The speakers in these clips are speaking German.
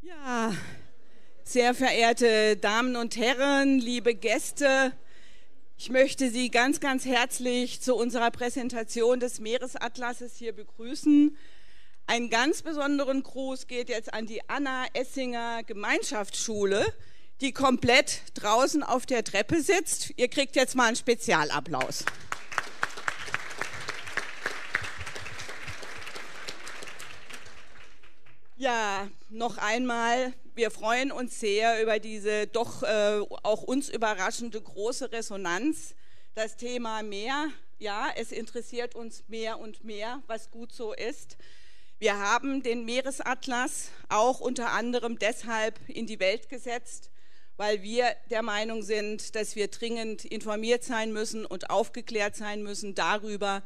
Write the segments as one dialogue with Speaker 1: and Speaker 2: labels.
Speaker 1: Ja, sehr verehrte Damen und Herren, liebe Gäste, ich möchte Sie ganz, ganz herzlich zu unserer Präsentation des Meeresatlases hier begrüßen. Einen ganz besonderen Gruß geht jetzt an die Anna Essinger Gemeinschaftsschule, die komplett draußen auf der Treppe sitzt. Ihr kriegt jetzt mal einen Spezialapplaus. Ja, noch einmal, wir freuen uns sehr über diese doch äh, auch uns überraschende große Resonanz. Das Thema Meer, ja, es interessiert uns mehr und mehr, was gut so ist. Wir haben den Meeresatlas auch unter anderem deshalb in die Welt gesetzt, weil wir der Meinung sind, dass wir dringend informiert sein müssen und aufgeklärt sein müssen darüber,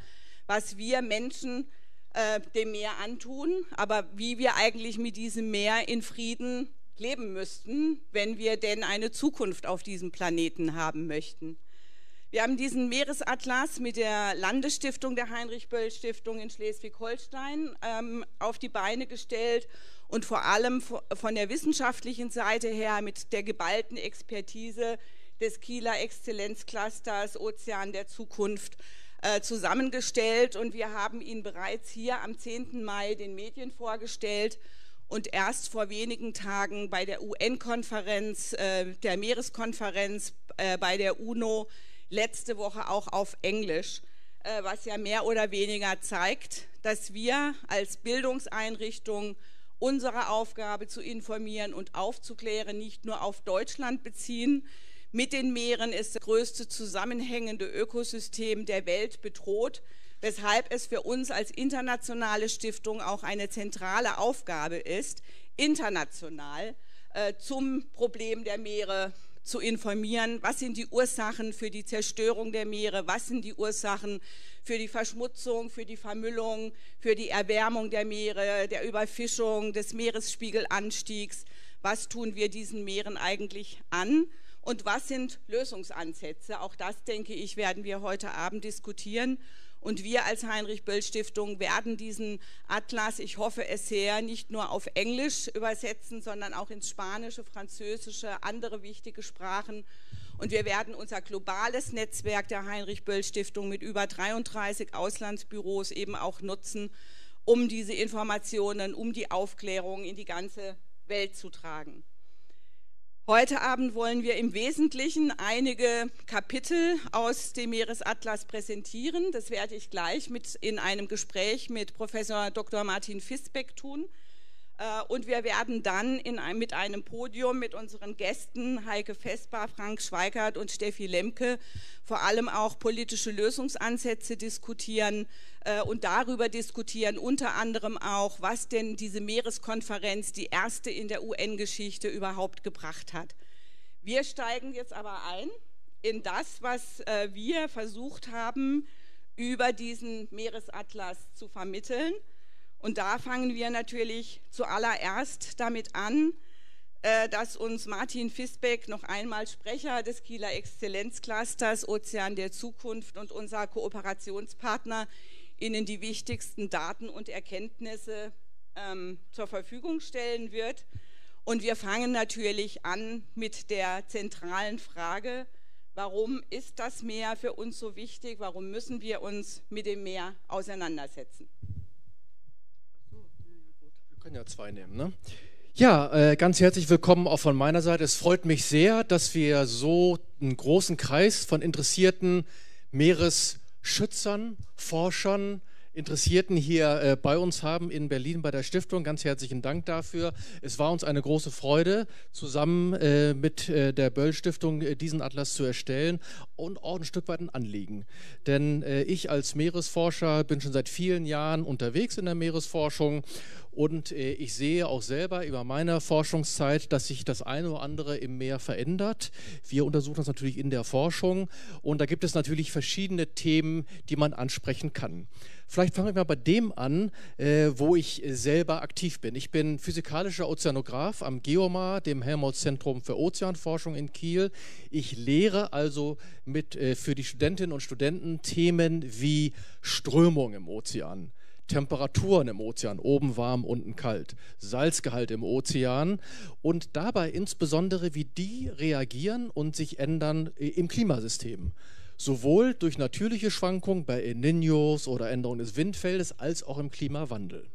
Speaker 1: was wir Menschen äh, dem Meer antun, aber wie wir eigentlich mit diesem Meer in Frieden leben müssten, wenn wir denn eine Zukunft auf diesem Planeten haben möchten. Wir haben diesen Meeresatlas mit der Landesstiftung der Heinrich-Böll-Stiftung in Schleswig-Holstein ähm, auf die Beine gestellt und vor allem von der wissenschaftlichen Seite her mit der geballten Expertise des Kieler Exzellenzclusters Ozean der Zukunft äh, zusammengestellt und wir haben ihn bereits hier am 10. Mai den Medien vorgestellt und erst vor wenigen Tagen bei der UN-Konferenz, äh, der Meereskonferenz äh, bei der UNO letzte Woche auch auf Englisch, äh, was ja mehr oder weniger zeigt, dass wir als Bildungseinrichtung unsere Aufgabe zu informieren und aufzuklären nicht nur auf Deutschland beziehen. Mit den Meeren ist das größte zusammenhängende Ökosystem der Welt bedroht, weshalb es für uns als internationale Stiftung auch eine zentrale Aufgabe ist, international äh, zum Problem der Meere zu informieren, was sind die Ursachen für die Zerstörung der Meere, was sind die Ursachen für die Verschmutzung, für die Vermüllung, für die Erwärmung der Meere, der Überfischung, des Meeresspiegelanstiegs, was tun wir diesen Meeren eigentlich an und was sind Lösungsansätze. Auch das, denke ich, werden wir heute Abend diskutieren. Und wir als Heinrich-Böll-Stiftung werden diesen Atlas, ich hoffe es sehr, nicht nur auf Englisch übersetzen, sondern auch ins Spanische, Französische, andere wichtige Sprachen. Und wir werden unser globales Netzwerk der Heinrich-Böll-Stiftung mit über 33 Auslandsbüros eben auch nutzen, um diese Informationen, um die Aufklärung in die ganze Welt zu tragen. Heute Abend wollen wir im Wesentlichen einige Kapitel aus dem Meeresatlas präsentieren. Das werde ich gleich mit in einem Gespräch mit Professor Dr. Martin Fisbeck tun. Äh, und wir werden dann ein, mit einem Podium mit unseren Gästen Heike Vesper, Frank Schweigert und Steffi Lemke vor allem auch politische Lösungsansätze diskutieren äh, und darüber diskutieren, unter anderem auch, was denn diese Meereskonferenz, die erste in der UN-Geschichte, überhaupt gebracht hat. Wir steigen jetzt aber ein in das, was äh, wir versucht haben, über diesen Meeresatlas zu vermitteln. Und da fangen wir natürlich zuallererst damit an, äh, dass uns Martin Fisbeck, noch einmal Sprecher des Kieler Exzellenzclusters Ozean der Zukunft und unser Kooperationspartner, Ihnen die wichtigsten Daten und Erkenntnisse ähm, zur Verfügung stellen wird. Und wir fangen natürlich an mit der zentralen Frage, warum ist das Meer für uns so wichtig? Warum müssen wir uns mit dem Meer auseinandersetzen?
Speaker 2: Können ja zwei nehmen, ne? Ja, äh, ganz herzlich willkommen auch von meiner Seite. Es freut mich sehr, dass wir so einen großen Kreis von interessierten Meeresschützern, Forschern, Interessierten hier äh, bei uns haben in Berlin bei der Stiftung. Ganz herzlichen Dank dafür. Es war uns eine große Freude, zusammen äh, mit äh, der Böll Stiftung äh, diesen Atlas zu erstellen und auch ein Stück weit ein Anliegen. Denn äh, ich als Meeresforscher bin schon seit vielen Jahren unterwegs in der Meeresforschung und äh, ich sehe auch selber über meine Forschungszeit, dass sich das eine oder andere im Meer verändert. Wir untersuchen das natürlich in der Forschung und da gibt es natürlich verschiedene Themen, die man ansprechen kann. Vielleicht fangen wir bei dem an, äh, wo ich selber aktiv bin. Ich bin physikalischer Ozeanograf am Geomar, dem Helmholtz-Zentrum für Ozeanforschung in Kiel. Ich lehre also mit, äh, für die Studentinnen und Studenten Themen wie Strömung im Ozean Temperaturen im Ozean, oben warm, unten kalt, Salzgehalt im Ozean und dabei insbesondere, wie die reagieren und sich ändern äh, im Klimasystem. Sowohl durch natürliche Schwankungen bei El Niños oder Änderungen des Windfeldes als auch im Klimawandel.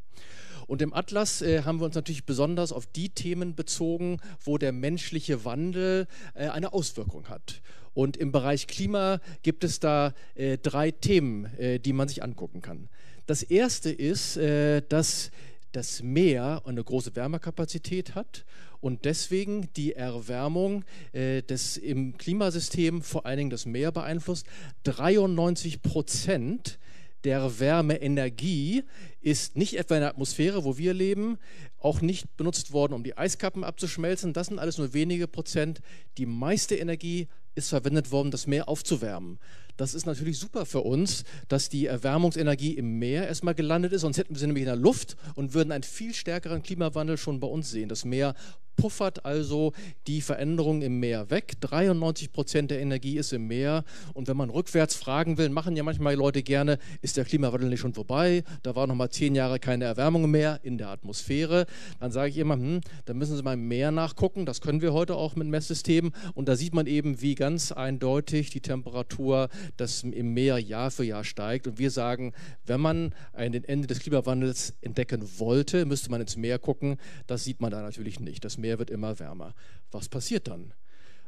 Speaker 2: Und im Atlas äh, haben wir uns natürlich besonders auf die Themen bezogen, wo der menschliche Wandel äh, eine Auswirkung hat. Und im Bereich Klima gibt es da äh, drei Themen, äh, die man sich angucken kann. Das erste ist, äh, dass das Meer eine große Wärmekapazität hat und deswegen die Erwärmung äh, des im Klimasystem vor allen Dingen das Meer beeinflusst. 93 Prozent der Wärmeenergie ist nicht etwa in der Atmosphäre, wo wir leben, auch nicht benutzt worden, um die Eiskappen abzuschmelzen. Das sind alles nur wenige Prozent. Die meiste Energie ist verwendet worden, das Meer aufzuwärmen. Das ist natürlich super für uns, dass die Erwärmungsenergie im Meer erstmal gelandet ist, sonst hätten wir sie nämlich in der Luft und würden einen viel stärkeren Klimawandel schon bei uns sehen. Das Meer puffert also die Veränderungen im Meer weg. 93 Prozent der Energie ist im Meer. Und wenn man rückwärts fragen will, machen ja manchmal Leute gerne, ist der Klimawandel nicht schon vorbei? Da war noch mal zehn Jahre keine Erwärmung mehr in der Atmosphäre. Dann sage ich immer, hm, da müssen Sie mal im Meer nachgucken. Das können wir heute auch mit Messsystemen. Und da sieht man eben, wie ganz eindeutig die Temperatur das im Meer Jahr für Jahr steigt. Und wir sagen, wenn man ein Ende des Klimawandels entdecken wollte, müsste man ins Meer gucken. Das sieht man da natürlich nicht. Das Meer Meer wird immer wärmer. Was passiert dann?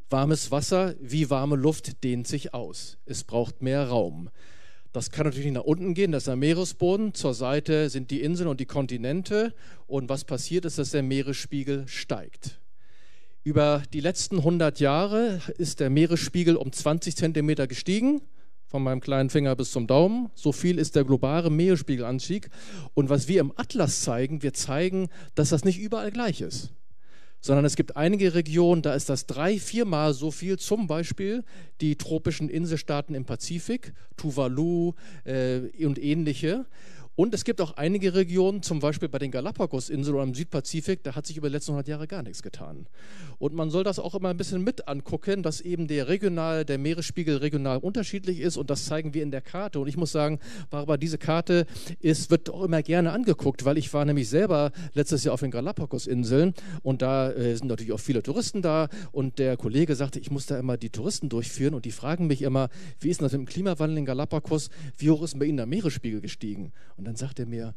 Speaker 2: Warmes Wasser wie warme Luft dehnt sich aus. Es braucht mehr Raum. Das kann natürlich nach unten gehen, das ist der Meeresboden. Zur Seite sind die Inseln und die Kontinente. Und was passiert ist, dass der Meeresspiegel steigt. Über die letzten 100 Jahre ist der Meeresspiegel um 20 Zentimeter gestiegen, von meinem kleinen Finger bis zum Daumen. So viel ist der globale Meeresspiegelanstieg. Und was wir im Atlas zeigen, wir zeigen, dass das nicht überall gleich ist sondern es gibt einige Regionen, da ist das drei, viermal so viel, zum Beispiel die tropischen Inselstaaten im Pazifik, Tuvalu äh, und ähnliche. Und es gibt auch einige Regionen, zum Beispiel bei den Galapagos-Inseln oder im Südpazifik, da hat sich über die letzten 100 Jahre gar nichts getan. Und man soll das auch immer ein bisschen mit angucken, dass eben der regional, der Meeresspiegel regional unterschiedlich ist und das zeigen wir in der Karte. Und ich muss sagen, Barbara, diese Karte ist, wird auch immer gerne angeguckt, weil ich war nämlich selber letztes Jahr auf den Galapagos-Inseln und da äh, sind natürlich auch viele Touristen da und der Kollege sagte, ich muss da immer die Touristen durchführen und die fragen mich immer, wie ist denn das mit dem Klimawandel in Galapagos, wie hoch ist bei Ihnen der Meeresspiegel gestiegen? Und dann sagt er mir,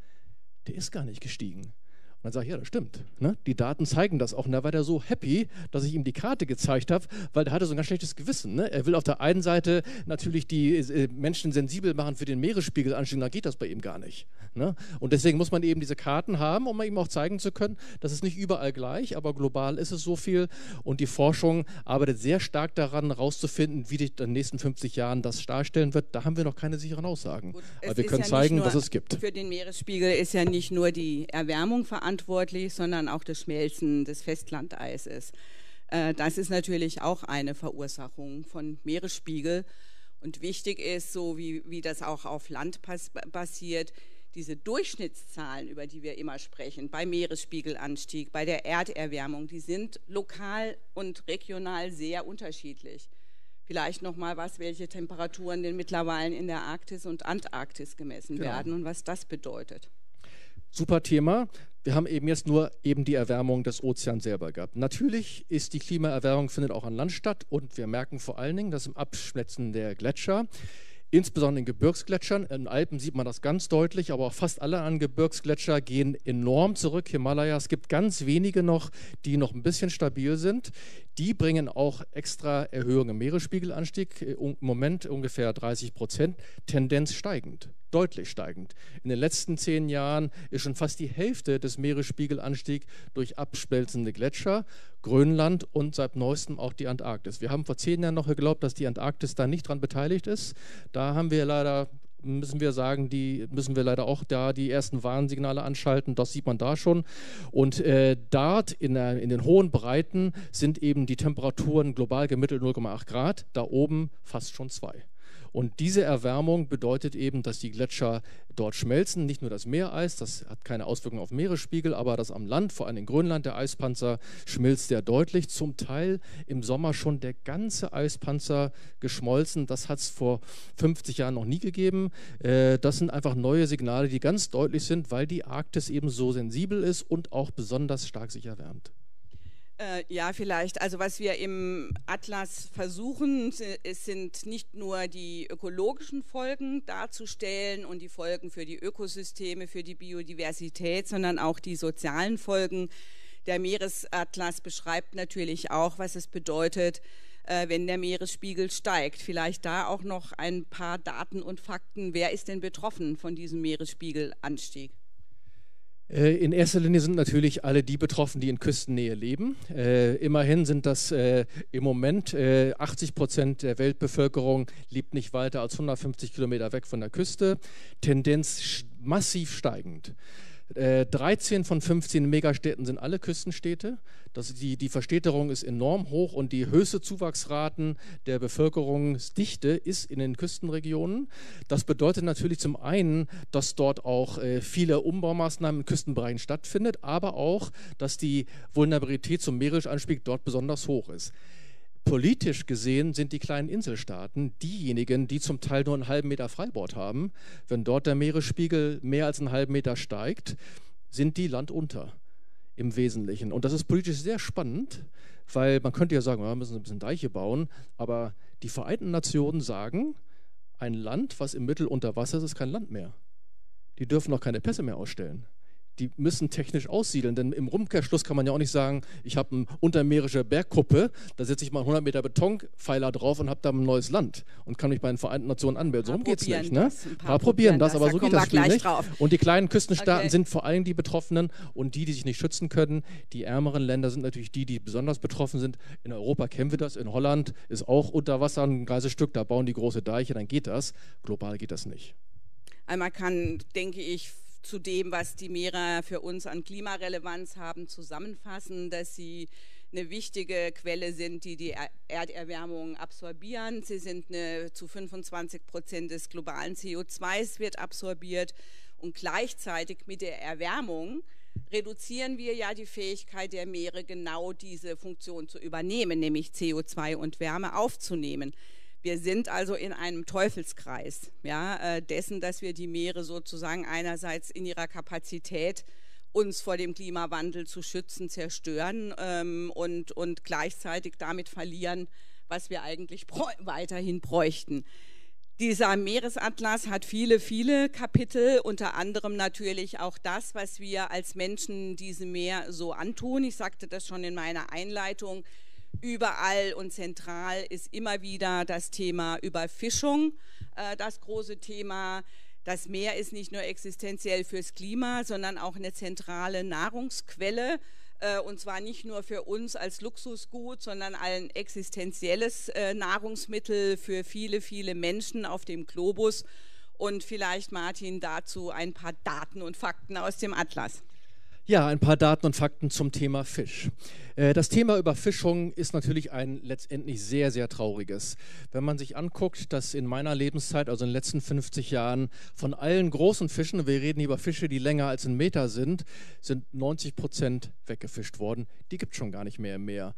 Speaker 2: der ist gar nicht gestiegen. Dann sage ich, ja, das stimmt. Ne? Die Daten zeigen das auch. Und da war der so happy, dass ich ihm die Karte gezeigt habe, weil der hatte so ein ganz schlechtes Gewissen. Ne? Er will auf der einen Seite natürlich die äh, Menschen sensibel machen für den Meeresspiegelanstieg, da geht das bei ihm gar nicht. Ne? Und deswegen muss man eben diese Karten haben, um ihm auch zeigen zu können, dass es nicht überall gleich, aber global ist es so viel. Und die Forschung arbeitet sehr stark daran, herauszufinden, wie in den nächsten 50 Jahren das darstellen wird. Da haben wir noch keine sicheren Aussagen. Gut, aber wir können ja zeigen, was es gibt.
Speaker 1: Für den Meeresspiegel ist ja nicht nur die Erwärmung verantwortlich, verantwortlich, sondern auch das Schmelzen des Festlandeises. Äh, das ist natürlich auch eine Verursachung von Meeresspiegel. Und wichtig ist, so wie, wie das auch auf Land passiert, diese Durchschnittszahlen, über die wir immer sprechen, beim Meeresspiegelanstieg, bei der Erderwärmung, die sind lokal und regional sehr unterschiedlich. Vielleicht noch mal was, welche Temperaturen denn mittlerweile in der Arktis und Antarktis gemessen genau. werden und was das bedeutet.
Speaker 2: Super Thema. Wir haben eben jetzt nur eben die Erwärmung des Ozeans selber gehabt. Natürlich ist die Klimaerwärmung findet auch an Land statt und wir merken vor allen Dingen, dass im Abschmelzen der Gletscher, insbesondere in Gebirgsgletschern, in Alpen sieht man das ganz deutlich, aber auch fast alle an Gebirgsgletscher gehen enorm zurück. Himalaya, es gibt ganz wenige noch, die noch ein bisschen stabil sind. Die bringen auch extra Erhöhungen im Meeresspiegelanstieg, im Moment ungefähr 30 Prozent, Tendenz steigend deutlich steigend. In den letzten zehn Jahren ist schon fast die Hälfte des Meeresspiegelanstiegs durch abschmelzende Gletscher, Grönland und seit neuestem auch die Antarktis. Wir haben vor zehn Jahren noch geglaubt, dass die Antarktis da nicht dran beteiligt ist. Da haben wir leider müssen wir sagen, die müssen wir leider auch da die ersten Warnsignale anschalten. Das sieht man da schon. Und äh, dort in, der, in, den hohen Breiten sind eben die Temperaturen global gemittelt 0,8 Grad, da oben fast schon 2. Und diese Erwärmung bedeutet eben, dass die Gletscher dort schmelzen. Nicht nur das Meereis, das hat keine Auswirkungen auf Meeresspiegel, aber das am Land, vor allem in Grönland, der Eispanzer schmilzt sehr deutlich. Zum Teil im Sommer schon der ganze Eispanzer geschmolzen. Das hat es vor 50 Jahren noch nie gegeben. Äh, das sind einfach neue Signale, die ganz deutlich sind, weil die Arktis eben so sensibel ist und auch besonders stark sich erwärmt.
Speaker 1: Äh, ja, vielleicht. Also was wir im Atlas versuchen, es sind nicht nur die ökologischen Folgen darzustellen und die Folgen für die Ökosysteme, für die Biodiversität, sondern auch die sozialen Folgen. Der Meeresatlas beschreibt natürlich auch, was es bedeutet, äh, wenn der Meeresspiegel steigt. Vielleicht da auch noch ein paar Daten und Fakten. Wer ist denn betroffen von diesem Meeresspiegelanstieg?
Speaker 2: Äh, in erster Linie sind natürlich alle die betroffen, die in Küstennähe leben. Äh, immerhin sind das äh, im Moment äh, 80 Prozent der Weltbevölkerung lebt nicht weiter als 150 Kilometer weg von der Küste. Tendenz massiv steigend. 13 äh, von 15 Megastädten sind alle Küstenstädte. Das, die, die Verstädterung ist enorm hoch und die höchste Zuwachsraten der Bevölkerungsdichte ist in den Küstenregionen. Das bedeutet natürlich zum einen, dass dort auch äh, viele Umbaumaßnahmen in Küstenbereichen stattfindet, aber auch, dass die Vulnerabilität zum Meeresanstieg dort besonders hoch ist. Politisch gesehen sind die kleinen Inselstaaten diejenigen, die zum Teil nur einen halben Meter Freibord haben. Wenn dort der Meeresspiegel mehr als einen halben Meter steigt, sind die landunter im Wesentlichen. Und das ist politisch sehr spannend, weil man könnte ja sagen, wir müssen ein bisschen Deiche bauen, aber die Vereinten Nationen sagen, ein Land, was im Mittel unter Wasser ist, ist kein Land mehr. Die dürfen auch keine Pässe mehr ausstellen die müssen technisch aussiedeln. Denn im Umkehrschluss kann man ja auch nicht sagen, ich habe eine untermeerische Bergkuppe, da setze ich mal 100 Meter Betonpfeiler drauf und habe da ein neues Land und kann mich bei den Vereinten Nationen anmelden. So geht es nicht. Ne?
Speaker 1: ein paar, paar probieren das,
Speaker 2: aber
Speaker 1: so
Speaker 2: geht das Spiel nicht. Drauf. Und die kleinen Küstenstaaten okay. sind vor allem die Betroffenen und die, die sich nicht schützen können. Die ärmeren Länder sind natürlich die, die besonders betroffen sind. In Europa kennen wir das. In Holland ist auch unter Wasser ein ganzes Stück. Da bauen die große Deiche, dann geht das. Global geht das nicht.
Speaker 1: Einmal kann, denke ich, zu dem, was die Meere für uns an Klimarelevanz haben, zusammenfassen, dass sie eine wichtige Quelle sind, die die Erderwärmung absorbieren. Sie sind eine, zu 25 Prozent des globalen CO2s wird absorbiert und gleichzeitig mit der Erwärmung reduzieren wir ja die Fähigkeit der Meere, genau diese Funktion zu übernehmen, nämlich CO2 und Wärme aufzunehmen. Wir sind also in einem Teufelskreis ja, äh, dessen, dass wir die Meere sozusagen einerseits in ihrer Kapazität uns vor dem Klimawandel zu schützen, zerstören ähm, und, und gleichzeitig damit verlieren, was wir eigentlich weiterhin bräuchten. Dieser Meeresatlas hat viele, viele Kapitel, unter anderem natürlich auch das, was wir als Menschen diesem Meer so antun. Ich sagte das schon in meiner Einleitung überall und zentral ist immer wieder das Thema Überfischung, äh, das große Thema. Das Meer ist nicht nur existenziell fürs Klima, sondern auch eine zentrale Nahrungsquelle. Äh, und zwar nicht nur für uns als Luxusgut, sondern ein existenzielles äh, Nahrungsmittel für viele, viele Menschen auf dem Globus. Und vielleicht, Martin, dazu ein paar Daten und Fakten aus dem Atlas.
Speaker 2: Ja, ein paar Daten und Fakten zum Thema Fisch. Äh, das Thema Überfischung ist natürlich ein letztendlich sehr, sehr trauriges. Wenn man sich anguckt, dass in meiner Lebenszeit, also in den letzten 50 Jahren, von allen großen Fischen, wir reden über Fische, die länger als ein Meter sind, sind 90 Prozent weggefischt worden. Die gibt es schon gar nicht mehr im Meer.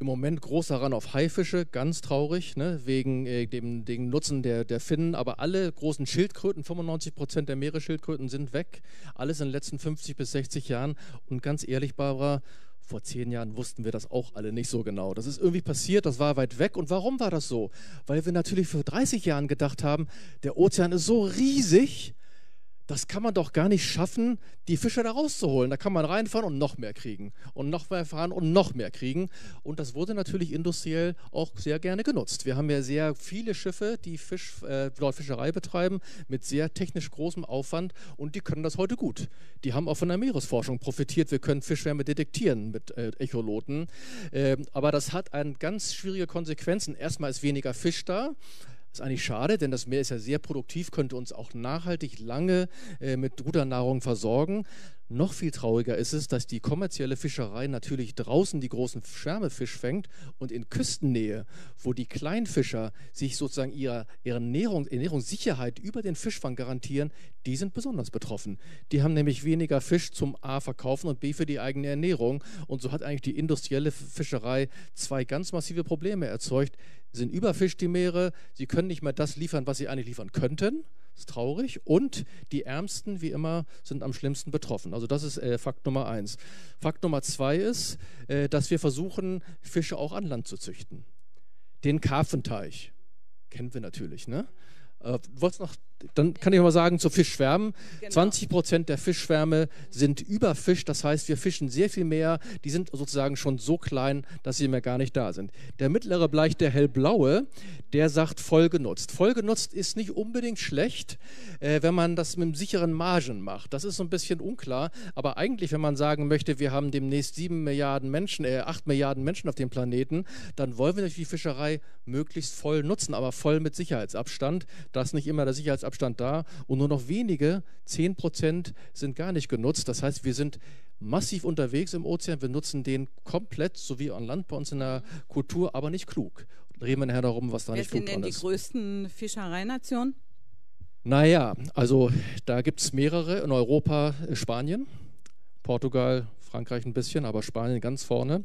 Speaker 2: Im Moment großer Ran auf Haifische, ganz traurig, ne, wegen äh, dem, dem, Nutzen der, der Finnen. Aber alle großen Schildkröten, 95 Prozent der Meeresschildkröten sind weg. Alles in den letzten 50 bis 60 Jahren. Und ganz ehrlich, Barbara, vor zehn Jahren wussten wir das auch alle nicht so genau. Das ist irgendwie passiert, das war weit weg. Und warum war das so? Weil wir natürlich vor 30 Jahren gedacht haben, der Ozean ist so riesig, das kann man doch gar nicht schaffen, die Fische da rauszuholen. Da kann man reinfahren und noch mehr kriegen und noch mehr fahren und noch mehr kriegen. Und das wurde natürlich industriell auch sehr gerne genutzt. Wir haben ja sehr viele Schiffe, die Fisch, äh, Fischerei betreiben, mit sehr technisch großem Aufwand und die können das heute gut. Die haben auch von der Meeresforschung profitiert. Wir können Fischwärme detektieren mit äh, Echoloten. Äh, aber das hat eine ganz schwierige Konsequenzen. Erstmal ist weniger Fisch da. Ist eigentlich schade, denn das Meer ist ja sehr produktiv, könnte uns auch nachhaltig lange äh, mit guter Nahrung versorgen. Noch viel trauriger ist es, dass die kommerzielle Fischerei natürlich draußen die großen Schwärme Fisch fängt und in Küstennähe, wo die Kleinfischer sich sozusagen ihre, ihre Ernährung, Ernährungssicherheit über den Fischfang garantieren, die sind besonders betroffen. Die haben nämlich weniger Fisch zum A verkaufen und B für die eigene Ernährung. Und so hat eigentlich die industrielle Fischerei zwei ganz massive Probleme erzeugt. Sind überfischt die Meere, sie können nicht mehr das liefern, was sie eigentlich liefern könnten ist traurig. Und die Ärmsten, wie immer, sind am schlimmsten betroffen. Also das ist äh, Fakt Nummer eins. Fakt Nummer zwei ist, äh, dass wir versuchen, Fische auch an Land zu züchten. Den Karpfenteich kennen wir natürlich. Ne? Äh, wolltest noch dann kann ich mal sagen, zu Fischschwärmen. Genau. 20 Prozent der Fischschwärme sind überfischt, das heißt, wir fischen sehr viel mehr. Die sind sozusagen schon so klein, dass sie mehr gar nicht da sind. Der mittlere Bleich, der hellblaue, der sagt voll genutzt. Voll genutzt ist nicht unbedingt schlecht, äh, wenn man das mit einem sicheren Margen macht. Das ist so ein bisschen unklar, aber eigentlich, wenn man sagen möchte, wir haben demnächst sieben Milliarden Menschen, äh, acht Milliarden Menschen auf dem Planeten, dann wollen wir natürlich die Fischerei möglichst voll nutzen, aber voll mit Sicherheitsabstand. Das ist nicht immer der Sicherheitsabstand Abstand da und nur noch wenige, 10 Prozent, sind gar nicht genutzt. Das heißt, wir sind massiv unterwegs im Ozean, wir nutzen den komplett, so wie an Land bei uns in der Kultur, aber nicht klug. Reden wir nachher darum, was da
Speaker 1: Wer
Speaker 2: nicht klug
Speaker 1: sind denn die größten Fischereinationen?
Speaker 2: Naja, also da gibt es mehrere in Europa, äh, Spanien, Portugal, Frankreich ein bisschen, aber Spanien ganz vorne.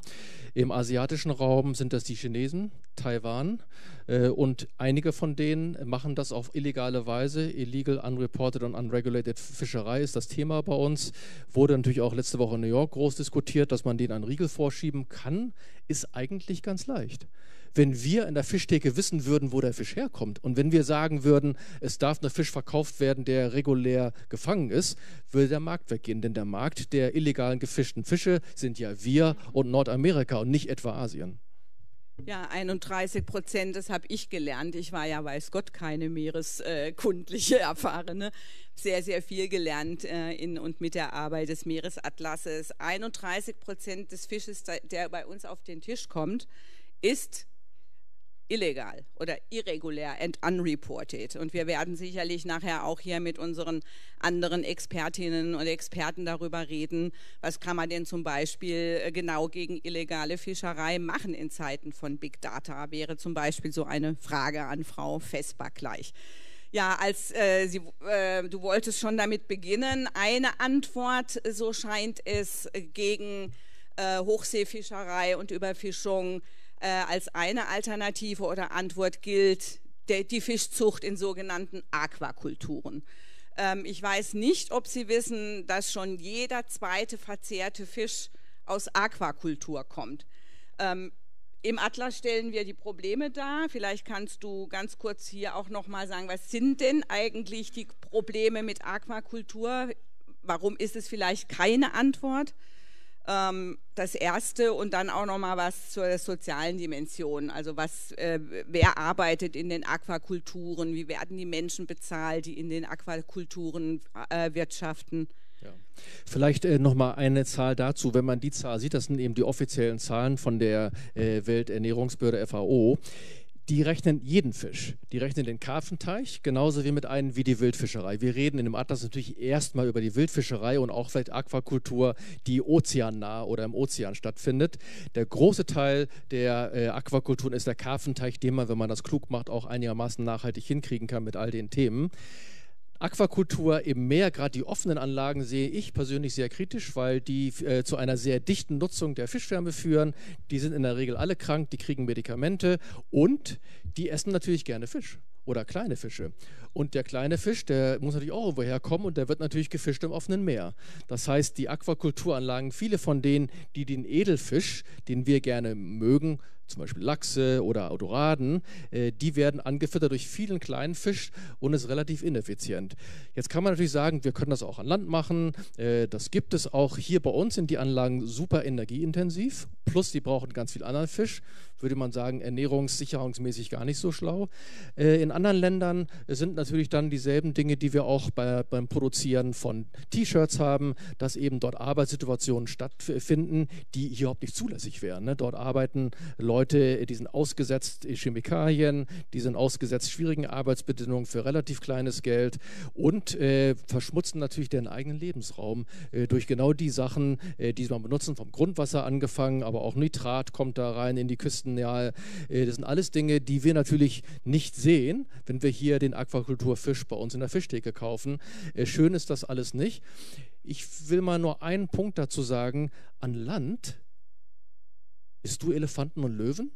Speaker 2: Im asiatischen Raum sind das die Chinesen, Taiwan äh, und einige von denen machen das auf illegale Weise. Illegal, unreported und unregulated Fischerei ist das Thema bei uns. Wurde natürlich auch letzte Woche in New York groß diskutiert, dass man denen einen Riegel vorschieben kann, ist eigentlich ganz leicht wenn wir in der Fischtheke wissen würden, wo der Fisch herkommt und wenn wir sagen würden, es darf nur Fisch verkauft werden, der regulär gefangen ist, würde der Markt weggehen. Denn der Markt der illegalen gefischten Fische sind ja wir und Nordamerika und nicht etwa Asien.
Speaker 1: Ja, 31 Prozent, das habe ich gelernt. Ich war ja, weiß Gott, keine meereskundliche Erfahrene. Sehr, sehr viel gelernt äh, in und mit der Arbeit des Meeresatlases. 31 Prozent des Fisches, der bei uns auf den Tisch kommt, ist illegal oder irregulär and unreported. Und wir werden sicherlich nachher auch hier mit unseren anderen Expertinnen und Experten darüber reden, was kann man denn zum Beispiel äh, genau gegen illegale Fischerei machen in Zeiten von Big Data, wäre zum Beispiel so eine Frage an Frau Vesper gleich. Ja, als äh, Sie, äh, du wolltest schon damit beginnen, eine Antwort, so scheint es, gegen äh, Hochseefischerei und Überfischung äh, als eine Alternative oder Antwort gilt die Fischzucht in sogenannten Aquakulturen. Ähm, ich weiß nicht, ob Sie wissen, dass schon jeder zweite verzehrte Fisch aus Aquakultur kommt. Ähm, Im Atlas stellen wir die Probleme dar. Vielleicht kannst du ganz kurz hier auch noch mal sagen, was sind denn eigentlich die Probleme mit Aquakultur? Warum ist es vielleicht keine Antwort? Ähm, das erste und dann auch noch mal was zur sozialen Dimension. Also was, äh, wer arbeitet in den Aquakulturen? Wie werden die Menschen bezahlt, die in den Aquakulturen äh, wirtschaften?
Speaker 2: Ja. Vielleicht äh, nochmal eine Zahl dazu. Wenn man die Zahl sieht, das sind eben die offiziellen Zahlen von der äh, Welternährungsbehörde FAO die rechnen jeden Fisch. Die rechnen den Karpfenteich genauso wie mit einem wie die Wildfischerei. Wir reden in dem Atlas natürlich erstmal über die Wildfischerei und auch vielleicht Aquakultur, die ozeannah oder im Ozean stattfindet. Der große Teil der äh, Aquakulturen ist der Karpfenteich, den man, wenn man das klug macht, auch einigermaßen nachhaltig hinkriegen kann mit all den Themen. Aquakultur im Meer, gerade die offenen Anlagen, sehe ich persönlich sehr kritisch, weil die äh, zu einer sehr dichten Nutzung der Fischwärme führen. Die sind in der Regel alle krank, die kriegen Medikamente und die essen natürlich gerne Fisch oder kleine Fische. Und der kleine Fisch, der muss natürlich auch irgendwo herkommen und der wird natürlich gefischt im offenen Meer. Das heißt, die Aquakulturanlagen, viele von denen, die den Edelfisch, den wir gerne mögen, zum Beispiel Lachse oder Audoraden, äh, die werden angefüttert durch vielen kleinen Fisch und ist relativ ineffizient. Jetzt kann man natürlich sagen, wir können das auch an Land machen. Äh, das gibt es auch. Hier bei uns sind die Anlagen super energieintensiv, plus die brauchen ganz viel anderen Fisch. Würde man sagen, ernährungssicherungsmäßig gar nicht so schlau. Äh, in anderen Ländern sind natürlich dann dieselben Dinge, die wir auch bei, beim Produzieren von T-Shirts haben, dass eben dort Arbeitssituationen stattfinden, die hier überhaupt nicht zulässig wären. Ne? Dort arbeiten Leute, Leute, die sind ausgesetzt Chemikalien, die sind ausgesetzt schwierigen Arbeitsbedingungen für relativ kleines Geld und äh, verschmutzen natürlich deren eigenen Lebensraum äh, durch genau die Sachen, äh, die man benutzen, vom Grundwasser angefangen, aber auch Nitrat kommt da rein in die Küstennähe. Äh, das sind alles Dinge, die wir natürlich nicht sehen, wenn wir hier den Aquakulturfisch bei uns in der Fischtheke kaufen. Äh, schön ist das alles nicht. Ich will mal nur einen Punkt dazu sagen. An Land isst du Elefanten und Löwen?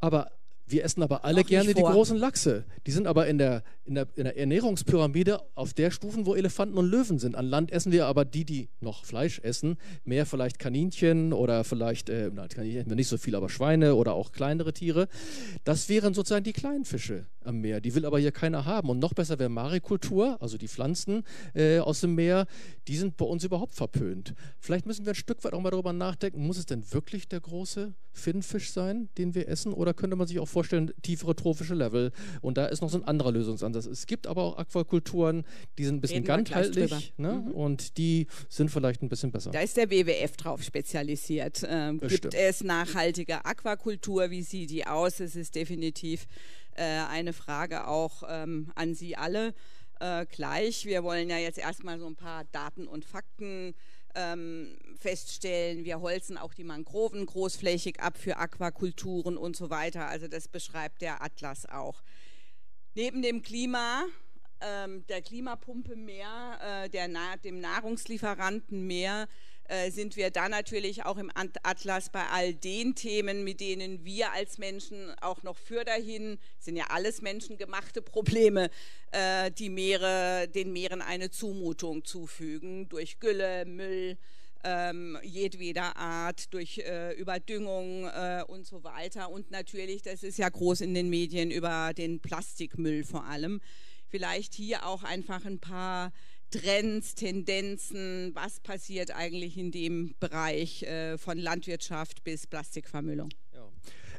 Speaker 2: Aber wir essen aber alle gerne die großen Lachse. Die sind aber in der, in, der, in der Ernährungspyramide auf der Stufen, wo Elefanten und Löwen sind. An Land essen wir aber die, die noch Fleisch essen. Mehr vielleicht Kaninchen oder vielleicht, äh, nein, Kaninchen nicht so viel, aber Schweine oder auch kleinere Tiere. Das wären sozusagen die kleinen Fische am Meer. Die will aber hier keiner haben. Und noch besser wäre Marikultur, also die Pflanzen äh, aus dem Meer. Die sind bei uns überhaupt verpönt. Vielleicht müssen wir ein Stück weit auch mal darüber nachdenken, muss es denn wirklich der große Finnfisch sein, den wir essen? Oder könnte man sich auch vorstellen, tiefere trophische Level? Und da ist noch so ein anderer Lösungsansatz. Es gibt aber auch Aquakulturen, die sind ein bisschen ganzhaltig ne? mhm. und die sind vielleicht ein bisschen besser.
Speaker 1: Da ist der WWF drauf spezialisiert. Ähm, gibt es nachhaltige Aquakultur? Wie sieht die aus? Es ist definitiv äh, eine Frage auch ähm, an Sie alle äh, gleich. Wir wollen ja jetzt erstmal so ein paar Daten und Fakten ähm, feststellen. Wir holzen auch die Mangroven großflächig ab für Aquakulturen und so weiter. Also das beschreibt der Atlas auch. Neben dem Klima, ähm, der Klimapumpe mehr, äh, der, dem Nahrungslieferanten mehr, äh, sind wir da natürlich auch im Atlas bei all den Themen, mit denen wir als Menschen auch noch für dahin, sind ja alles menschengemachte Probleme, äh, die Meere, den Meeren eine Zumutung zufügen durch Gülle, Müll, ähm, jedweder Art, durch äh, Überdüngung äh, und so weiter. Und natürlich, das ist ja groß in den Medien, über den Plastikmüll vor allem. Vielleicht hier auch einfach ein paar Trends, Tendenzen, was passiert eigentlich in dem Bereich äh, von Landwirtschaft bis Plastikvermüllung?
Speaker 2: Ja.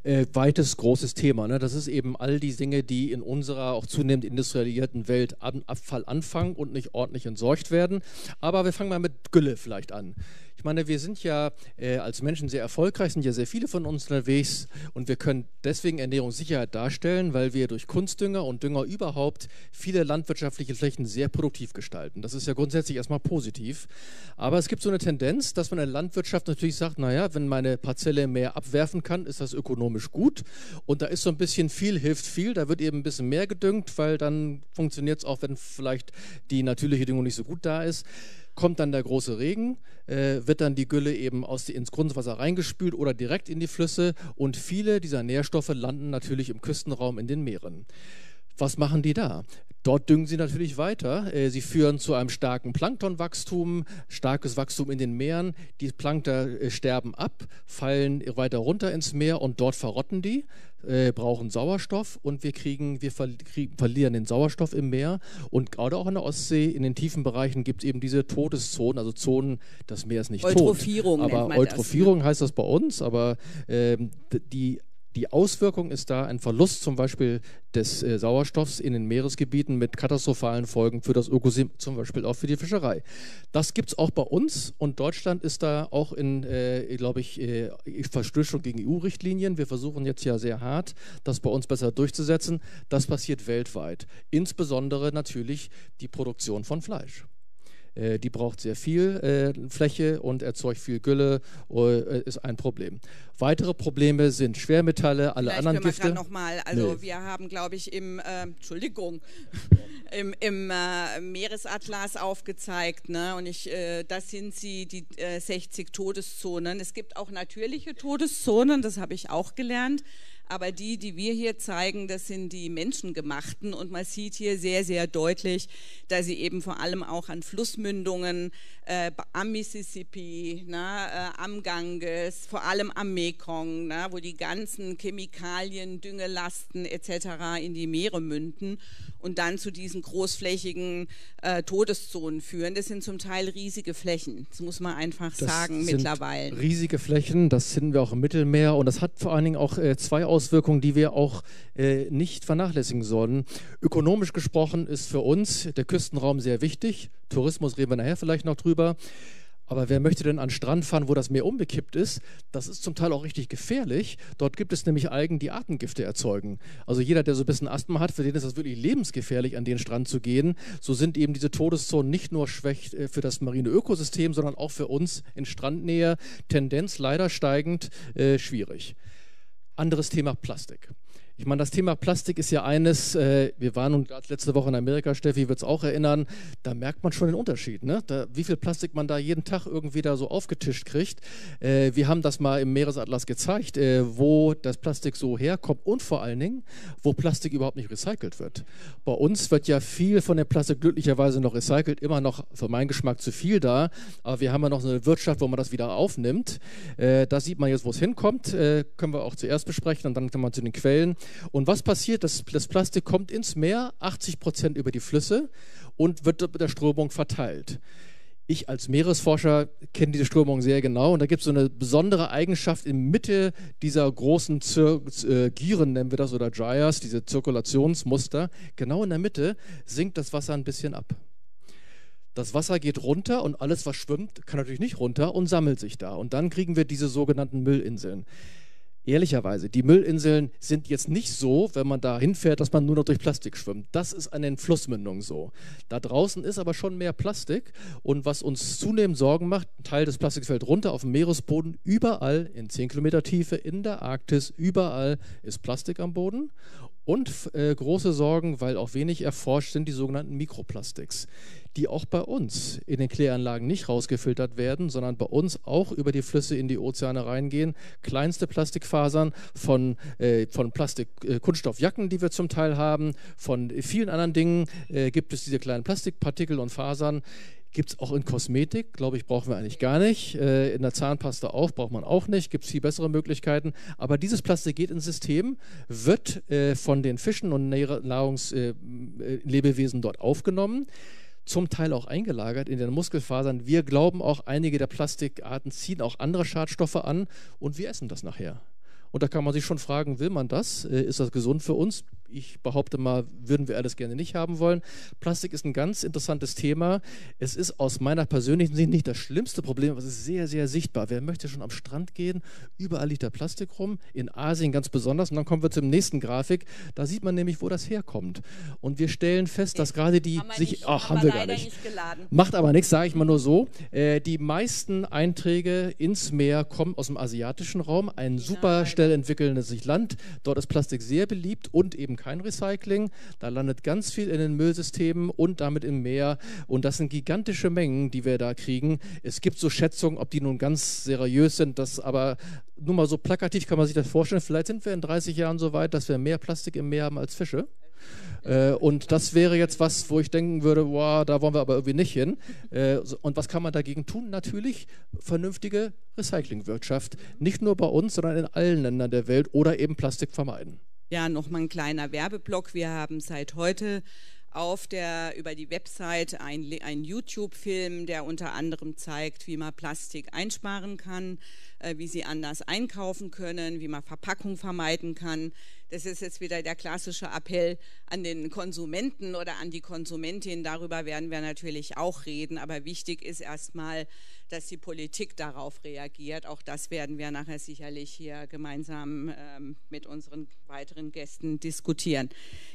Speaker 2: Äh, weites, großes Thema. Ne? Das ist eben all die Dinge, die in unserer auch zunehmend industrialisierten Welt an Abfall anfangen und nicht ordentlich entsorgt werden. Aber wir fangen mal mit Gülle vielleicht an. Ich meine, wir sind ja äh, als Menschen sehr erfolgreich, sind ja sehr viele von uns unterwegs und wir können deswegen Ernährungssicherheit darstellen, weil wir durch Kunstdünger und Dünger überhaupt viele landwirtschaftliche Flächen sehr produktiv gestalten. Das ist ja grundsätzlich erstmal positiv. Aber es gibt so eine Tendenz, dass man in der Landwirtschaft natürlich sagt, naja, wenn meine Parzelle mehr abwerfen kann, ist das ökonomisch gut. Und da ist so ein bisschen viel hilft viel. Da wird eben ein bisschen mehr gedüngt, weil dann funktioniert es auch, wenn vielleicht die natürliche Düngung nicht so gut da ist kommt dann der große Regen, äh, wird dann die Gülle eben aus die, ins Grundwasser reingespült oder direkt in die Flüsse und viele dieser Nährstoffe landen natürlich im Küstenraum in den Meeren. Was machen die da? Dort düngen sie natürlich weiter. Äh, sie führen zu einem starken Planktonwachstum, starkes Wachstum in den Meeren. Die Plankter äh, sterben ab, fallen weiter runter ins Meer und dort verrotten die äh, brauchen Sauerstoff und wir kriegen, wir ver verlieren den Sauerstoff im Meer. Und gerade auch in der Ostsee, in den tiefen Bereichen, gibt es eben diese Todeszonen, also Zonen, das Meer ist nicht
Speaker 1: Eutrophierung
Speaker 2: tot. Aber Eutrophierung das, ne? heißt das bei uns, aber ähm, die die Auswirkung ist da ein Verlust zum Beispiel des äh, Sauerstoffs in den Meeresgebieten mit katastrophalen Folgen für das Ökosystem, zum Beispiel auch für die Fischerei. Das gibt es auch bei uns und Deutschland ist da auch in, äh, glaube ich, äh, Verstößung gegen EU-Richtlinien. Wir versuchen jetzt ja sehr hart, das bei uns besser durchzusetzen. Das passiert weltweit. Insbesondere natürlich die Produktion von Fleisch. Äh, die braucht sehr viel äh, Fläche und erzeugt viel Gülle, äh, ist ein Problem. Weitere Probleme sind Schwermetalle, alle
Speaker 1: Vielleicht
Speaker 2: anderen Gifte.
Speaker 1: noch mal, also nee. wir haben, glaube ich, im äh, Entschuldigung, im, im äh, Meeresatlas aufgezeigt, ne? Und ich, äh, das sind sie die 60 Todeszonen. Es gibt auch natürliche Todeszonen, das habe ich auch gelernt. Aber die, die wir hier zeigen, das sind die menschengemachten. Und man sieht hier sehr, sehr deutlich, dass sie eben vor allem auch an Flussmündungen äh, am Mississippi, na, äh, am Ganges, vor allem am Mekong, na, wo die ganzen Chemikalien, Düngelasten etc. in die Meere münden und dann zu diesen großflächigen äh, Todeszonen führen. Das sind zum Teil riesige Flächen, das muss man einfach das sagen mittlerweile.
Speaker 2: Riesige Flächen, das finden wir auch im Mittelmeer und das hat vor allen Dingen auch äh, zwei Auswirkungen, die wir auch äh, nicht vernachlässigen sollen. Ökonomisch gesprochen ist für uns der Küstenraum sehr wichtig. Tourismus reden wir nachher vielleicht noch drüber. Aber wer möchte denn an den Strand fahren, wo das Meer unbekippt ist? Das ist zum Teil auch richtig gefährlich. Dort gibt es nämlich Algen, die Atemgifte erzeugen. Also jeder, der so ein bisschen Asthma hat, für den ist das wirklich lebensgefährlich, an den Strand zu gehen. So sind eben diese Todeszonen nicht nur schwächt äh, für das marine Ökosystem, sondern auch für uns in Strandnähe. Tendenz leider steigend, äh, schwierig. Anderes Thema Plastik. Ich meine, das Thema Plastik ist ja eines, äh, wir waren nun gerade letzte Woche in Amerika, Steffi wird es auch erinnern, da merkt man schon den Unterschied, ne? da, wie viel Plastik man da jeden Tag irgendwie da so aufgetischt kriegt. Äh, wir haben das mal im Meeresatlas gezeigt, äh, wo das Plastik so herkommt und vor allen Dingen, wo Plastik überhaupt nicht recycelt wird. Bei uns wird ja viel von dem Plastik glücklicherweise noch recycelt, immer noch für meinen Geschmack zu viel da, aber wir haben ja noch so eine Wirtschaft, wo man das wieder aufnimmt. Äh, da sieht man jetzt, wo es hinkommt, äh, können wir auch zuerst besprechen und dann kann man zu den Quellen. Und was passiert? Das, das Plastik kommt ins Meer, 80 Prozent über die Flüsse und wird mit der Strömung verteilt. Ich als Meeresforscher kenne diese Strömung sehr genau und da gibt es so eine besondere Eigenschaft in Mitte dieser großen Zir äh, Gieren, nennen wir das, oder Dryas, diese Zirkulationsmuster. Genau in der Mitte sinkt das Wasser ein bisschen ab. Das Wasser geht runter und alles, was schwimmt, kann natürlich nicht runter und sammelt sich da. Und dann kriegen wir diese sogenannten Müllinseln ehrlicherweise, die Müllinseln sind jetzt nicht so, wenn man da hinfährt, dass man nur noch durch Plastik schwimmt. Das ist an den Flussmündungen so. Da draußen ist aber schon mehr Plastik und was uns zunehmend Sorgen macht, ein Teil des Plastiks fällt runter auf den Meeresboden, überall in 10 Kilometer Tiefe, in der Arktis, überall ist Plastik am Boden und äh, große Sorgen, weil auch wenig erforscht sind, die sogenannten Mikroplastiks, die auch bei uns in den Kläranlagen nicht rausgefiltert werden, sondern bei uns auch über die Flüsse in die Ozeane reingehen. Kleinste Plastikfasern von, äh, von Plastik-Kunststoffjacken, äh, die wir zum Teil haben, von vielen anderen Dingen äh, gibt es diese kleinen Plastikpartikel und Fasern. Gibt es auch in Kosmetik, glaube ich, brauchen wir eigentlich gar nicht. Äh, in der Zahnpasta auch, braucht man auch nicht. Gibt es viel bessere Möglichkeiten. Aber dieses Plastik geht ins System, wird äh, von den Fischen und Nahrungslebewesen äh, dort aufgenommen zum Teil auch eingelagert in den Muskelfasern. Wir glauben auch, einige der Plastikarten ziehen auch andere Schadstoffe an und wir essen das nachher. Und da kann man sich schon fragen, will man das? Ist das gesund für uns? Ich behaupte mal, würden wir alles gerne nicht haben wollen. Plastik ist ein ganz interessantes Thema. Es ist aus meiner persönlichen Sicht nicht das schlimmste Problem, aber es ist sehr, sehr sichtbar. Wer möchte schon am Strand gehen? Überall liegt da Plastik rum, in Asien ganz besonders. Und dann kommen wir zur nächsten Grafik. Da sieht man nämlich, wo das herkommt. Und wir stellen fest, dass gerade die
Speaker 1: haben
Speaker 2: sich.
Speaker 1: Nicht,
Speaker 2: ach, haben wir gar nicht. nicht Macht aber nichts, sage ich mal nur so. Äh, die meisten Einträge ins Meer kommen aus dem asiatischen Raum, ein super schnell entwickelndes Land. Dort ist Plastik sehr beliebt und eben kein Recycling. Da landet ganz viel in den Müllsystemen und damit im Meer. Und das sind gigantische Mengen, die wir da kriegen. Es gibt so Schätzungen, ob die nun ganz seriös sind, das aber nur mal so plakativ kann man sich das vorstellen. Vielleicht sind wir in 30 Jahren so weit, dass wir mehr Plastik im Meer haben als Fische. Äh, und das wäre jetzt was, wo ich denken würde, wow, da wollen wir aber irgendwie nicht hin. Äh, und was kann man dagegen tun? Natürlich vernünftige Recyclingwirtschaft. Nicht nur bei uns, sondern in allen Ländern der Welt oder eben Plastik vermeiden.
Speaker 1: Ja, nochmal ein kleiner Werbeblock. Wir haben seit heute auf der, über die Website einen YouTube-Film, der unter anderem zeigt, wie man Plastik einsparen kann, wie sie anders einkaufen können, wie man Verpackung vermeiden kann. Das ist jetzt wieder der klassische Appell an den Konsumenten oder an die Konsumentin. Darüber werden wir natürlich auch reden. Aber wichtig ist erstmal, dass die Politik darauf reagiert. Auch das werden wir nachher sicherlich hier gemeinsam ähm, mit unseren weiteren Gästen diskutieren.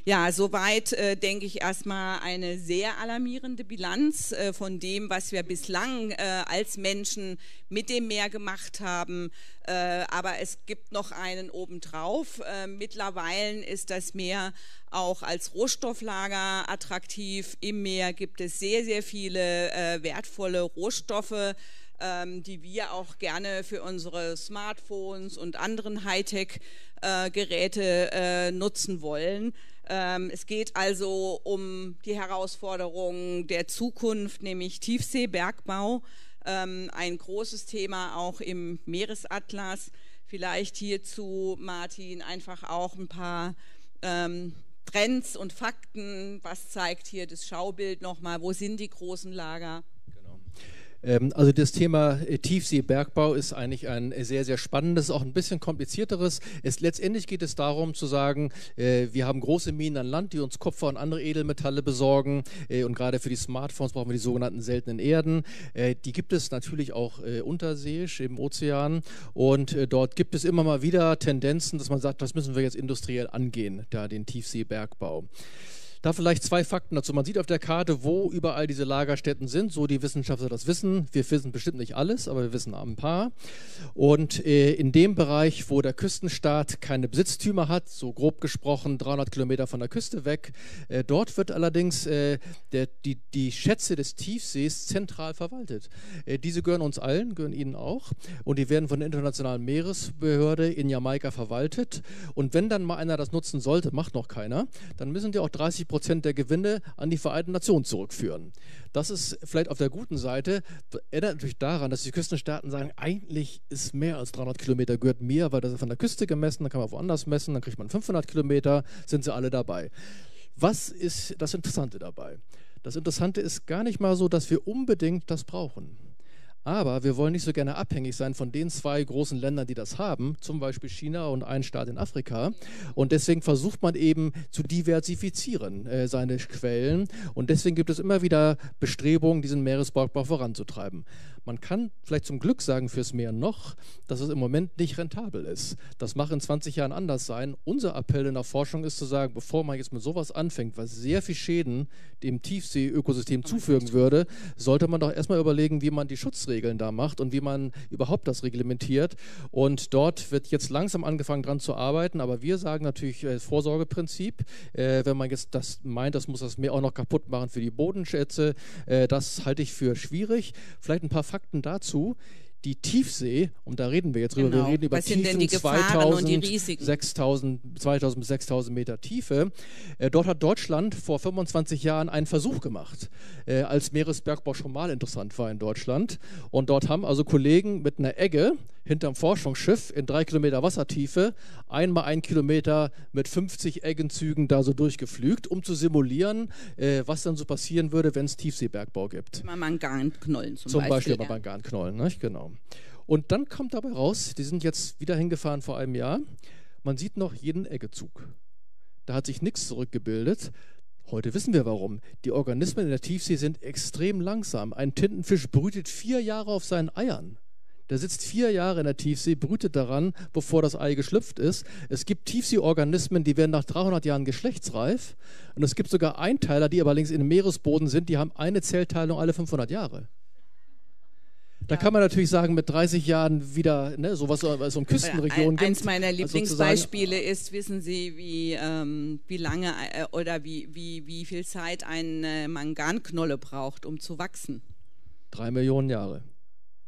Speaker 1: Ja, soweit äh, denke ich erstmal eine sehr alarmierende Bilanz äh, von dem, was wir bislang äh, als Menschen mit dem Meer gemacht haben. Äh, aber es gibt noch einen obendrauf. Äh, mittlerweile ist das Meer auch als Rohstofflager attraktiv. Im Meer gibt es sehr, sehr viele äh, wertvolle Rohstoffe, ähm, die wir auch gerne für unsere Smartphones und anderen Hightech-Geräte äh, nutzen wollen. Ähm, es geht also um die Herausforderungen der Zukunft, nämlich Tiefseebergbau, ähm, ein großes Thema auch im Meeresatlas. Vielleicht hierzu, Martin, einfach auch ein paar ähm, Trends und Fakten. Was zeigt hier das Schaubild nochmal? Wo sind die großen Lager?
Speaker 2: Ähm, also das Thema äh, Tiefseebergbau ist eigentlich ein sehr, sehr spannendes, auch ein bisschen komplizierteres. Es, letztendlich geht es darum zu sagen, äh, wir haben große Minen an Land, die uns Kupfer und andere Edelmetalle besorgen. Äh, und gerade für die Smartphones brauchen wir die sogenannten seltenen Erden. Die gibt es natürlich auch unterseeisch im Ozean. Und dort gibt es immer mal wieder Tendenzen, dass man sagt, das müssen wir jetzt industriell angehen, da den Tiefseebergbau. Da vielleicht zwei Fakten dazu. Man sieht auf der Karte, wo überall diese Lagerstätten sind, so die Wissenschaftler das wissen. Wir wissen bestimmt nicht alles, aber wir wissen ein paar. Und äh, in dem Bereich, wo der Küstenstaat keine Besitztümer hat, so grob gesprochen 300 Kilometer von der Küste weg, äh, dort wird allerdings äh, der, die, die Schätze des Tiefsees zentral verwaltet. Äh, diese gehören uns allen, gehören Ihnen auch. Und die werden von der Internationalen Meeresbehörde in Jamaika verwaltet. Und wenn dann mal einer das nutzen sollte, macht noch keiner, dann müssen die auch 30 Prozent der Gewinne an die Vereinten Nationen zurückführen. Das ist vielleicht auf der guten Seite, erinnert natürlich daran, dass die Küstenstaaten sagen, eigentlich ist mehr als 300 Kilometer gehört mir, weil das ist von der Küste gemessen, dann kann man woanders messen, dann kriegt man 500 Kilometer, sind sie alle dabei. Was ist das Interessante dabei? Das Interessante ist gar nicht mal so, dass wir unbedingt das brauchen. Aber wir wollen nicht so gerne abhängig sein von den zwei großen Ländern, die das haben, zum Beispiel China und ein Staat in Afrika. Und deswegen versucht man eben zu diversifizieren äh, seine Quellen. Und deswegen gibt es immer wieder Bestrebungen, diesen Meeresbergbau voranzutreiben. Man kann vielleicht zum Glück sagen fürs Meer noch, dass es im Moment nicht rentabel ist. Das mag in 20 Jahren anders sein. Unser Appell in der Forschung ist zu sagen, bevor man jetzt mit sowas anfängt, was sehr viel Schäden dem Tiefseeökosystem zufügen würde, sollte man doch erstmal überlegen, wie man die Schutzregeln da macht und wie man überhaupt das reglementiert. Und dort wird jetzt langsam angefangen dran zu arbeiten, aber wir sagen natürlich äh, Vorsorgeprinzip. Äh, wenn man jetzt das meint, das muss das Meer auch noch kaputt machen für die Bodenschätze, äh, das halte ich für schwierig. Vielleicht ein paar Fakten dazu die Tiefsee, und da reden wir jetzt drüber,
Speaker 1: genau.
Speaker 2: wir reden über
Speaker 1: Was
Speaker 2: Tiefen
Speaker 1: die
Speaker 2: 2000,
Speaker 1: und die Risiken?
Speaker 2: 6000, 2000 bis 6000 Meter Tiefe. Äh, dort hat Deutschland vor 25 Jahren einen Versuch gemacht, äh, als Meeresbergbau schon mal interessant war in Deutschland. Und dort haben also Kollegen mit einer Egge hinterm Forschungsschiff in drei Kilometer Wassertiefe einmal ein Kilometer mit 50 Eggenzügen da so durchgeflügt, um zu simulieren, äh, was dann so passieren würde, wenn es Tiefseebergbau gibt.
Speaker 1: Immer Manganknollen zum,
Speaker 2: Zum
Speaker 1: Beispiel.
Speaker 2: Beispiel
Speaker 1: ja.
Speaker 2: Manganknollen, nicht? genau. Und dann kommt dabei raus, die sind jetzt wieder hingefahren vor einem Jahr, man sieht noch jeden Eggezug. Da hat sich nichts zurückgebildet. Heute wissen wir warum. Die Organismen in der Tiefsee sind extrem langsam. Ein Tintenfisch brütet vier Jahre auf seinen Eiern. Der sitzt vier Jahre in der Tiefsee, brütet daran, bevor das Ei geschlüpft ist. Es gibt Tiefseeorganismen, die werden nach 300 Jahren geschlechtsreif. Und es gibt sogar Einteiler, die aber links in dem Meeresboden sind, die haben eine Zellteilung alle 500 Jahre. Da kann man natürlich sagen, mit 30 Jahren wieder ne, sowas so um Küstenregionen
Speaker 1: Ein, Eins meiner
Speaker 2: also
Speaker 1: Lieblingsbeispiele ist, wissen Sie, wie, ähm, wie lange äh, oder wie, wie, wie viel Zeit eine Manganknolle braucht, um zu wachsen?
Speaker 2: Drei Millionen Jahre.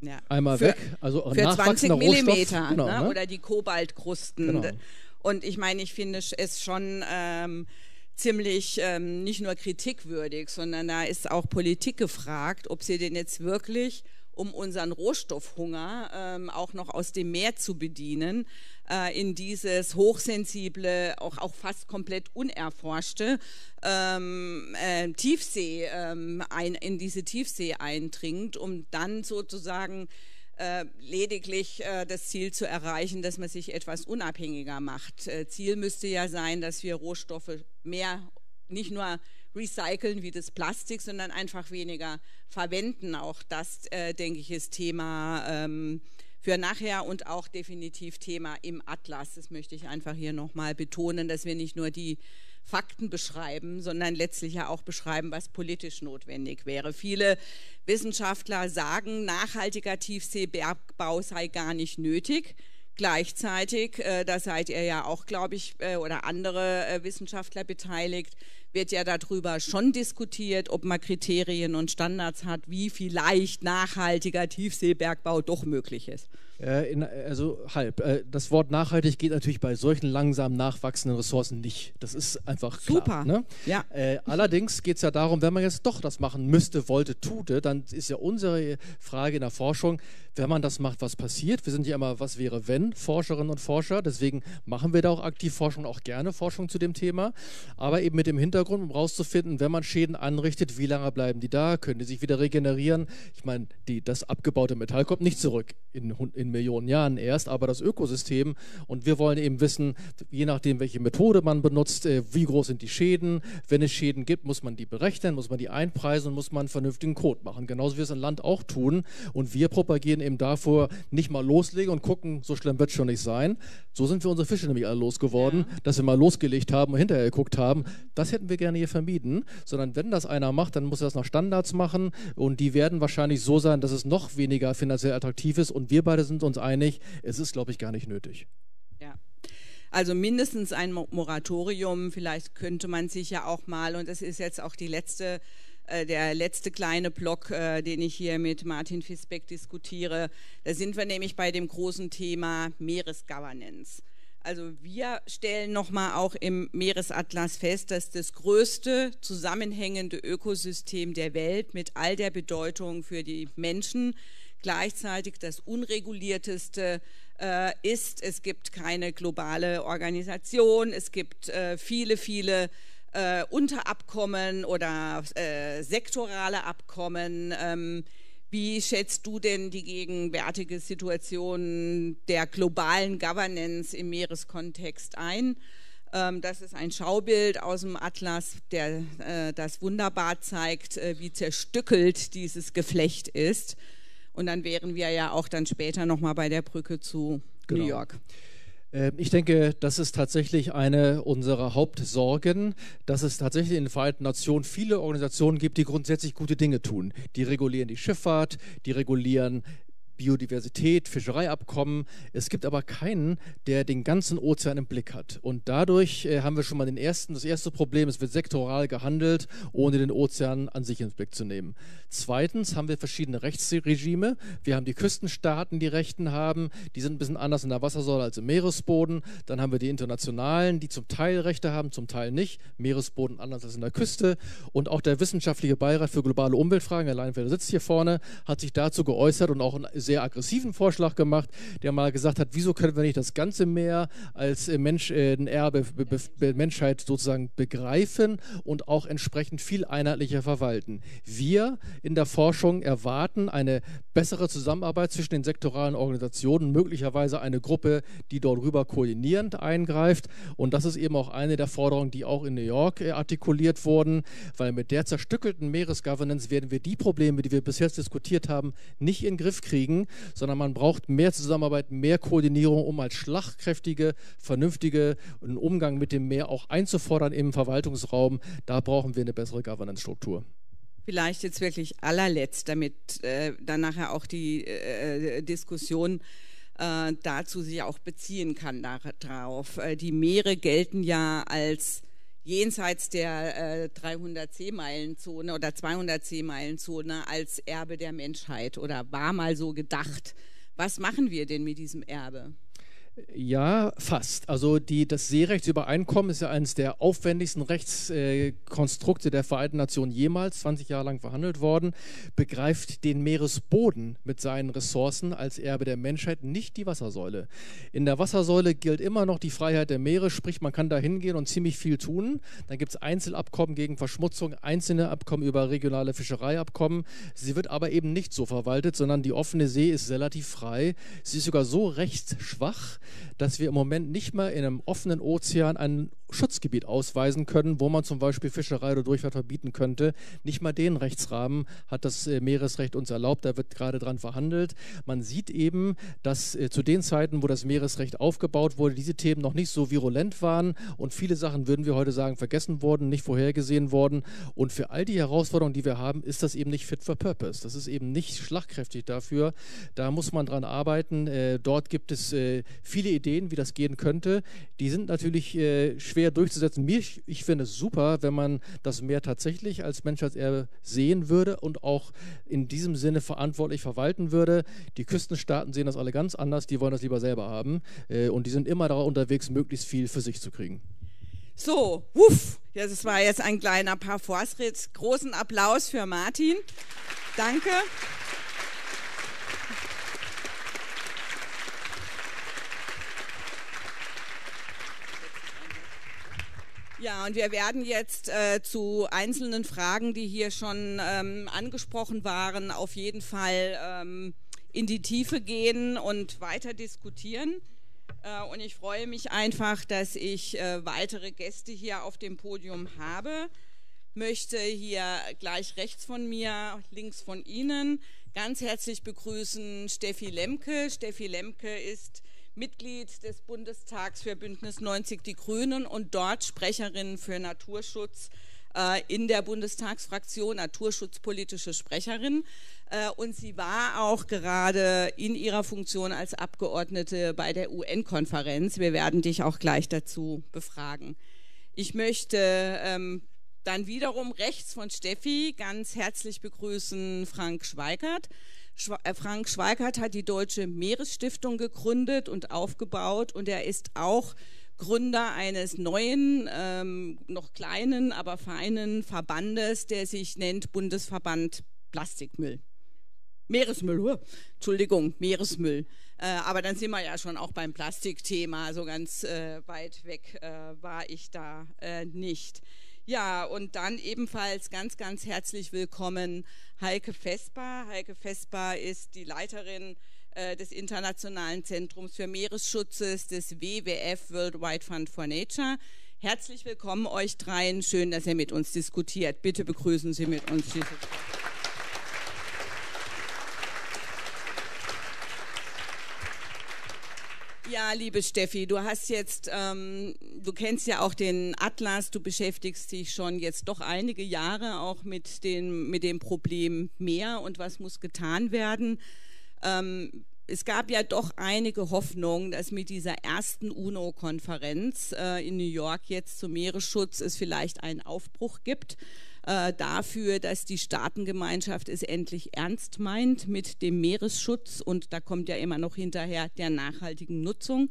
Speaker 1: Ja.
Speaker 2: Einmal
Speaker 1: Für-
Speaker 2: weg, also
Speaker 1: Für 20
Speaker 2: nachwachsender
Speaker 1: Millimeter.
Speaker 2: Genau,
Speaker 1: ne?
Speaker 2: ne?
Speaker 1: oder die Kobaltkrusten.
Speaker 2: Genau.
Speaker 1: Und ich meine, ich finde es schon ähm, ziemlich ähm, nicht nur kritikwürdig, sondern da ist auch Politik gefragt, ob sie denn jetzt wirklich um unseren Rohstoffhunger ähm, auch noch aus dem Meer zu bedienen, äh, in dieses hochsensible, auch, auch fast komplett unerforschte ähm, äh, Tiefsee, ähm, ein, in diese Tiefsee eindringt, um dann sozusagen äh, lediglich äh, das Ziel zu erreichen, dass man sich etwas unabhängiger macht. Äh, Ziel müsste ja sein, dass wir Rohstoffe mehr nicht nur recyceln wie das Plastik, sondern einfach weniger verwenden. Auch das, äh, denke ich, ist Thema ähm, für nachher und auch definitiv Thema im Atlas. Das möchte ich einfach hier nochmal betonen, dass wir nicht nur die Fakten beschreiben, sondern letztlich ja auch beschreiben, was politisch notwendig wäre. Viele Wissenschaftler sagen, nachhaltiger Tiefseebergbau sei gar nicht nötig. Gleichzeitig, äh, da seid ihr ja auch, glaube ich, äh, oder andere äh, Wissenschaftler beteiligt, wird ja darüber schon diskutiert, ob man Kriterien und Standards hat, wie vielleicht nachhaltiger Tiefseebergbau doch möglich ist.
Speaker 2: Äh, in, also halb. Äh, das Wort nachhaltig geht natürlich bei solchen langsam nachwachsenden Ressourcen nicht. Das ist einfach klar.
Speaker 1: Super.
Speaker 2: Ne?
Speaker 1: Ja.
Speaker 2: Äh, allerdings geht es ja darum, wenn man jetzt doch das machen müsste, wollte, tute, dann ist ja unsere Frage in der Forschung, wenn man das macht, was passiert? Wir sind ja immer, was wäre wenn, Forscherinnen und Forscher. Deswegen machen wir da auch aktiv Forschung, auch gerne Forschung zu dem Thema. Aber eben mit dem Hintergrund, um herauszufinden, wenn man Schäden anrichtet, wie lange bleiben die da, können die sich wieder regenerieren. Ich meine, das abgebaute Metall kommt nicht zurück in, in Millionen Jahren erst, aber das Ökosystem. Und wir wollen eben wissen, je nachdem, welche Methode man benutzt, äh, wie groß sind die Schäden. Wenn es Schäden gibt, muss man die berechnen, muss man die einpreisen und muss man einen vernünftigen Code machen. Genauso wie wir es im Land auch tun. Und wir propagieren eben davor, nicht mal loslegen und gucken, so schlimm wird es schon nicht sein. So sind wir unsere Fische nämlich alle losgeworden, ja. dass wir mal losgelegt haben und hinterher geguckt haben. Das hätten wir gerne hier vermieden, sondern wenn das einer macht, dann muss er das nach Standards machen und die werden wahrscheinlich so sein, dass es noch weniger finanziell attraktiv ist und wir beide sind uns einig, es ist, glaube ich, gar nicht nötig.
Speaker 1: Ja. Also mindestens ein Moratorium, vielleicht könnte man sich ja auch mal, und das ist jetzt auch die letzte äh, der letzte kleine Block, äh, den ich hier mit Martin Fisbeck diskutiere. Da sind wir nämlich bei dem großen Thema Meeresgovernance. Also wir stellen nochmal auch im Meeresatlas fest, dass das größte zusammenhängende Ökosystem der Welt mit all der Bedeutung für die Menschen gleichzeitig das unregulierteste äh, ist. Es gibt keine globale Organisation, es gibt äh, viele, viele äh, Unterabkommen oder äh, sektorale Abkommen. Ähm, wie schätzt du denn die gegenwärtige Situation der globalen Governance im Meereskontext ein? Ähm, das ist ein Schaubild aus dem Atlas, der äh, das wunderbar zeigt, äh, wie zerstückelt dieses Geflecht ist. Und dann wären wir ja auch dann später nochmal bei der Brücke zu genau. New York.
Speaker 2: Ähm, ich denke, das ist tatsächlich eine unserer Hauptsorgen, dass es tatsächlich in den Vereinten Nationen viele Organisationen gibt, die grundsätzlich gute Dinge tun. Die regulieren die Schifffahrt, die regulieren Biodiversität, Fischereiabkommen. Es gibt aber keinen, der den ganzen Ozean im Blick hat. Und dadurch äh, haben wir schon mal den ersten, das erste Problem, es wird sektoral gehandelt, ohne den Ozean an sich ins Blick zu nehmen. Zweitens haben wir verschiedene Rechtsregime. Wir haben die Küstenstaaten, die Rechten haben, die sind ein bisschen anders in der Wassersäule als im Meeresboden. Dann haben wir die internationalen, die zum Teil Rechte haben, zum Teil nicht. Meeresboden anders als in der Küste. Und auch der wissenschaftliche Beirat für globale Umweltfragen, Herr Leinfelder sitzt hier vorne, hat sich dazu geäußert und auch ein sehr aggressiven Vorschlag gemacht, der mal gesagt hat, wieso können wir nicht das ganze Meer als äh, Mensch, äh, Erbe der Menschheit sozusagen begreifen und auch entsprechend viel einheitlicher verwalten. Wir in der Forschung erwarten eine bessere Zusammenarbeit zwischen den sektoralen Organisationen, möglicherweise eine Gruppe, die dort rüber koordinierend eingreift. Und das ist eben auch eine der Forderungen, die auch in New York äh, artikuliert wurden, weil mit der zerstückelten Meeresgovernance werden wir die Probleme, die wir bisher diskutiert haben, nicht in den Griff kriegen kriegen, sondern man braucht mehr Zusammenarbeit, mehr Koordinierung, um als schlagkräftige, vernünftige Umgang mit dem Meer auch einzufordern im Verwaltungsraum. Da brauchen wir eine bessere Governance-Struktur.
Speaker 1: Vielleicht jetzt wirklich allerletzt, damit äh, dann nachher auch die äh, Diskussion äh, dazu sich auch beziehen kann darauf. Äh, die Meere gelten ja als jenseits der äh, 300 Seemeilenzone oder 200 Seemeilenzone als Erbe der Menschheit oder war mal so gedacht. Was machen wir denn mit diesem Erbe?
Speaker 2: Ja, fast. Also die, das Seerechtsübereinkommen ist ja eines der aufwendigsten Rechtskonstrukte der Vereinten Nationen jemals, 20 Jahre lang verhandelt worden, begreift den Meeresboden mit seinen Ressourcen als Erbe der Menschheit, nicht die Wassersäule. In der Wassersäule gilt immer noch die Freiheit der Meere, sprich man kann da hingehen und ziemlich viel tun. Dann gibt es Einzelabkommen gegen Verschmutzung, einzelne Abkommen über regionale Fischereiabkommen. Sie wird aber eben nicht so verwaltet, sondern die offene See ist relativ frei. Sie ist sogar so rechtsschwach, dass wir im Moment nicht mehr in einem offenen Ozean ein Schutzgebiet ausweisen können, wo man zum Beispiel Fischerei oder Durchfahrt verbieten könnte. Nicht mal den Rechtsrahmen hat das äh, Meeresrecht uns erlaubt, da wird gerade dran verhandelt. Man sieht eben, dass äh, zu den Zeiten, wo das Meeresrecht aufgebaut wurde, diese Themen noch nicht so virulent waren und viele Sachen, würden wir heute sagen, vergessen wurden, nicht vorhergesehen worden. Und für all die Herausforderungen, die wir haben, ist das eben nicht fit for purpose. Das ist eben nicht schlagkräftig dafür. Da muss man dran arbeiten. Äh, dort gibt es viele Ideen, wie das gehen könnte. Die sind natürlich schwer durchzusetzen. Mir, ich finde es super, wenn man das Meer tatsächlich als Menschheitserbe sehen würde und auch in diesem Sinne verantwortlich verwalten würde. Die Küstenstaaten sehen das alle ganz anders, die wollen das lieber selber haben äh, und die sind immer da unterwegs, möglichst viel für sich zu kriegen.
Speaker 1: So, wuff, das war jetzt ein kleiner Parforce-Ritt. Großen Applaus für Martin. Danke. Ja, und wir werden jetzt äh, zu einzelnen Fragen, die hier schon ähm, angesprochen waren, auf jeden Fall ähm, in die Tiefe gehen und weiter diskutieren. Äh, und ich freue mich einfach, dass ich äh, weitere Gäste hier auf dem Podium habe. Möchte hier gleich rechts von mir, links von Ihnen ganz herzlich begrüßen Steffi Lemke. Steffi Lemke ist Mitglied des Bundestags für Bündnis 90 Die Grünen und dort Sprecherin für Naturschutz äh, in der Bundestagsfraktion, naturschutzpolitische Sprecherin. Äh, und sie war auch gerade in ihrer Funktion als Abgeordnete bei der UN-Konferenz. Wir werden dich auch gleich dazu befragen. Ich möchte ähm, dann wiederum rechts von Steffi ganz herzlich begrüßen Frank Schweigert. Äh, Frank Schweigert hat die Deutsche Meeresstiftung gegründet und aufgebaut und er ist auch Gründer eines neuen, ähm, noch kleinen, aber feinen Verbandes, der sich nennt Bundesverband Plastikmüll. Meeresmüll, huh. Entschuldigung, Meeresmüll. Äh, aber dann sind wir ja schon auch beim Plastikthema, so ganz äh, weit weg äh, war ich da äh, nicht. Ja, und dann ebenfalls ganz, ganz herzlich willkommen Heike Vesper. Heike Vesper ist die Leiterin äh, des Internationalen Zentrums für Meeresschutzes des WWF Worldwide Fund for Nature. Herzlich willkommen euch dreien. Schön, dass ihr mit uns diskutiert. Bitte begrüßen Sie mit uns diese. Ja, liebe Steffi, du hast jetzt, ähm, du kennst ja auch den Atlas, du beschäftigst dich schon jetzt doch einige Jahre auch mit, den, mit dem Problem Meer und was muss getan werden. Ähm, es gab ja doch einige Hoffnungen, dass mit dieser ersten UNO-Konferenz äh, in New York jetzt zum Meeresschutz es vielleicht einen Aufbruch gibt äh, dafür, dass die Staatengemeinschaft es endlich ernst meint mit dem Meeresschutz und da kommt ja immer noch hinterher der nachhaltigen Nutzung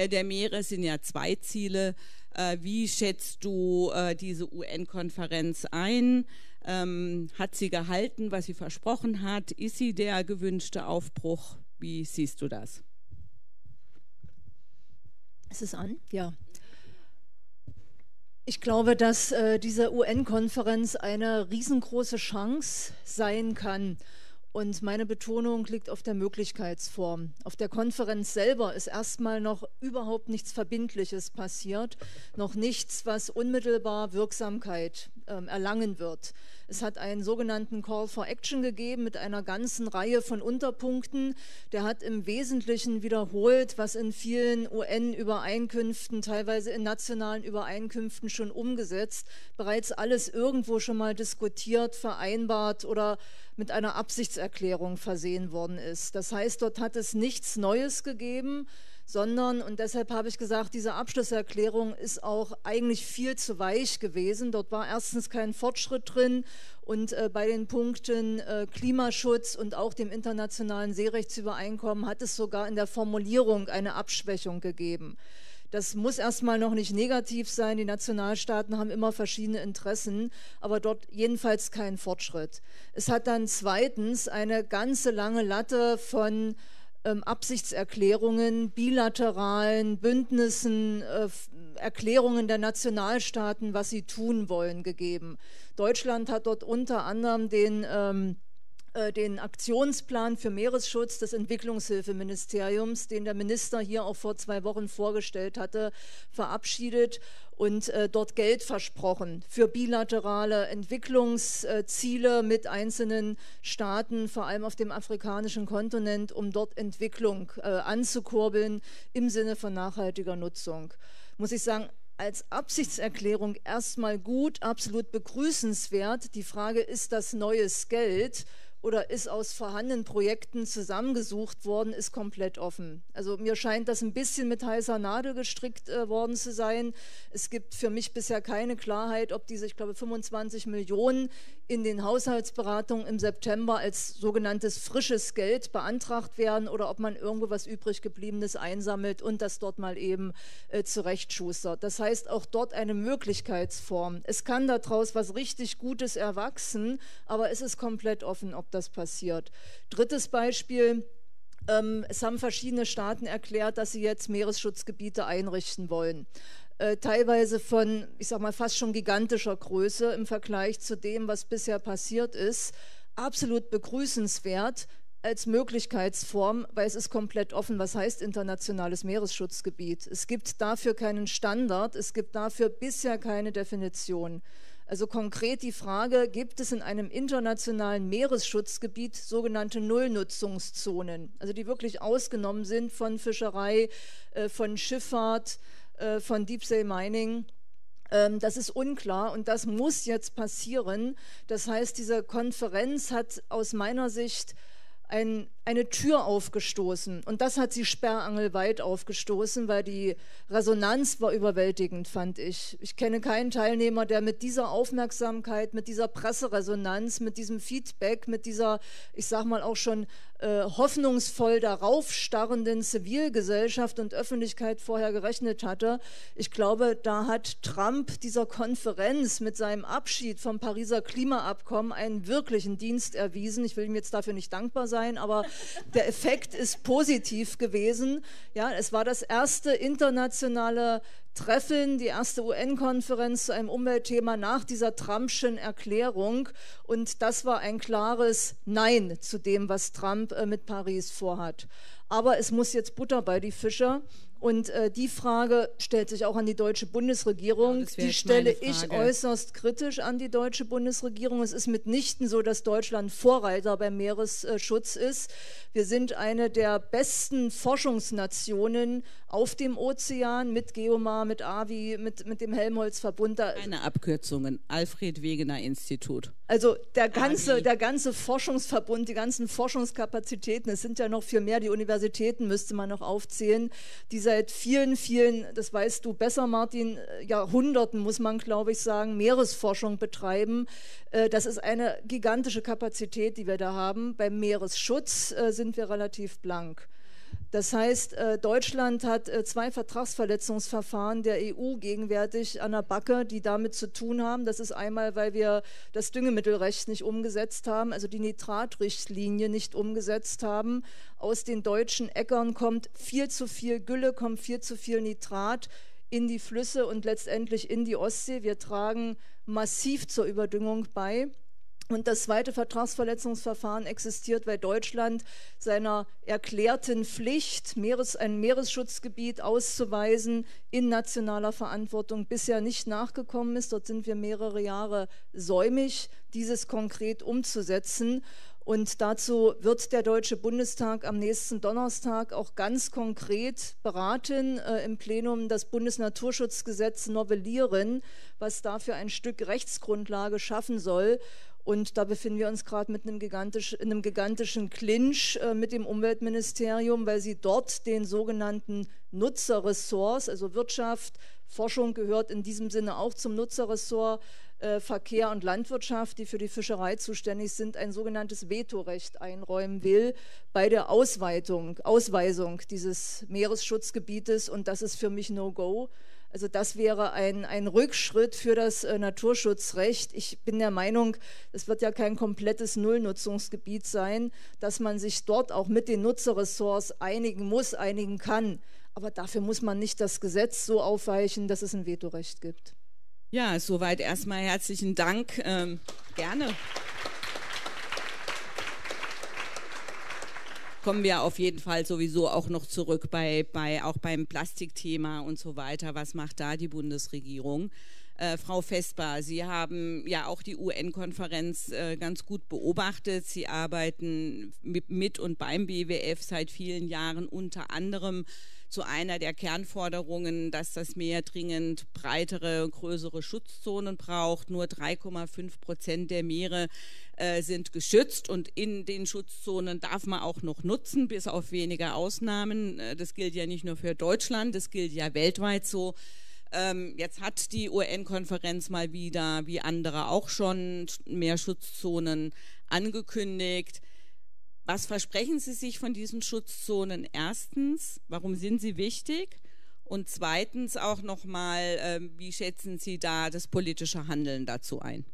Speaker 1: äh, der Meere sind ja zwei Ziele. Äh, wie schätzt du äh, diese UN-Konferenz ein? Ähm, hat sie gehalten, was sie versprochen hat? Ist sie der gewünschte Aufbruch? Wie siehst du das?
Speaker 3: Ist es an? Ja. Ich glaube, dass äh, diese UN-Konferenz eine riesengroße Chance sein kann. Und meine Betonung liegt auf der Möglichkeitsform. Auf der Konferenz selber ist erstmal noch überhaupt nichts Verbindliches passiert, noch nichts, was unmittelbar Wirksamkeit äh, erlangen wird. Es hat einen sogenannten Call for Action gegeben mit einer ganzen Reihe von Unterpunkten. Der hat im Wesentlichen wiederholt, was in vielen UN-Übereinkünften, teilweise in nationalen Übereinkünften schon umgesetzt, bereits alles irgendwo schon mal diskutiert, vereinbart oder mit einer Absichtserklärung versehen worden ist. Das heißt, dort hat es nichts Neues gegeben, sondern, und deshalb habe ich gesagt, diese Abschlusserklärung ist auch eigentlich viel zu weich gewesen. Dort war erstens kein Fortschritt drin und äh, bei den Punkten äh, Klimaschutz und auch dem internationalen Seerechtsübereinkommen hat es sogar in der Formulierung eine Abschwächung gegeben. Das muss erstmal noch nicht negativ sein. Die Nationalstaaten haben immer verschiedene Interessen, aber dort jedenfalls kein Fortschritt. Es hat dann zweitens eine ganze lange Latte von ähm, Absichtserklärungen, bilateralen Bündnissen, äh, Erklärungen der Nationalstaaten, was sie tun wollen, gegeben. Deutschland hat dort unter anderem den ähm, äh, den Aktionsplan für Meeresschutz des Entwicklungshilfeministeriums, den der Minister hier auch vor zwei Wochen vorgestellt hatte, verabschiedet und äh, dort Geld versprochen für bilaterale Entwicklungsziele mit einzelnen Staaten, vor allem auf dem afrikanischen Kontinent, um dort Entwicklung äh, anzukurbeln im Sinne von nachhaltiger Nutzung. Muss ich sagen, als Absichtserklärung erstmal gut, absolut begrüßenswert. Die Frage, ist das neues Geld? Oder ist aus vorhandenen Projekten zusammengesucht worden, ist komplett offen. Also mir scheint das ein bisschen mit heißer Nadel gestrickt äh, worden zu sein. Es gibt für mich bisher keine Klarheit, ob diese, ich glaube, 25 Millionen in den Haushaltsberatungen im September als sogenanntes frisches Geld beantragt werden oder ob man irgendwo was übrig gebliebenes einsammelt und das dort mal eben äh, zurechtschustert. Das heißt auch dort eine Möglichkeitsform. Es kann daraus was richtig Gutes erwachsen, aber es ist komplett offen, ob das passiert. Drittes Beispiel. Ähm, es haben verschiedene Staaten erklärt, dass sie jetzt Meeresschutzgebiete einrichten wollen. Äh, teilweise von, ich sag mal, fast schon gigantischer Größe im Vergleich zu dem, was bisher passiert ist. Absolut begrüßenswert als Möglichkeitsform, weil es ist komplett offen, was heißt internationales Meeresschutzgebiet. Es gibt dafür keinen Standard, es gibt dafür bisher keine Definition. Also konkret die Frage, gibt es in einem internationalen Meeresschutzgebiet sogenannte Nullnutzungszonen, also die wirklich ausgenommen sind von Fischerei, äh, von Schifffahrt, äh, von Deep Sea Mining. Ähm, das ist unklar und das muss jetzt passieren. Das heißt, diese Konferenz hat aus meiner Sicht ein, eine Tür aufgestoßen. Und das hat sie sperrangelweit aufgestoßen, weil die Resonanz war überwältigend, fand ich. Ich kenne keinen Teilnehmer, der mit dieser Aufmerksamkeit, mit dieser Presseresonanz, mit diesem Feedback, mit dieser, ich sag mal auch schon äh, hoffnungsvoll darauf starrenden Zivilgesellschaft und Öffentlichkeit vorher gerechnet hatte. Ich glaube, da hat Trump dieser Konferenz mit seinem Abschied vom Pariser Klimaabkommen einen wirklichen Dienst erwiesen. Ich will ihm jetzt dafür nicht dankbar sein, aber der Effekt ist positiv gewesen. Ja, es war das erste internationale Treffen, die erste UN-Konferenz zu einem Umweltthema nach dieser Trumpschen Erklärung. Und das war ein klares Nein zu dem, was Trump äh, mit Paris vorhat. Aber es muss jetzt Butter bei die Fischer. Und äh, die Frage stellt sich auch an die deutsche Bundesregierung. Ja, die stelle ich äußerst kritisch an die deutsche Bundesregierung. Es ist mitnichten so, dass Deutschland Vorreiter beim Meeresschutz ist. Wir sind eine der besten Forschungsnationen auf dem Ozean mit Geomar, mit AVI, mit, mit dem Helmholtz-Verbund.
Speaker 1: Keine Abkürzungen. Alfred Wegener Institut.
Speaker 3: Also der ganze, der ganze Forschungsverbund, die ganzen Forschungskapazitäten, es sind ja noch viel mehr, die Universitäten müsste man noch aufzählen, die seit vielen, vielen, das weißt du besser, Martin, Jahrhunderten, muss man glaube ich sagen, Meeresforschung betreiben. Äh, das ist eine gigantische Kapazität, die wir da haben. Beim Meeresschutz äh, sind wir relativ blank. Das heißt, äh, Deutschland hat äh, zwei Vertragsverletzungsverfahren der EU gegenwärtig an der Backe, die damit zu tun haben. Das ist einmal, weil wir das Düngemittelrecht nicht umgesetzt haben, also die Nitratrichtlinie nicht umgesetzt haben. Aus den deutschen Äckern kommt viel zu viel Gülle, kommt viel zu viel Nitrat in die Flüsse und letztendlich in die Ostsee. Wir tragen massiv zur Überdüngung bei. Und das zweite Vertragsverletzungsverfahren existiert, weil Deutschland seiner erklärten Pflicht, Meeres, ein Meeresschutzgebiet auszuweisen, in nationaler Verantwortung bisher nicht nachgekommen ist. Dort sind wir mehrere Jahre säumig, dieses konkret umzusetzen. Und dazu wird der Deutsche Bundestag am nächsten Donnerstag auch ganz konkret beraten, äh, im Plenum das Bundesnaturschutzgesetz novellieren, was dafür ein Stück Rechtsgrundlage schaffen soll. Und da befinden wir uns gerade mit einem gigantisch, in einem gigantischen Clinch äh, mit dem Umweltministerium, weil sie dort den sogenannten Nutzerressorts, also Wirtschaft, Forschung gehört in diesem Sinne auch zum Nutzerressort, äh, Verkehr und Landwirtschaft, die für die Fischerei zuständig sind, ein sogenanntes Vetorecht einräumen will bei der Ausweitung, Ausweisung dieses Meeresschutzgebietes. Und das ist für mich No-Go. Also das wäre ein, ein Rückschritt für das äh, Naturschutzrecht. Ich bin der Meinung, es wird ja kein komplettes Nullnutzungsgebiet sein, dass man sich dort auch mit den Nutzerressorts einigen muss, einigen kann. Aber dafür muss man nicht das Gesetz so aufweichen, dass es ein Vetorecht gibt.
Speaker 1: Ja, soweit erstmal herzlichen Dank. Ähm, gerne. Kommen wir auf jeden Fall sowieso auch noch zurück bei, bei auch beim Plastikthema und so weiter. Was macht da die Bundesregierung? Äh, Frau Vespa, Sie haben ja auch die UN-Konferenz äh, ganz gut beobachtet. Sie arbeiten mit, mit und beim BWF seit vielen Jahren unter anderem zu einer der Kernforderungen, dass das Meer dringend breitere, größere Schutzzonen braucht. Nur 3,5 Prozent der Meere äh, sind geschützt und in den Schutzzonen darf man auch noch nutzen, bis auf wenige Ausnahmen. Äh, das gilt ja nicht nur für Deutschland, das gilt ja weltweit so. Ähm, jetzt hat die UN-Konferenz mal wieder, wie andere auch schon, mehr Schutzzonen angekündigt. Was versprechen Sie sich von diesen Schutzzonen? Erstens, warum sind sie wichtig? Und zweitens auch nochmal, äh, wie schätzen Sie da das politische Handeln dazu ein?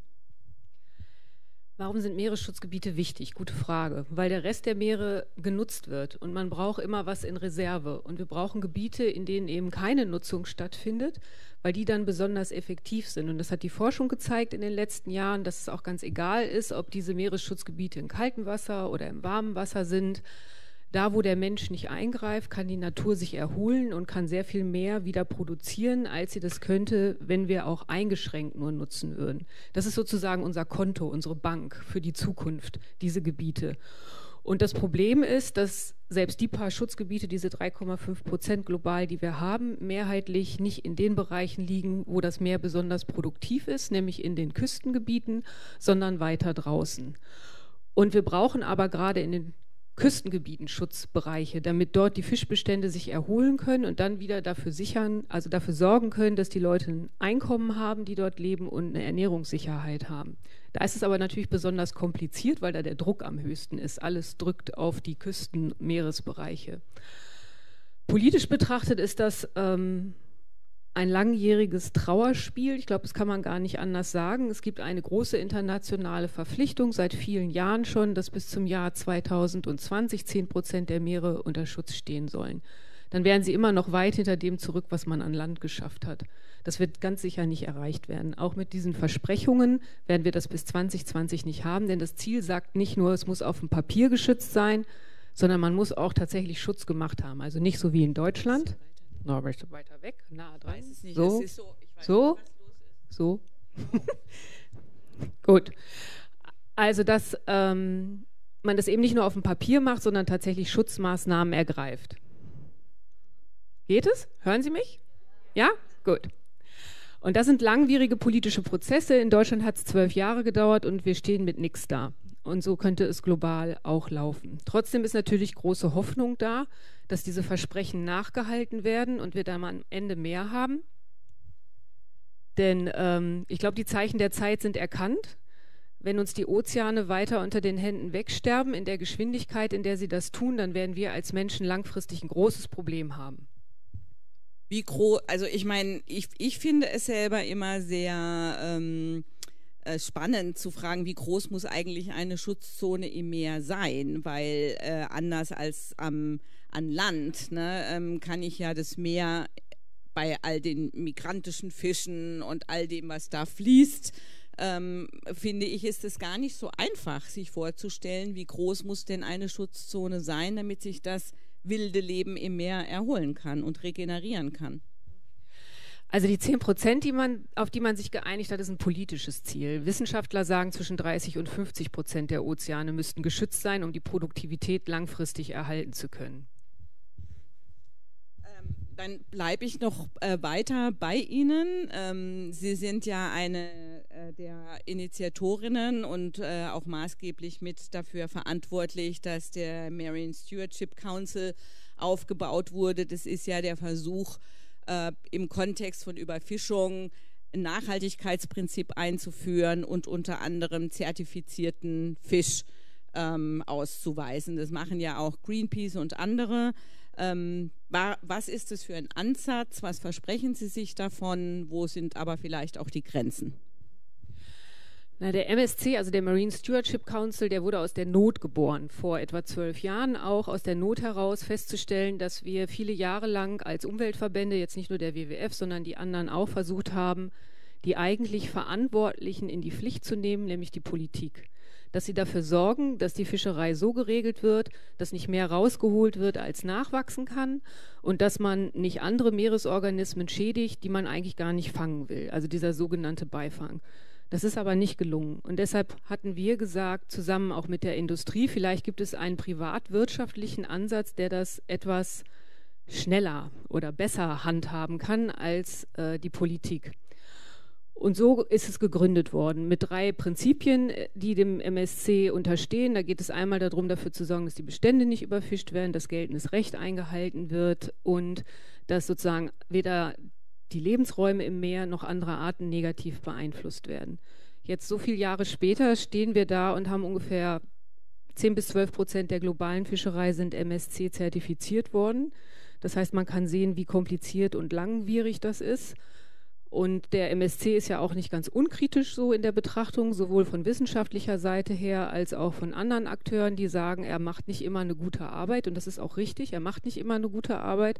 Speaker 4: Warum sind Meeresschutzgebiete wichtig? Gute Frage. Weil der Rest der Meere genutzt wird und man braucht immer was in Reserve. Und wir brauchen Gebiete, in denen eben keine Nutzung stattfindet, weil die dann besonders effektiv sind. Und das hat die Forschung gezeigt in den letzten Jahren, dass es auch ganz egal ist, ob diese Meeresschutzgebiete in kaltem Wasser oder im warmen Wasser sind. Da, wo der Mensch nicht eingreift, kann die Natur sich erholen und kann sehr viel mehr wieder produzieren, als sie das könnte, wenn wir auch eingeschränkt nur nutzen würden. Das ist sozusagen unser Konto, unsere Bank für die Zukunft, diese Gebiete. Und das Problem ist, dass selbst die paar Schutzgebiete, diese 3,5 Prozent global, die wir haben, mehrheitlich nicht in den Bereichen liegen, wo das Meer besonders produktiv ist, nämlich in den Küstengebieten, sondern weiter draußen. Und wir brauchen aber gerade in den Küstengebieten Schutzbereiche, damit dort die Fischbestände sich erholen können und dann wieder dafür sichern, also dafür sorgen können, dass die Leute ein Einkommen haben, die dort leben und eine Ernährungssicherheit haben. Da ist es aber natürlich besonders kompliziert, weil da der Druck am höchsten ist. Alles drückt auf die Küsten-Meeresbereiche. Politisch betrachtet ist das ähm, ein langjähriges Trauerspiel. Ich glaube, das kann man gar nicht anders sagen. Es gibt eine große internationale Verpflichtung seit vielen Jahren schon, dass bis zum Jahr 2020 10 Prozent der Meere unter Schutz stehen sollen. Dann wären sie immer noch weit hinter dem zurück, was man an Land geschafft hat. Das wird ganz sicher nicht erreicht werden. Auch mit diesen Versprechungen werden wir das bis 2020 nicht haben, denn das Ziel sagt nicht nur, es muss auf dem Papier geschützt sein, sondern man muss auch tatsächlich Schutz gemacht haben. Also nicht so wie in Deutschland noch weiter weg, nah dran. Weiß es nicht. So, so, so, nicht, so. Gut. Also, dass ähm, man das eben nicht nur auf dem Papier macht, sondern tatsächlich Schutzmaßnahmen ergreift. Geht es? Hören Sie mich? Ja? Gut. Und das sind langwierige politische Prozesse. In Deutschland hat es zwölf Jahre gedauert und wir stehen mit nichts da. Und so könnte es global auch laufen. Trotzdem ist natürlich große Hoffnung da, dass diese Versprechen nachgehalten werden und wir dann am Ende mehr haben. Denn ähm, ich glaube, die Zeichen der Zeit sind erkannt. Wenn uns die Ozeane weiter unter den Händen wegsterben, in der Geschwindigkeit, in der sie das tun, dann werden wir als Menschen langfristig ein großes Problem haben.
Speaker 1: Wie groß, also ich meine, ich, ich finde es selber immer sehr ähm, äh, spannend zu fragen, wie groß muss eigentlich eine Schutzzone im Meer sein, weil äh, anders als am, an Land ne, ähm, kann ich ja das Meer bei all den migrantischen Fischen und all dem, was da fließt, ähm, finde ich, ist es gar nicht so einfach, sich vorzustellen, wie groß muss denn eine Schutzzone sein, damit sich das wilde Leben im Meer erholen kann und regenerieren kann.
Speaker 4: Also die 10 Prozent, die auf die man sich geeinigt hat, ist ein politisches Ziel. Wissenschaftler sagen, zwischen 30 und 50 Prozent der Ozeane müssten geschützt sein, um die Produktivität langfristig erhalten zu können.
Speaker 1: Ähm, dann bleibe ich noch äh, weiter bei Ihnen. Ähm, Sie sind ja eine äh, der Initiatorinnen und äh, auch maßgeblich mit dafür verantwortlich, dass der Marine Stewardship Council aufgebaut wurde. Das ist ja der Versuch, äh, im Kontext von Überfischung ein Nachhaltigkeitsprinzip einzuführen und unter anderem zertifizierten Fisch ähm, auszuweisen. Das machen ja auch Greenpeace und andere. Ähm, was ist es für ein Ansatz? Was versprechen Sie sich davon? Wo sind aber vielleicht auch die Grenzen?
Speaker 4: Na, der MSC, also der Marine Stewardship Council, der wurde aus der Not geboren, vor etwa zwölf Jahren auch aus der Not heraus festzustellen, dass wir viele Jahre lang als Umweltverbände, jetzt nicht nur der WWF, sondern die anderen auch versucht haben, die eigentlich Verantwortlichen in die Pflicht zu nehmen, nämlich die Politik. Dass sie dafür sorgen, dass die Fischerei so geregelt wird, dass nicht mehr rausgeholt wird, als nachwachsen kann und dass man nicht andere Meeresorganismen schädigt, die man eigentlich gar nicht fangen will. Also dieser sogenannte Beifang. Das ist aber nicht gelungen. Und deshalb hatten wir gesagt, zusammen auch mit der Industrie, vielleicht gibt es einen privatwirtschaftlichen Ansatz, der das etwas schneller oder besser handhaben kann als äh, die Politik. Und so ist es gegründet worden mit drei Prinzipien, die dem MSC unterstehen. Da geht es einmal darum, dafür zu sorgen, dass die Bestände nicht überfischt werden, dass geltendes Recht eingehalten wird und dass sozusagen weder die Lebensräume im Meer noch andere Arten negativ beeinflusst werden. Jetzt so viele Jahre später stehen wir da und haben ungefähr 10 bis 12 Prozent der globalen Fischerei sind MSC zertifiziert worden. Das heißt, man kann sehen, wie kompliziert und langwierig das ist. Und der MSC ist ja auch nicht ganz unkritisch so in der Betrachtung, sowohl von wissenschaftlicher Seite her als auch von anderen Akteuren, die sagen, er macht nicht immer eine gute Arbeit. Und das ist auch richtig, er macht nicht immer eine gute Arbeit.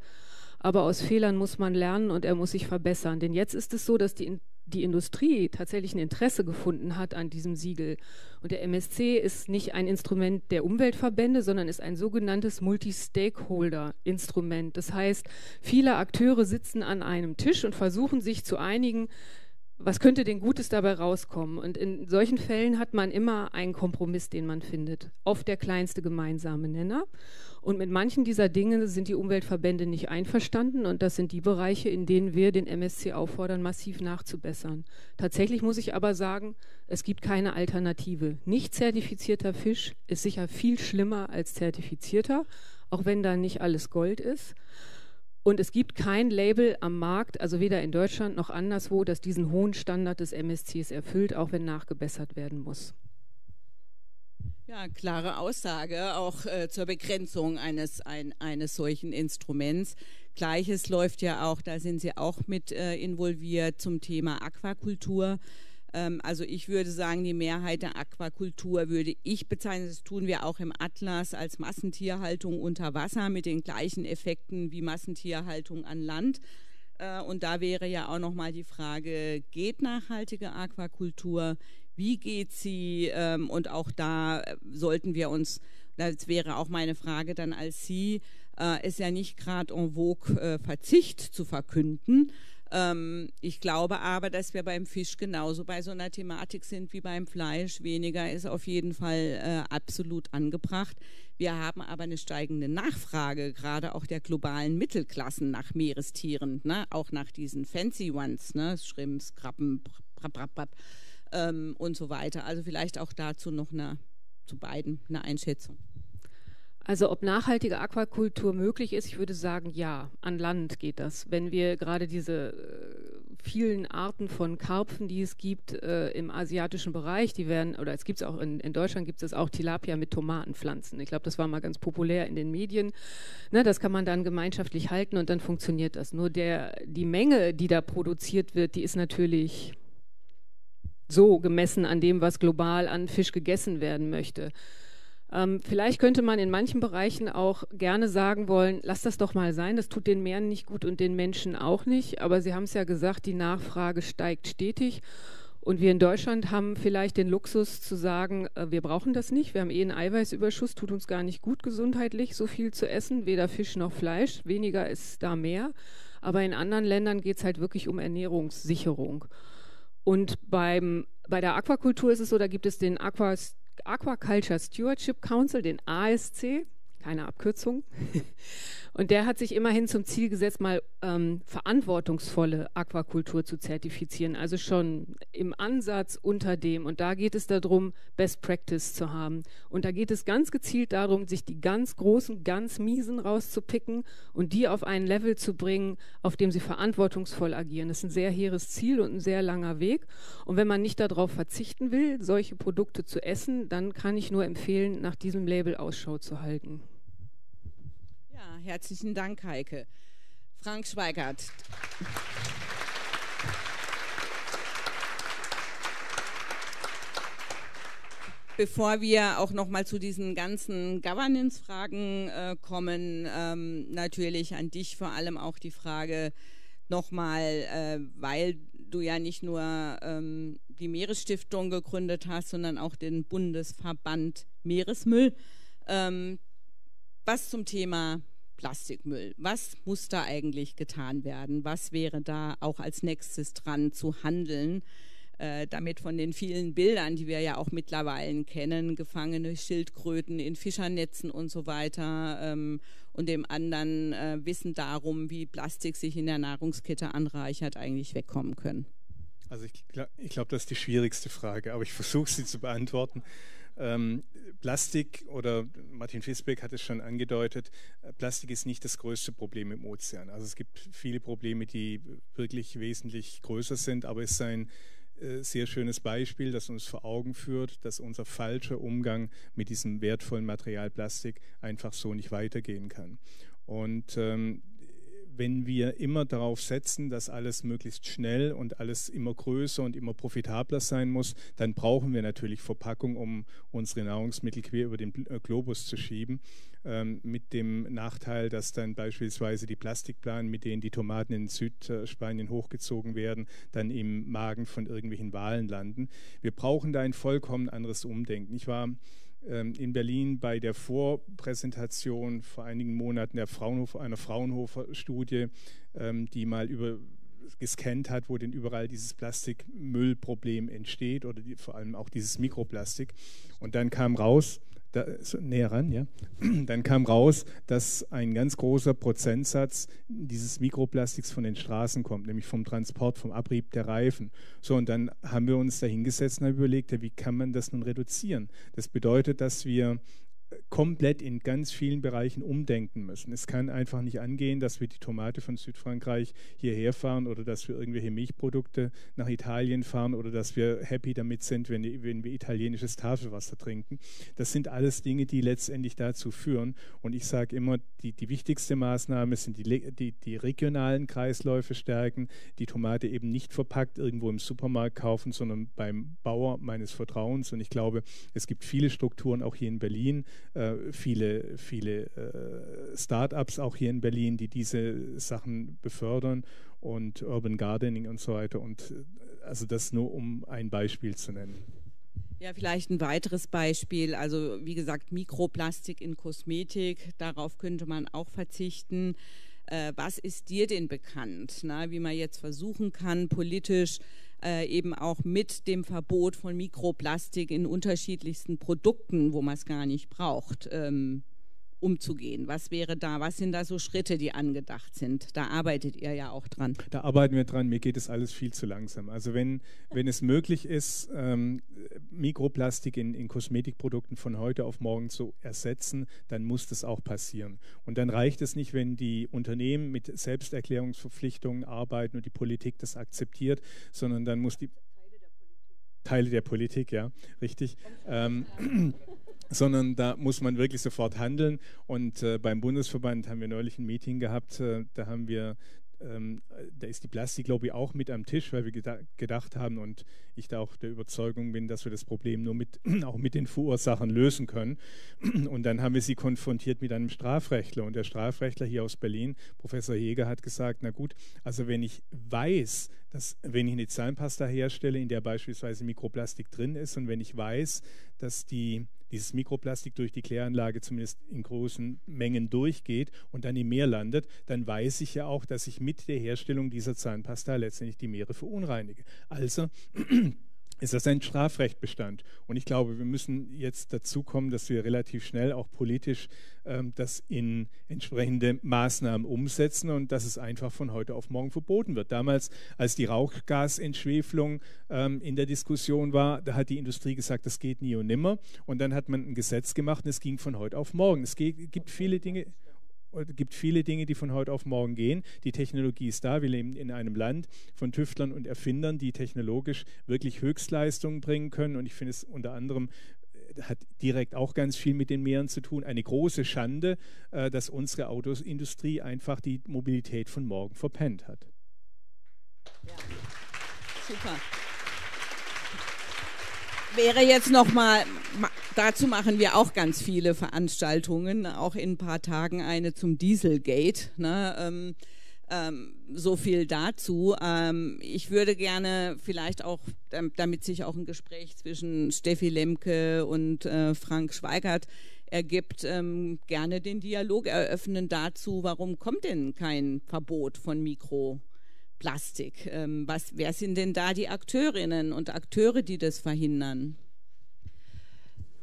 Speaker 4: Aber aus Fehlern muss man lernen und er muss sich verbessern. Denn jetzt ist es so, dass die die Industrie tatsächlich ein Interesse gefunden hat an diesem Siegel. Und der MSC ist nicht ein Instrument der Umweltverbände, sondern ist ein sogenanntes Multi-Stakeholder-Instrument. Das heißt, viele Akteure sitzen an einem Tisch und versuchen sich zu einigen, was könnte denn Gutes dabei rauskommen? Und in solchen Fällen hat man immer einen Kompromiss, den man findet. Oft der kleinste gemeinsame Nenner. Und mit manchen dieser Dinge sind die Umweltverbände nicht einverstanden und das sind die Bereiche, in denen wir den MSC auffordern, massiv nachzubessern. Tatsächlich muss ich aber sagen, es gibt keine Alternative. Nicht zertifizierter Fisch ist sicher viel schlimmer als zertifizierter, auch wenn da nicht alles Gold ist. Und es gibt kein Label am Markt, also weder in Deutschland noch anderswo, das diesen hohen Standard des MSCs erfüllt, auch wenn nachgebessert werden muss.
Speaker 1: Ja, klare Aussage auch äh, zur Begrenzung eines, ein, eines solchen Instruments. Gleiches läuft ja auch, da sind Sie auch mit äh, involviert zum Thema Aquakultur. Ähm, also ich würde sagen, die Mehrheit der Aquakultur würde ich bezeichnen, das tun wir auch im Atlas als Massentierhaltung unter Wasser mit den gleichen Effekten wie Massentierhaltung an Land. Äh, und da wäre ja auch nochmal die Frage, geht nachhaltige Aquakultur? wie geht sie ähm, und auch da äh, sollten wir uns, das wäre auch meine Frage dann als Sie, äh, ist ja nicht gerade en vogue äh, Verzicht zu verkünden. Ähm, ich glaube aber, dass wir beim Fisch genauso bei so einer Thematik sind wie beim Fleisch. Weniger ist auf jeden Fall äh, absolut angebracht. Wir haben aber eine steigende Nachfrage, gerade auch der globalen Mittelklassen nach Meerestieren, ne? auch nach diesen fancy ones, ne? Schrimps, Krabben, brab, brab, brab ähm, und so weiter. Also vielleicht auch dazu noch eine, zu beiden eine Einschätzung.
Speaker 4: Also ob nachhaltige Aquakultur möglich ist, ich würde sagen, ja, an Land geht das. Wenn wir gerade diese äh, vielen Arten von Karpfen, die es gibt äh, im asiatischen Bereich, die werden, oder es gibt es auch in, in Deutschland, gibt es auch Tilapia mit Tomatenpflanzen. Ich glaube, das war mal ganz populär in den Medien. Ne, das kann man dann gemeinschaftlich halten und dann funktioniert das. Nur der, die Menge, die da produziert wird, die ist natürlich so gemessen an dem, was global an Fisch gegessen werden möchte. Ähm, vielleicht könnte man in manchen Bereichen auch gerne sagen wollen, lass das doch mal sein, das tut den Meeren nicht gut und den Menschen auch nicht. Aber Sie haben es ja gesagt, die Nachfrage steigt stetig. Und wir in Deutschland haben vielleicht den Luxus zu sagen, äh, wir brauchen das nicht, wir haben eh einen Eiweißüberschuss, tut uns gar nicht gut gesundheitlich, so viel zu essen, weder Fisch noch Fleisch, weniger ist da mehr. Aber in anderen Ländern geht es halt wirklich um Ernährungssicherung. Und beim, bei der Aquakultur ist es so, da gibt es den Aqua, Aquaculture Stewardship Council, den ASC, keine Abkürzung. Und der hat sich immerhin zum Ziel gesetzt, mal ähm, verantwortungsvolle Aquakultur zu zertifizieren. Also schon im Ansatz unter dem. Und da geht es darum, Best Practice zu haben. Und da geht es ganz gezielt darum, sich die ganz großen, ganz miesen rauszupicken und die auf ein Level zu bringen, auf dem sie verantwortungsvoll agieren. Das ist ein sehr hehres Ziel und ein sehr langer Weg. Und wenn man nicht darauf verzichten will, solche Produkte zu essen, dann kann ich nur empfehlen, nach diesem Label Ausschau zu halten
Speaker 1: herzlichen Dank, Heike. Frank Schweigert. Bevor wir auch noch mal zu diesen ganzen Governance-Fragen äh, kommen, ähm, natürlich an dich vor allem auch die Frage nochmal, äh, weil du ja nicht nur ähm, die Meeresstiftung gegründet hast, sondern auch den Bundesverband Meeresmüll. Ähm, was zum Thema Plastikmüll. Was muss da eigentlich getan werden? Was wäre da auch als nächstes dran zu handeln, äh, damit von den vielen Bildern, die wir ja auch mittlerweile kennen, gefangene Schildkröten in Fischernetzen und so weiter ähm, und dem anderen äh, Wissen darum, wie Plastik sich in der Nahrungskette anreichert, eigentlich wegkommen können?
Speaker 5: Also ich, ich glaube, das ist die schwierigste Frage, aber ich versuche sie zu beantworten. Ähm, Plastik oder Martin Fisbeck hat es schon angedeutet, äh, Plastik ist nicht das größte Problem im Ozean. Also es gibt viele Probleme, die wirklich wesentlich größer sind, aber es ist ein äh, sehr schönes Beispiel, das uns vor Augen führt, dass unser falscher Umgang mit diesem wertvollen Material Plastik einfach so nicht weitergehen kann. Und ähm, wenn wir immer darauf setzen, dass alles möglichst schnell und alles immer größer und immer profitabler sein muss, dann brauchen wir natürlich Verpackung, um unsere Nahrungsmittel quer über den äh, Globus zu schieben. Ähm, mit dem Nachteil, dass dann beispielsweise die Plastikplanen, mit denen die Tomaten in Südspanien hochgezogen werden, dann im Magen von irgendwelchen Walen landen. Wir brauchen da ein vollkommen anderes Umdenken. Ich war in Berlin bei der Vorpräsentation vor einigen Monaten der Fraunhofer, einer Fraunhofer-Studie, ähm, die mal über gescannt hat, wo denn überall dieses Plastikmüllproblem entsteht oder die, vor allem auch dieses Mikroplastik. Und dann kam raus, da, näher ran, ja. Dann kam raus, dass ein ganz großer Prozentsatz dieses Mikroplastiks von den Straßen kommt, nämlich vom Transport, vom Abrieb der Reifen. So, und dann haben wir uns da hingesetzt und haben überlegt, wie kann man das nun reduzieren? Das bedeutet, dass wir komplett in ganz vielen Bereichen umdenken müssen. Es kann einfach nicht angehen, dass wir die Tomate von Südfrankreich hierher fahren oder dass wir irgendwelche Milchprodukte nach Italien fahren oder dass wir happy damit sind, wenn, wenn wir italienisches Tafelwasser trinken. Das sind alles Dinge, die letztendlich dazu führen. Und ich sage immer, die, die wichtigste Maßnahme sind die, die, die regionalen Kreisläufe stärken, die Tomate eben nicht verpackt irgendwo im Supermarkt kaufen, sondern beim Bauer meines Vertrauens. Und ich glaube, es gibt viele Strukturen auch hier in Berlin, äh, viele, viele äh, Start-ups auch hier in Berlin, die diese Sachen befördern und Urban Gardening und so weiter. Und äh, also das nur um ein Beispiel zu nennen.
Speaker 1: Ja, vielleicht ein weiteres Beispiel. Also wie gesagt, Mikroplastik in Kosmetik, darauf könnte man auch verzichten. Äh, was ist dir denn bekannt, na, wie man jetzt versuchen kann, politisch äh, eben auch mit dem Verbot von Mikroplastik in unterschiedlichsten Produkten, wo man es gar nicht braucht, ähm, umzugehen? Was wäre da, was sind da so Schritte, die angedacht sind? Da arbeitet ihr ja auch dran.
Speaker 5: Da arbeiten wir dran, mir geht es alles viel zu langsam. Also wenn, wenn es möglich ist, ähm, Mikroplastik in, in Kosmetikprodukten von heute auf morgen zu ersetzen, dann muss das auch passieren. Und dann reicht es nicht, wenn die Unternehmen mit Selbsterklärungsverpflichtungen arbeiten und die Politik das akzeptiert, sondern dann muss die Teile der Politik, ja, richtig. Ähm, sondern da muss man wirklich sofort handeln. Und äh, beim Bundesverband haben wir neulich ein Meeting gehabt, äh, da haben wir ähm, da ist die Plastiklobby auch mit am Tisch, weil wir geda gedacht haben und ich da auch der Überzeugung bin, dass wir das Problem nur mit, auch mit den Verursachen lösen können. Und dann haben wir sie konfrontiert mit einem Strafrechtler und der Strafrechtler hier aus Berlin, Professor Jäger, hat gesagt, na gut, also wenn ich weiß, dass wenn ich eine Zahnpasta herstelle, in der beispielsweise Mikroplastik drin ist und wenn ich weiß, dass die dieses Mikroplastik durch die Kläranlage zumindest in großen Mengen durchgeht und dann im Meer landet, dann weiß ich ja auch, dass ich mit der Herstellung dieser Zahnpasta letztendlich die Meere verunreinige. Also ist das ein Strafrechtbestand. Und ich glaube, wir müssen jetzt dazu kommen, dass wir relativ schnell auch politisch ähm, das in entsprechende Maßnahmen umsetzen und dass es einfach von heute auf morgen verboten wird. Damals, als die Rauchgasentschwefelung ähm, in der Diskussion war, da hat die Industrie gesagt, das geht nie und nimmer. Und dann hat man ein Gesetz gemacht und es ging von heute auf morgen. Es gibt viele Dinge es gibt viele Dinge, die von heute auf morgen gehen. Die Technologie ist da. Wir leben in einem Land von Tüftlern und Erfindern, die technologisch wirklich Höchstleistungen bringen können. Und ich finde es unter anderem äh, hat direkt auch ganz viel mit den Meeren zu tun. Eine große Schande, äh, dass unsere Autosindustrie einfach die Mobilität von morgen verpennt hat.
Speaker 1: Ja. Super wäre jetzt noch mal, dazu machen wir auch ganz viele Veranstaltungen, auch in ein paar Tagen eine zum Dieselgate. Ne? Ähm, ähm, so viel dazu. Ähm, ich würde gerne vielleicht auch, damit sich auch ein Gespräch zwischen Steffi Lemke und äh, Frank Schweigert ergibt, ähm, gerne den Dialog eröffnen dazu, warum kommt denn kein Verbot von Mikro? Plastik. Ähm, was, wer sind denn da die Akteurinnen und Akteure, die das verhindern?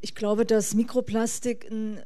Speaker 3: Ich glaube, dass Mikroplastik ein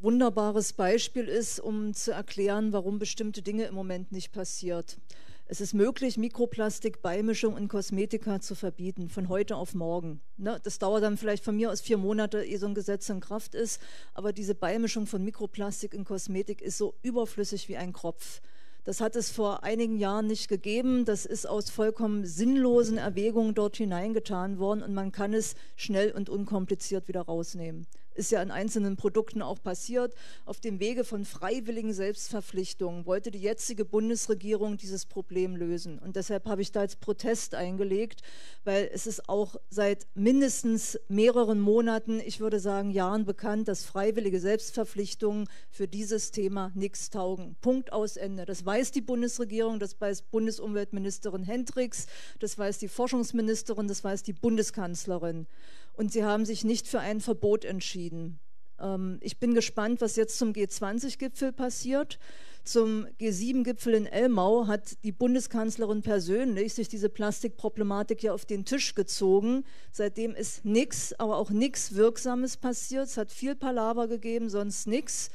Speaker 3: wunderbares Beispiel ist, um zu erklären, warum bestimmte Dinge im Moment nicht passiert. Es ist möglich, Mikroplastikbeimischung in Kosmetika zu verbieten, von heute auf morgen. Ne, das dauert dann vielleicht von mir aus vier Monate, ehe so ein Gesetz in Kraft ist. Aber diese Beimischung von Mikroplastik in Kosmetik ist so überflüssig wie ein Kropf. Das hat es vor einigen Jahren nicht gegeben. Das ist aus vollkommen sinnlosen Erwägungen dort hineingetan worden und man kann es schnell und unkompliziert wieder rausnehmen. Ist ja in einzelnen Produkten auch passiert. Auf dem Wege von freiwilligen Selbstverpflichtungen wollte die jetzige Bundesregierung dieses Problem lösen. Und deshalb habe ich da jetzt Protest eingelegt, weil es ist auch seit mindestens mehreren Monaten, ich würde sagen Jahren bekannt, dass freiwillige Selbstverpflichtungen für dieses Thema nichts taugen. Punkt aus Ende. Das weiß die Bundesregierung, das weiß Bundesumweltministerin Hendricks, das weiß die Forschungsministerin, das weiß die Bundeskanzlerin und sie haben sich nicht für ein Verbot entschieden. Ähm, ich bin gespannt, was jetzt zum G20-Gipfel passiert. Zum G7-Gipfel in Elmau hat die Bundeskanzlerin persönlich sich diese Plastikproblematik ja auf den Tisch gezogen. Seitdem ist nichts, aber auch nichts Wirksames passiert. Es hat viel Palaver gegeben, sonst nichts.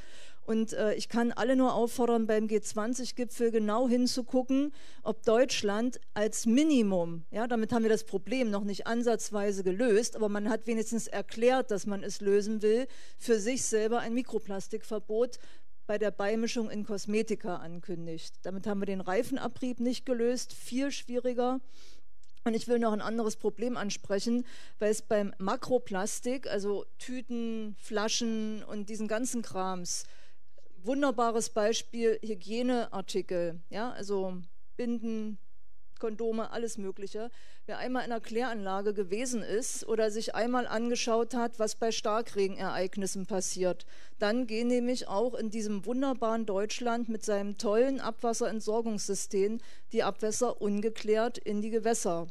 Speaker 3: Und äh, ich kann alle nur auffordern, beim G20-Gipfel genau hinzugucken, ob Deutschland als Minimum, ja, damit haben wir das Problem noch nicht ansatzweise gelöst, aber man hat wenigstens erklärt, dass man es lösen will, für sich selber ein Mikroplastikverbot bei der Beimischung in Kosmetika ankündigt. Damit haben wir den Reifenabrieb nicht gelöst, viel schwieriger. Und ich will noch ein anderes Problem ansprechen, weil es beim Makroplastik, also Tüten, Flaschen und diesen ganzen Krams, wunderbares Beispiel Hygieneartikel, ja, also Binden, Kondome, alles Mögliche. Wer einmal in einer Kläranlage gewesen ist oder sich einmal angeschaut hat, was bei Starkregenereignissen passiert, dann gehen nämlich auch in diesem wunderbaren Deutschland mit seinem tollen Abwasserentsorgungssystem die Abwässer ungeklärt in die Gewässer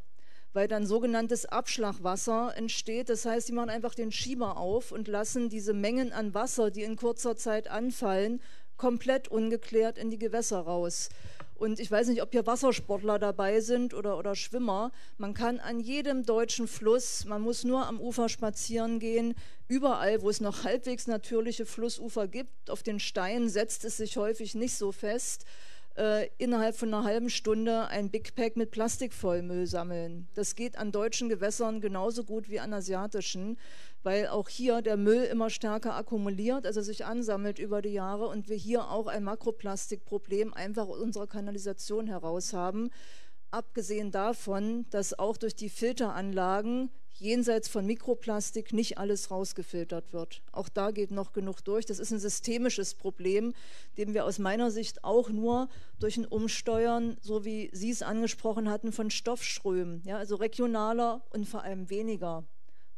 Speaker 3: weil dann sogenanntes Abschlagwasser entsteht. Das heißt, sie machen einfach den Schieber auf und lassen diese Mengen an Wasser, die in kurzer Zeit anfallen, komplett ungeklärt in die Gewässer raus. Und ich weiß nicht, ob hier Wassersportler dabei sind oder, oder Schwimmer. Man kann an jedem deutschen Fluss, man muss nur am Ufer spazieren gehen, überall, wo es noch halbwegs natürliche Flussufer gibt, auf den Steinen setzt es sich häufig nicht so fest äh, innerhalb von einer halben Stunde ein Big Pack mit Plastikvollmüll sammeln. Das geht an deutschen Gewässern genauso gut wie an asiatischen, weil auch hier der Müll immer stärker akkumuliert, also sich ansammelt über die Jahre und wir hier auch ein Makroplastikproblem einfach aus unserer Kanalisation heraus haben. Abgesehen davon, dass auch durch die Filteranlagen jenseits von Mikroplastik nicht alles rausgefiltert wird. Auch da geht noch genug durch. Das ist ein systemisches Problem, dem wir aus meiner Sicht auch nur durch ein Umsteuern, so wie Sie es angesprochen hatten, von Stoffströmen, ja, also regionaler und vor allem weniger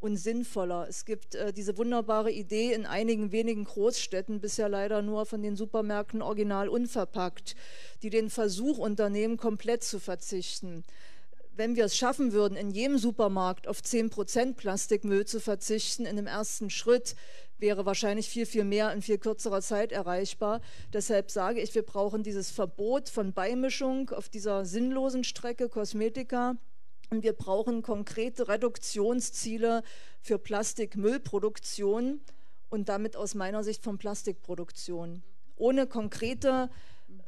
Speaker 3: und sinnvoller. Es gibt äh, diese wunderbare Idee in einigen wenigen Großstädten, bisher leider nur von den Supermärkten original unverpackt, die den Versuch unternehmen, komplett zu verzichten wenn wir es schaffen würden, in jedem Supermarkt auf 10% Plastikmüll zu verzichten, in dem ersten Schritt wäre wahrscheinlich viel, viel mehr in viel kürzerer Zeit erreichbar. Deshalb sage ich, wir brauchen dieses Verbot von Beimischung auf dieser sinnlosen Strecke Kosmetika. Und wir brauchen konkrete Reduktionsziele für Plastikmüllproduktion und damit aus meiner Sicht von Plastikproduktion. Ohne konkrete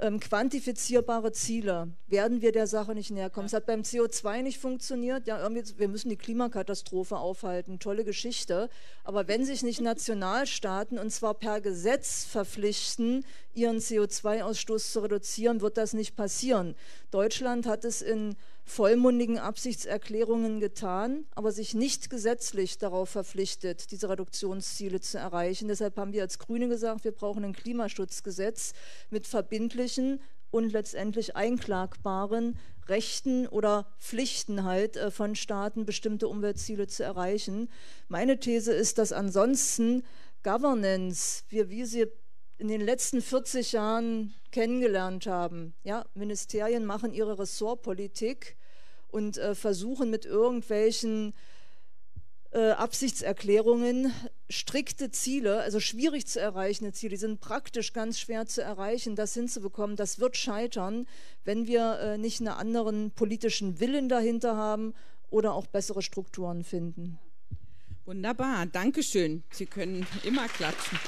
Speaker 3: ähm, quantifizierbare Ziele werden wir der Sache nicht näher kommen. Es hat beim CO2 nicht funktioniert. Ja, irgendwie, wir müssen die Klimakatastrophe aufhalten. Tolle Geschichte. Aber wenn sich nicht Nationalstaaten und zwar per Gesetz verpflichten, ihren CO2-Ausstoß zu reduzieren, wird das nicht passieren. Deutschland hat es in vollmundigen Absichtserklärungen getan, aber sich nicht gesetzlich darauf verpflichtet, diese Reduktionsziele zu erreichen. Deshalb haben wir als Grüne gesagt, wir brauchen ein Klimaschutzgesetz mit verbindlichen und letztendlich einklagbaren Rechten oder Pflichten halt äh, von Staaten, bestimmte Umweltziele zu erreichen. Meine These ist, dass ansonsten Governance, wir, wie sie in den letzten 40 Jahren kennengelernt haben. Ja, Ministerien machen ihre Ressortpolitik und äh, versuchen mit irgendwelchen äh, Absichtserklärungen strikte Ziele, also schwierig zu erreichende Ziele, die sind praktisch ganz schwer zu erreichen, das hinzubekommen, das wird scheitern, wenn wir äh, nicht einen anderen politischen Willen dahinter haben oder auch bessere Strukturen finden.
Speaker 1: Wunderbar, Dankeschön. Sie können immer klatschen.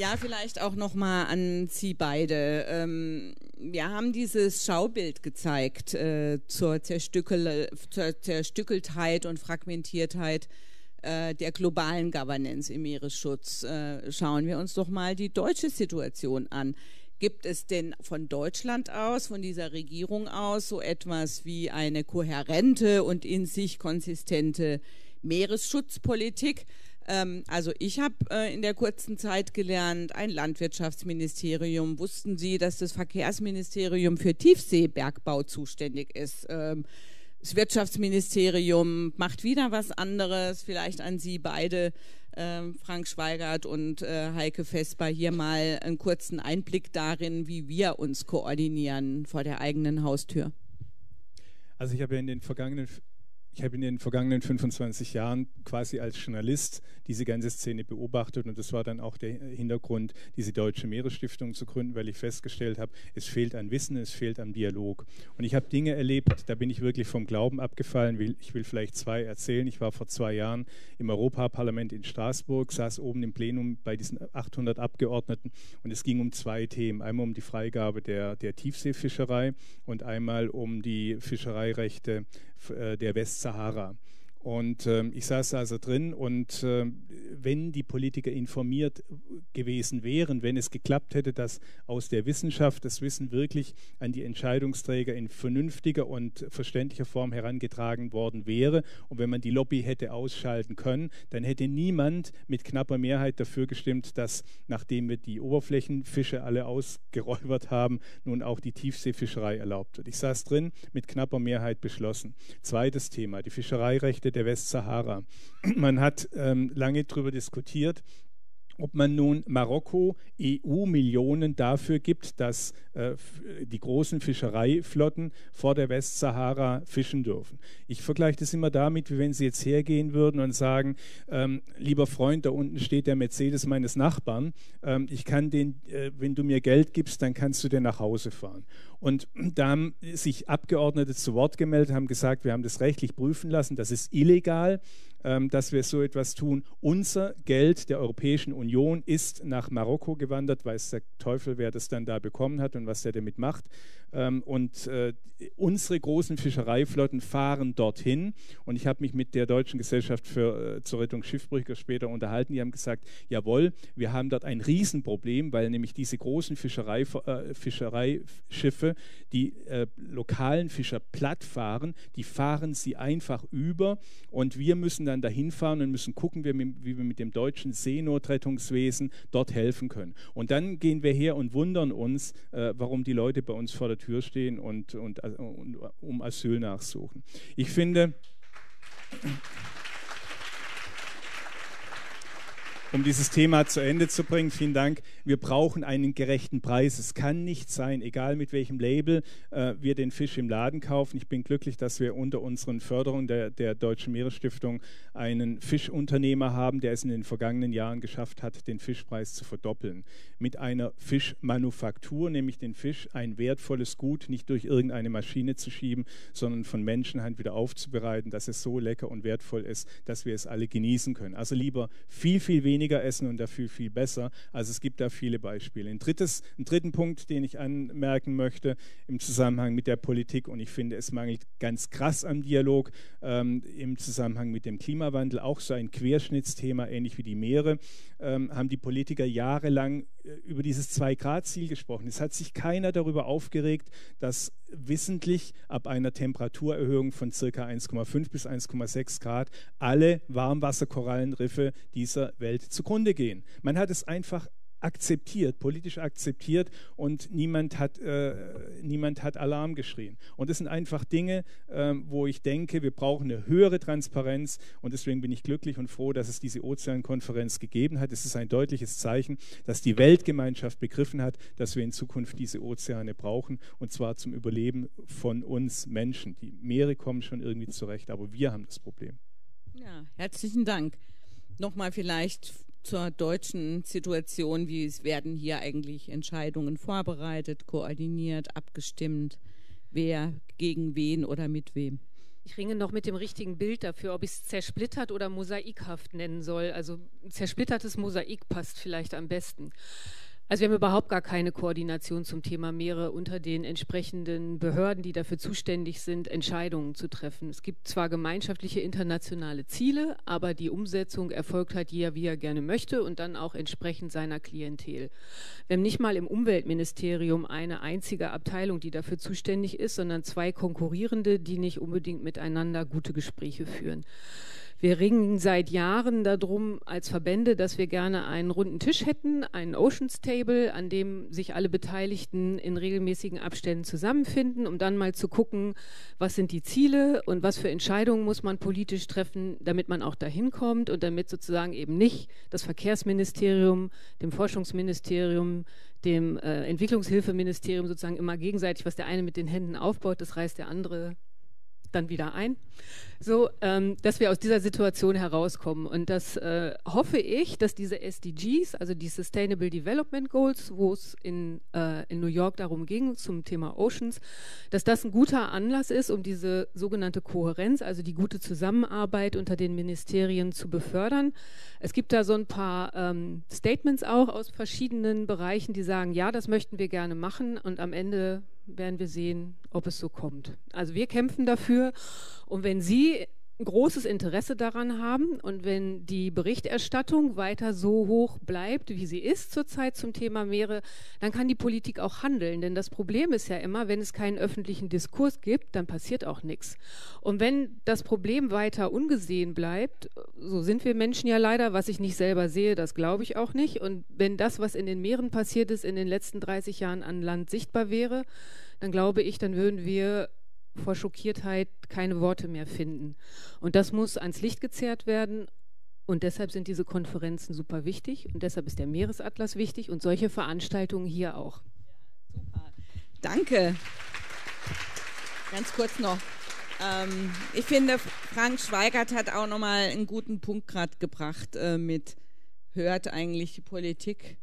Speaker 1: Ja, vielleicht auch noch mal an Sie beide. Ähm, wir haben dieses Schaubild gezeigt äh, zur, Zerstückel, zur Zerstückeltheit und Fragmentiertheit äh, der globalen Governance im Meeresschutz. Äh, schauen wir uns doch mal die deutsche Situation an. Gibt es denn von Deutschland aus, von dieser Regierung aus, so etwas wie eine kohärente und in sich konsistente Meeresschutzpolitik? Ähm, also ich habe äh, in der kurzen Zeit gelernt, ein Landwirtschaftsministerium. Wussten Sie, dass das Verkehrsministerium für Tiefseebergbau zuständig ist? Ähm, das Wirtschaftsministerium macht wieder was anderes. Vielleicht an Sie beide, äh, Frank Schweigert und äh, Heike Vesper, hier mal einen kurzen Einblick darin, wie wir uns koordinieren vor der eigenen Haustür.
Speaker 5: Also ich habe ja in den vergangenen ich habe in den vergangenen 25 Jahren quasi als Journalist diese ganze Szene beobachtet und das war dann auch der Hintergrund, diese Deutsche Meeresstiftung zu gründen, weil ich festgestellt habe, es fehlt an Wissen, es fehlt am Dialog. Und ich habe Dinge erlebt, da bin ich wirklich vom Glauben abgefallen. Ich will vielleicht zwei erzählen. Ich war vor zwei Jahren im Europaparlament in Straßburg, saß oben im Plenum bei diesen 800 Abgeordneten und es ging um zwei Themen. Einmal um die Freigabe der, der Tiefseefischerei und einmal um die Fischereirechte der Westsahara. Und äh, ich saß also drin und äh, wenn die Politiker informiert gewesen wären, wenn es geklappt hätte, dass aus der Wissenschaft das Wissen wirklich an die Entscheidungsträger in vernünftiger und verständlicher Form herangetragen worden wäre und wenn man die Lobby hätte ausschalten können, dann hätte niemand mit knapper Mehrheit dafür gestimmt, dass nachdem wir die Oberflächenfische alle ausgeräubert haben, nun auch die Tiefseefischerei erlaubt wird. Ich saß drin, mit knapper Mehrheit beschlossen. Zweites Thema, die Fischereirechte der Westsahara. Man hat ähm, lange darüber diskutiert, ob man nun Marokko EU-Millionen dafür gibt, dass äh, die großen Fischereiflotten vor der Westsahara fischen dürfen. Ich vergleiche das immer damit, wie wenn Sie jetzt hergehen würden und sagen, ähm, lieber Freund, da unten steht der Mercedes meines Nachbarn, ähm, ich kann den, äh, wenn du mir Geld gibst, dann kannst du den nach Hause fahren. Und da haben sich Abgeordnete zu Wort gemeldet, haben gesagt, wir haben das rechtlich prüfen lassen, das ist illegal. Ähm, dass wir so etwas tun. Unser Geld der Europäischen Union ist nach Marokko gewandert, weiß der Teufel, wer das dann da bekommen hat und was der damit macht. Ähm, und äh, unsere großen Fischereiflotten fahren dorthin. Und ich habe mich mit der Deutschen Gesellschaft für, äh, zur Rettung Schiffbrüchiger später unterhalten. Die haben gesagt, jawohl, wir haben dort ein Riesenproblem, weil nämlich diese großen Fischerei, äh, Fischereischiffe die äh, lokalen Fischer platt fahren, die fahren sie einfach über und wir müssen dann dahin fahren und müssen gucken, wie, wie wir mit dem deutschen Seenotrettungswesen dort helfen können. Und dann gehen wir her und wundern uns, äh, warum die Leute bei uns vor der Tür stehen und, und, und um Asyl nachsuchen. Ich finde, um dieses Thema zu Ende zu bringen, vielen Dank. Wir brauchen einen gerechten Preis. Es kann nicht sein, egal mit welchem Label äh, wir den Fisch im Laden kaufen. Ich bin glücklich, dass wir unter unseren Förderungen der, der Deutschen Meeresstiftung einen Fischunternehmer haben, der es in den vergangenen Jahren geschafft hat, den Fischpreis zu verdoppeln. Mit einer Fischmanufaktur, nämlich den Fisch, ein wertvolles Gut, nicht durch irgendeine Maschine zu schieben, sondern von Menschenhand wieder aufzubereiten, dass es so lecker und wertvoll ist, dass wir es alle genießen können. Also lieber viel, viel weniger weniger essen und dafür viel besser. Also es gibt da viele Beispiele. Ein drittes, einen dritten Punkt, den ich anmerken möchte im Zusammenhang mit der Politik und ich finde, es mangelt ganz krass am Dialog ähm, im Zusammenhang mit dem Klimawandel, auch so ein Querschnittsthema, ähnlich wie die Meere, ähm, haben die Politiker jahrelang äh, über dieses Zwei-Grad-Ziel gesprochen. Es hat sich keiner darüber aufgeregt, dass wissentlich ab einer Temperaturerhöhung von ca. 1,5 bis 1,6 Grad alle Warmwasserkorallenriffe dieser Welt zugrunde gehen. Man hat es einfach akzeptiert, politisch akzeptiert und niemand hat, äh, niemand hat Alarm geschrien. Und das sind einfach Dinge, äh, wo ich denke, wir brauchen eine höhere Transparenz und deswegen bin ich glücklich und froh, dass es diese Ozeankonferenz gegeben hat. Es ist ein deutliches Zeichen, dass die Weltgemeinschaft begriffen hat, dass wir in Zukunft diese Ozeane brauchen und zwar zum Überleben von uns Menschen. Die Meere kommen schon irgendwie zurecht, aber wir haben das Problem.
Speaker 1: Ja, herzlichen Dank. Nochmal vielleicht zur deutschen Situation, wie werden hier eigentlich Entscheidungen vorbereitet, koordiniert, abgestimmt, wer gegen wen oder mit wem?
Speaker 4: Ich ringe noch mit dem richtigen Bild dafür, ob ich es zersplittert oder mosaikhaft nennen soll. Also zersplittertes Mosaik passt vielleicht am besten. Also wir haben überhaupt gar keine Koordination zum Thema Meere unter den entsprechenden Behörden, die dafür zuständig sind, Entscheidungen zu treffen. Es gibt zwar gemeinschaftliche internationale Ziele, aber die Umsetzung erfolgt halt jeder, wie er gerne möchte und dann auch entsprechend seiner Klientel. Wir haben nicht mal im Umweltministerium eine einzige Abteilung, die dafür zuständig ist, sondern zwei konkurrierende, die nicht unbedingt miteinander gute Gespräche führen. Wir ringen seit Jahren darum als Verbände, dass wir gerne einen runden Tisch hätten, einen Oceans Table, an dem sich alle Beteiligten in regelmäßigen Abständen zusammenfinden, um dann mal zu gucken, was sind die Ziele und was für Entscheidungen muss man politisch treffen, damit man auch dahin kommt und damit sozusagen eben nicht das Verkehrsministerium, dem Forschungsministerium, dem äh, Entwicklungshilfeministerium sozusagen immer gegenseitig, was der eine mit den Händen aufbaut, das reißt der andere dann wieder ein. So, ähm, dass wir aus dieser Situation herauskommen. Und das äh, hoffe ich, dass diese SDGs, also die Sustainable Development Goals, wo es in, äh, in New York darum ging, zum Thema Oceans, dass das ein guter Anlass ist, um diese sogenannte Kohärenz, also die gute Zusammenarbeit unter den Ministerien zu befördern. Es gibt da so ein paar ähm, Statements auch aus verschiedenen Bereichen, die sagen, ja, das möchten wir gerne machen und am Ende werden wir sehen, ob es so kommt. Also wir kämpfen dafür und wenn Sie großes Interesse daran haben und wenn die Berichterstattung weiter so hoch bleibt, wie sie ist zurzeit zum Thema Meere, dann kann die Politik auch handeln. Denn das Problem ist ja immer, wenn es keinen öffentlichen Diskurs gibt, dann passiert auch nichts. Und wenn das Problem weiter ungesehen bleibt, so sind wir Menschen ja leider, was ich nicht selber sehe, das glaube ich auch nicht. Und wenn das, was in den Meeren passiert ist, in den letzten 30 Jahren an Land sichtbar wäre, dann glaube ich, dann würden wir vor Schockiertheit keine Worte mehr finden. Und das muss ans Licht gezerrt werden. Und deshalb sind diese Konferenzen super wichtig und deshalb ist der Meeresatlas wichtig und solche Veranstaltungen hier auch.
Speaker 1: Ja, super. Danke. Ganz kurz noch. Ähm, ich finde, Frank Schweigert hat auch nochmal einen guten Punkt gerade gebracht äh, mit, hört eigentlich die Politik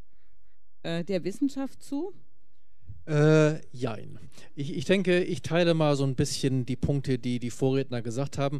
Speaker 1: äh, der Wissenschaft zu?
Speaker 2: Äh, jein. Ich, ich denke, ich teile mal so ein bisschen die Punkte, die die Vorredner gesagt haben.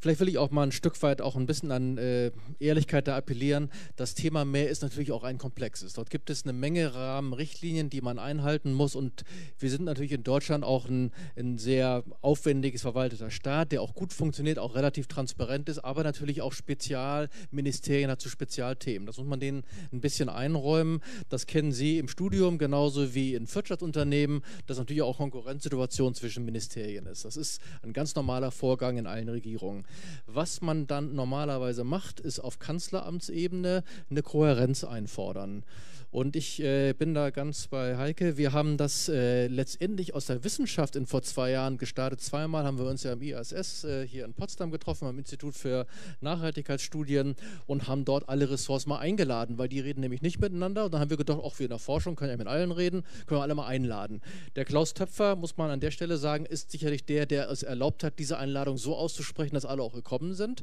Speaker 2: Vielleicht will ich auch mal ein Stück weit auch ein bisschen an äh, Ehrlichkeit da appellieren. Das Thema Meer ist natürlich auch ein komplexes. Dort gibt es eine Menge Rahmenrichtlinien, die man einhalten muss. Und wir sind natürlich in Deutschland auch ein, ein sehr aufwendiges verwalteter Staat, der auch gut funktioniert, auch relativ transparent ist, aber natürlich auch Spezialministerien hat zu Spezialthemen. Das muss man denen ein bisschen einräumen. Das kennen Sie im Studium genauso wie in Wirtschaftsunternehmen, dass natürlich auch Konkurrenzsituation zwischen Ministerien ist. Das ist ein ganz normaler Vorgang in allen Regierungen. Was man dann normalerweise macht, ist auf Kanzleramtsebene eine Kohärenz einfordern. Und ich äh, bin da ganz bei Heike. Wir haben das äh, letztendlich aus der Wissenschaft in vor zwei Jahren gestartet. Zweimal haben wir uns ja im ISS äh, hier in Potsdam getroffen, am Institut für Nachhaltigkeitsstudien und haben dort alle Ressorts mal eingeladen, weil die reden nämlich nicht miteinander. Und dann haben wir gedacht, auch wir in der Forschung können ja mit allen reden, können wir alle mal einladen. Der Klaus Töpfer, muss man an der Stelle sagen, ist sicherlich der, der es erlaubt hat, diese Einladung so auszusprechen, dass alle auch gekommen sind.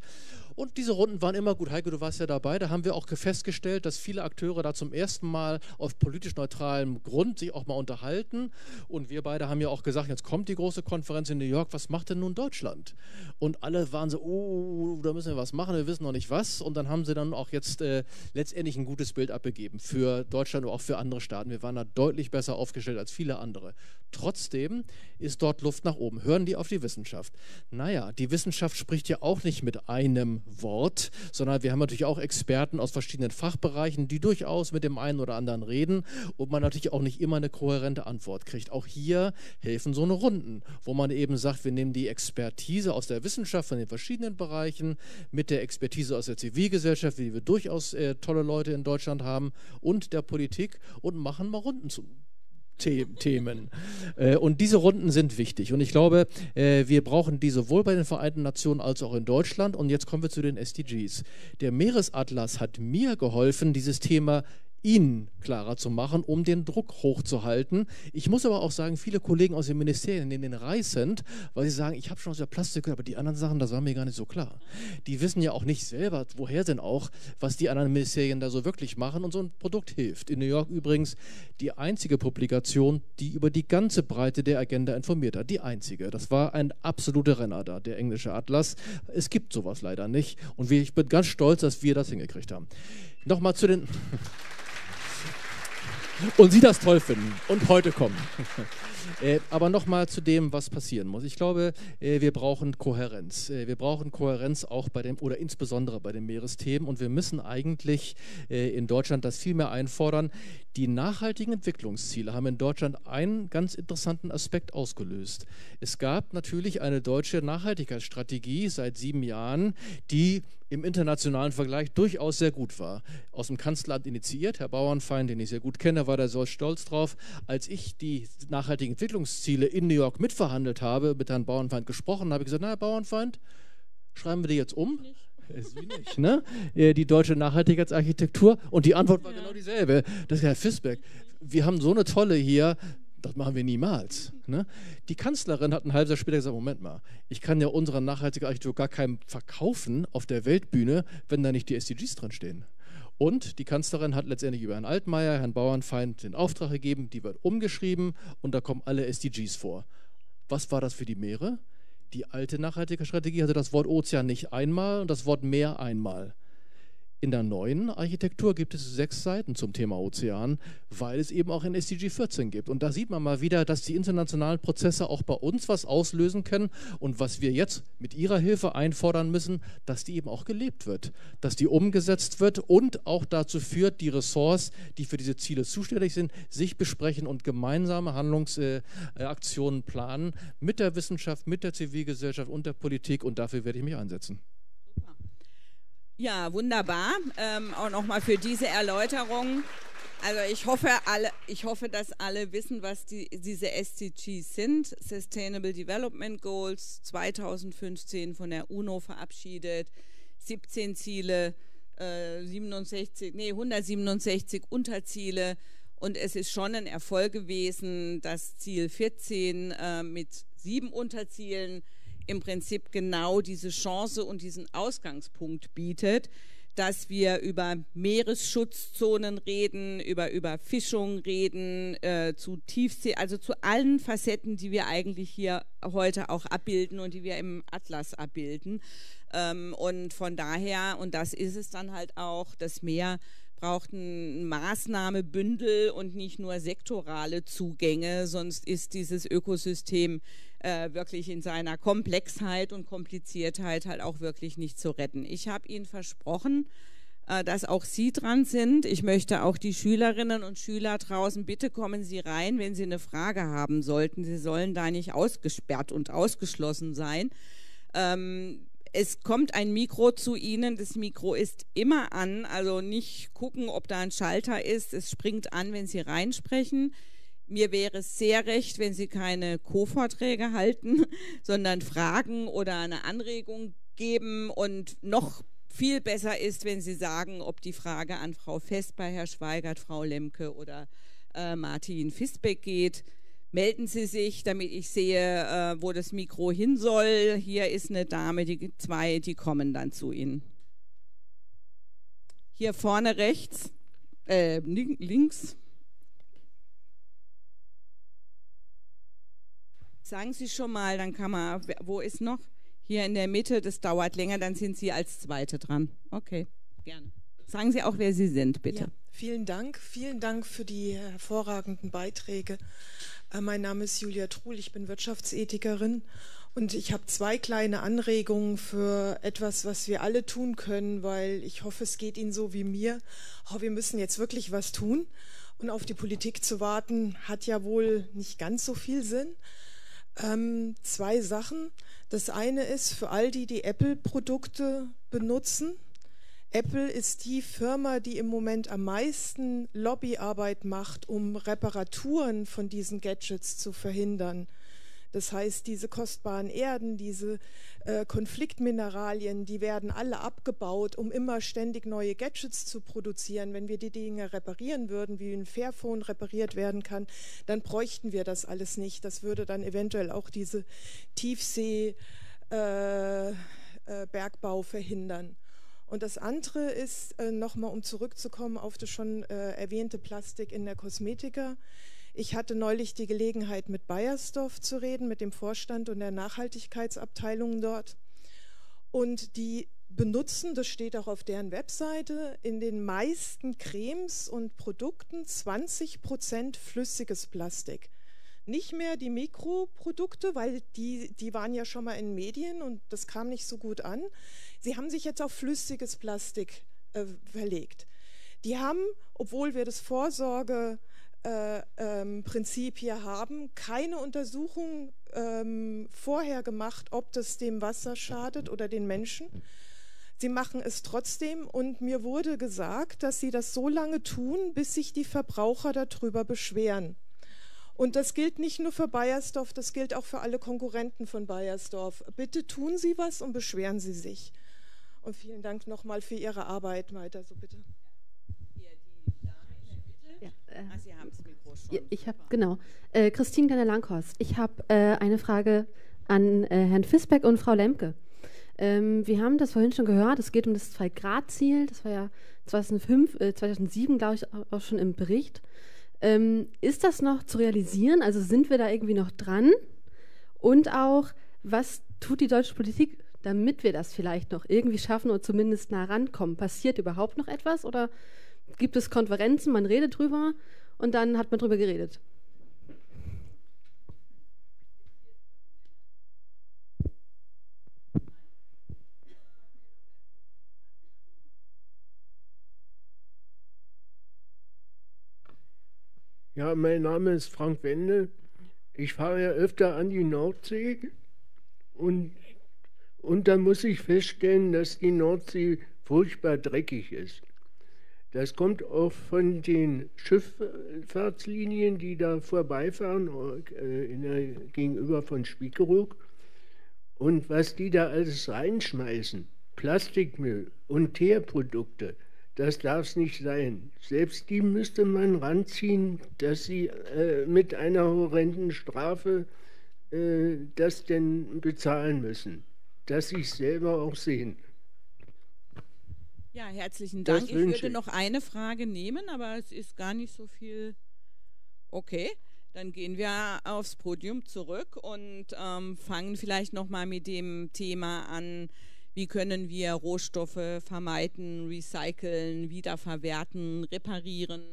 Speaker 2: Und diese Runden waren immer gut. Heike, du warst ja dabei. Da haben wir auch festgestellt, dass viele Akteure da zum ersten Mal auf politisch neutralem Grund sich auch mal unterhalten. Und wir beide haben ja auch gesagt, jetzt kommt die große Konferenz in New York. Was macht denn nun Deutschland? Und alle waren so, oh, da müssen wir was machen. Wir wissen noch nicht was. Und dann haben sie dann auch jetzt äh, letztendlich ein gutes Bild abgegeben für Deutschland und auch für andere Staaten. Wir waren da deutlich besser aufgestellt als viele andere. Trotzdem ist dort Luft nach oben. Hören die auf die Wissenschaft? Naja, die Wissenschaft spricht ja auch nicht mit einem Wort, sondern wir haben natürlich auch Experten aus verschiedenen Fachbereichen, die durchaus mit dem einen oder anderen reden und man natürlich auch nicht immer eine kohärente Antwort kriegt. Auch hier helfen so eine Runden, wo man eben sagt, wir nehmen die Expertise aus der Wissenschaft von den verschiedenen Bereichen mit der Expertise aus der Zivilgesellschaft, wie wir durchaus äh, tolle Leute in Deutschland haben, und der Politik und machen mal Runden zu, Themen. Äh, und diese Runden sind wichtig. Und ich glaube, äh, wir brauchen die sowohl bei den Vereinten Nationen als auch in Deutschland. Und jetzt kommen wir zu den SDGs. Der Meeresatlas hat mir geholfen, dieses Thema ihnen klarer zu machen, um den Druck hochzuhalten. Ich muss aber auch sagen, viele Kollegen aus den Ministerien, in den Reis sind, weil sie sagen, ich habe schon aus der Plastik gehört, aber die anderen Sachen, das war mir gar nicht so klar. Die wissen ja auch nicht selber, woher denn auch, was die anderen Ministerien da so wirklich machen und so ein Produkt hilft. In New York übrigens die einzige Publikation, die über die ganze Breite der Agenda informiert hat. Die einzige. Das war ein absoluter Renner da, der englische Atlas. Es gibt sowas leider nicht und ich bin ganz stolz, dass wir das hingekriegt haben. Nochmal zu den... und Sie das toll finden und heute kommen. Äh, aber nochmal zu dem, was passieren muss. Ich glaube, äh, wir brauchen Kohärenz. Äh, wir brauchen Kohärenz auch bei dem oder insbesondere bei den Meeresthemen und wir müssen eigentlich äh, in Deutschland das viel mehr einfordern. Die nachhaltigen Entwicklungsziele haben in Deutschland einen ganz interessanten Aspekt ausgelöst. Es gab natürlich eine deutsche Nachhaltigkeitsstrategie seit sieben Jahren, die im internationalen Vergleich durchaus sehr gut war. Aus dem Kanzleramt initiiert, Herr Bauernfeind, den ich sehr gut kenne, war da so stolz drauf. Als ich die nachhaltigen Entwicklungsziele in New York mitverhandelt habe, mit Herrn Bauernfeind gesprochen, habe ich gesagt, na Herr Bauernfeind, schreiben wir die jetzt um? Nicht. Sie nicht, ne? Die deutsche Nachhaltigkeitsarchitektur. Und die Antwort war ja. genau dieselbe. Das ist Herr Fisbeck. Wir haben so eine tolle hier, das machen wir niemals. Ne? Die Kanzlerin hat ein halbes Jahr später gesagt: Moment mal, ich kann ja unsere nachhaltige Architektur gar keinem verkaufen auf der Weltbühne, wenn da nicht die SDGs drin stehen. Und die Kanzlerin hat letztendlich über Herrn Altmaier, Herrn Bauernfeind den Auftrag gegeben, die wird umgeschrieben und da kommen alle SDGs vor. Was war das für die Meere? Die alte nachhaltige Strategie hatte das Wort Ozean nicht einmal und das Wort Meer einmal. In der neuen Architektur gibt es sechs Seiten zum Thema Ozean, weil es eben auch in SDG 14 gibt. Und da sieht man mal wieder, dass die internationalen Prozesse auch bei uns was auslösen können und was wir jetzt mit ihrer Hilfe einfordern müssen, dass die eben auch gelebt wird, dass die umgesetzt wird und auch dazu führt, die Ressorts, die für diese Ziele zuständig sind, sich besprechen und gemeinsame Handlungsaktionen planen mit der Wissenschaft, mit der Zivilgesellschaft und der Politik. Und dafür werde ich mich einsetzen.
Speaker 1: Ja, wunderbar. Ähm, auch nochmal für diese Erläuterung. Also ich hoffe, alle, ich hoffe, dass alle wissen, was die, diese SDGs sind. Sustainable Development Goals 2015 von der UNO verabschiedet. 17 Ziele, äh, 67, nee, 167 Unterziele. Und es ist schon ein Erfolg gewesen, dass Ziel 14 äh, mit sieben Unterzielen im Prinzip genau diese Chance und diesen Ausgangspunkt bietet, dass wir über Meeresschutzzonen reden, über Überfischung reden, äh, zu Tiefsee, also zu allen Facetten, die wir eigentlich hier heute auch abbilden und die wir im Atlas abbilden. Ähm, und von daher, und das ist es dann halt auch, das Meer braucht ein Maßnahmebündel und nicht nur sektorale Zugänge, sonst ist dieses Ökosystem äh, wirklich in seiner Komplexheit und Kompliziertheit halt auch wirklich nicht zu retten. Ich habe Ihnen versprochen, äh, dass auch Sie dran sind. Ich möchte auch die Schülerinnen und Schüler draußen, bitte kommen Sie rein, wenn Sie eine Frage haben sollten. Sie sollen da nicht ausgesperrt und ausgeschlossen sein. Ähm, es kommt ein Mikro zu Ihnen. Das Mikro ist immer an, also nicht gucken, ob da ein Schalter ist. Es springt an, wenn Sie reinsprechen. Mir wäre es sehr recht, wenn Sie keine Co-Vorträge halten, sondern Fragen oder eine Anregung geben. Und noch viel besser ist, wenn Sie sagen, ob die Frage an Frau Vesper, Herr Schweigert, Frau Lemke oder äh, Martin Fisbeck geht. Melden Sie sich, damit ich sehe, äh, wo das Mikro hin soll. Hier ist eine Dame, die zwei, die kommen dann zu Ihnen. Hier vorne rechts, äh, links. Sagen Sie schon mal, dann kann man, wo ist noch? Hier in der Mitte, das dauert länger, dann sind Sie als Zweite dran. Okay, gerne. Sagen Sie auch, wer Sie sind, bitte. Ja,
Speaker 6: vielen Dank. Vielen Dank für die hervorragenden Beiträge. Äh, mein Name ist Julia Truhl, ich bin Wirtschaftsethikerin und ich habe zwei kleine Anregungen für etwas, was wir alle tun können, weil ich hoffe, es geht Ihnen so wie mir. Oh, wir müssen jetzt wirklich was tun und auf die Politik zu warten, hat ja wohl nicht ganz so viel Sinn. Ähm, zwei Sachen. Das eine ist für all die, die Apple-Produkte benutzen. Apple ist die Firma, die im Moment am meisten Lobbyarbeit macht, um Reparaturen von diesen Gadgets zu verhindern. Das heißt, diese kostbaren Erden, diese äh, Konfliktmineralien, die werden alle abgebaut, um immer ständig neue Gadgets zu produzieren. Wenn wir die Dinge reparieren würden, wie ein Fairphone repariert werden kann, dann bräuchten wir das alles nicht. Das würde dann eventuell auch diese Tiefsee-Bergbau äh, äh, verhindern. Und das andere ist, äh, nochmal um zurückzukommen auf das schon äh, erwähnte Plastik in der Kosmetika. Ich hatte neulich die Gelegenheit, mit Bayersdorf zu reden, mit dem Vorstand und der Nachhaltigkeitsabteilung dort. Und die benutzen, das steht auch auf deren Webseite, in den meisten Cremes und Produkten 20 Prozent flüssiges Plastik. Nicht mehr die Mikroprodukte, weil die, die waren ja schon mal in Medien und das kam nicht so gut an. Sie haben sich jetzt auf flüssiges Plastik äh, verlegt. Die haben, obwohl wir das Vorsorgeprinzip äh, ähm, hier haben, keine Untersuchung ähm, vorher gemacht, ob das dem Wasser schadet oder den Menschen. Sie machen es trotzdem und mir wurde gesagt, dass sie das so lange tun, bis sich die Verbraucher darüber beschweren. Und das gilt nicht nur für Bayersdorf, das gilt auch für alle Konkurrenten von Bayersdorf. Bitte tun Sie was und beschweren Sie sich. Und vielen Dank nochmal für Ihre Arbeit weiter, so bitte.
Speaker 7: Ah, Sie haben das Mikro schon. Ich habe, genau. Äh, Christine Ganner-Langhorst, ich habe äh, eine Frage an äh, Herrn Fisbeck und Frau Lemke. Ähm, wir haben das vorhin schon gehört, es geht um das 2-Grad-Ziel, das war ja 2005, 2007, glaube ich, auch schon im Bericht. Ähm, ist das noch zu realisieren? Also sind wir da irgendwie noch dran? Und auch, was tut die deutsche Politik, damit wir das vielleicht noch irgendwie schaffen oder zumindest nah rankommen? Passiert überhaupt noch etwas oder gibt es Konferenzen, man redet drüber und dann hat man drüber geredet?
Speaker 8: Ja, mein Name ist Frank Wendel. Ich fahre ja öfter an die Nordsee und, und da muss ich feststellen, dass die Nordsee furchtbar dreckig ist. Das kommt auch von den Schifffahrtslinien, die da vorbeifahren, äh, der, gegenüber von Spiekeroog. Und was die da alles reinschmeißen, Plastikmüll und Teerprodukte, das darf es nicht sein. Selbst die müsste man ranziehen, dass sie äh, mit einer horrenden Strafe äh, das denn bezahlen müssen. Dass sie es selber auch sehen.
Speaker 1: Ja, herzlichen Dank. Ich würde noch eine Frage nehmen, aber es ist gar nicht so viel. Okay, dann gehen wir aufs Podium zurück und ähm, fangen vielleicht noch mal mit dem Thema an wie können wir Rohstoffe vermeiden, recyceln, wiederverwerten, reparieren.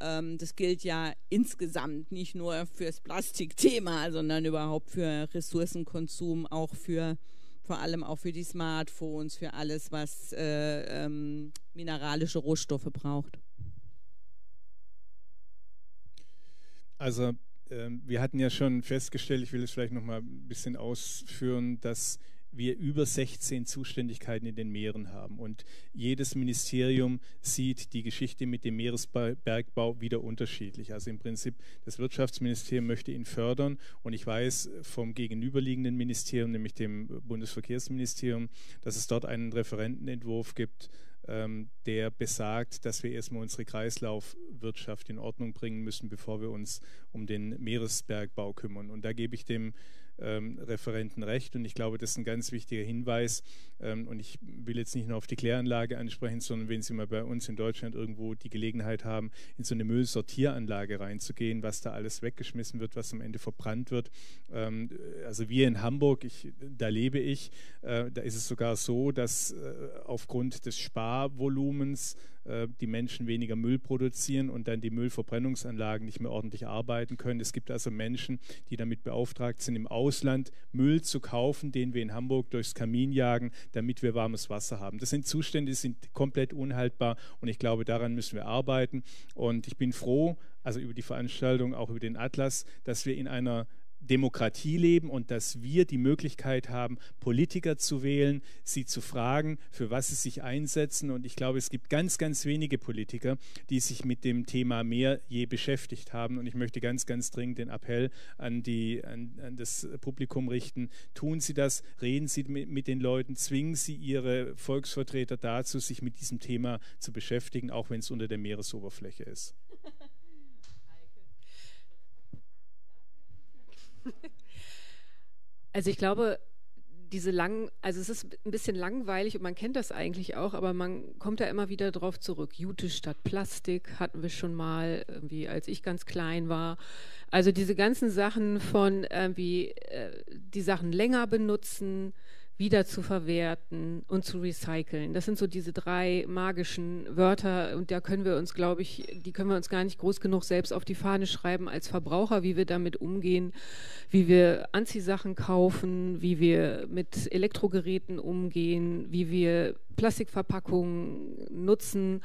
Speaker 1: Ähm, das gilt ja insgesamt nicht nur fürs Plastikthema, sondern überhaupt für Ressourcenkonsum, auch für vor allem auch für die Smartphones, für alles, was äh, ähm, mineralische Rohstoffe braucht.
Speaker 5: Also ähm, wir hatten ja schon festgestellt, ich will es vielleicht noch mal ein bisschen ausführen, dass wir über 16 Zuständigkeiten in den Meeren haben. Und jedes Ministerium sieht die Geschichte mit dem Meeresbergbau wieder unterschiedlich. Also im Prinzip, das Wirtschaftsministerium möchte ihn fördern. Und ich weiß vom gegenüberliegenden Ministerium, nämlich dem Bundesverkehrsministerium, dass es dort einen Referentenentwurf gibt, ähm, der besagt, dass wir erstmal unsere Kreislaufwirtschaft in Ordnung bringen müssen, bevor wir uns um den Meeresbergbau kümmern. Und da gebe ich dem ähm, Referenten recht. Und ich glaube, das ist ein ganz wichtiger Hinweis. Ähm, und ich will jetzt nicht nur auf die Kläranlage ansprechen, sondern wenn Sie mal bei uns in Deutschland irgendwo die Gelegenheit haben, in so eine Müllsortieranlage reinzugehen, was da alles weggeschmissen wird, was am Ende verbrannt wird. Ähm, also wir in Hamburg, ich, da lebe ich, äh, da ist es sogar so, dass äh, aufgrund des Sparvolumens äh, die Menschen weniger Müll produzieren und dann die Müllverbrennungsanlagen nicht mehr ordentlich arbeiten können. Es gibt also Menschen, die damit beauftragt sind, im Ausland Müll zu kaufen, den wir in Hamburg durchs Kamin jagen, damit wir warmes Wasser haben. Das sind Zustände, die sind komplett unhaltbar und ich glaube, daran müssen wir arbeiten. Und ich bin froh, also über die Veranstaltung, auch über den Atlas, dass wir in einer Demokratie leben und dass wir die Möglichkeit haben, Politiker zu wählen, sie zu fragen, für was sie sich einsetzen. Und ich glaube, es gibt ganz, ganz wenige Politiker, die sich mit dem Thema mehr je beschäftigt haben. Und ich möchte ganz, ganz dringend den Appell an, die, an, an das Publikum richten. Tun Sie das, reden Sie mit, mit den Leuten, zwingen Sie Ihre Volksvertreter dazu, sich mit diesem Thema zu beschäftigen, auch wenn es unter der Meeresoberfläche ist.
Speaker 4: Also ich glaube, diese lang, also es ist ein bisschen langweilig und man kennt das eigentlich auch, aber man kommt da immer wieder drauf zurück. Jute statt Plastik hatten wir schon mal, irgendwie, als ich ganz klein war. Also diese ganzen Sachen von irgendwie äh, die Sachen länger benutzen, wieder zu verwerten und zu recyceln. Das sind so diese drei magischen Wörter und da können wir uns, glaube ich, die können wir uns gar nicht groß genug selbst auf die Fahne schreiben als Verbraucher, wie wir damit umgehen, wie wir Anziehsachen kaufen, wie wir mit Elektrogeräten umgehen, wie wir Plastikverpackungen nutzen.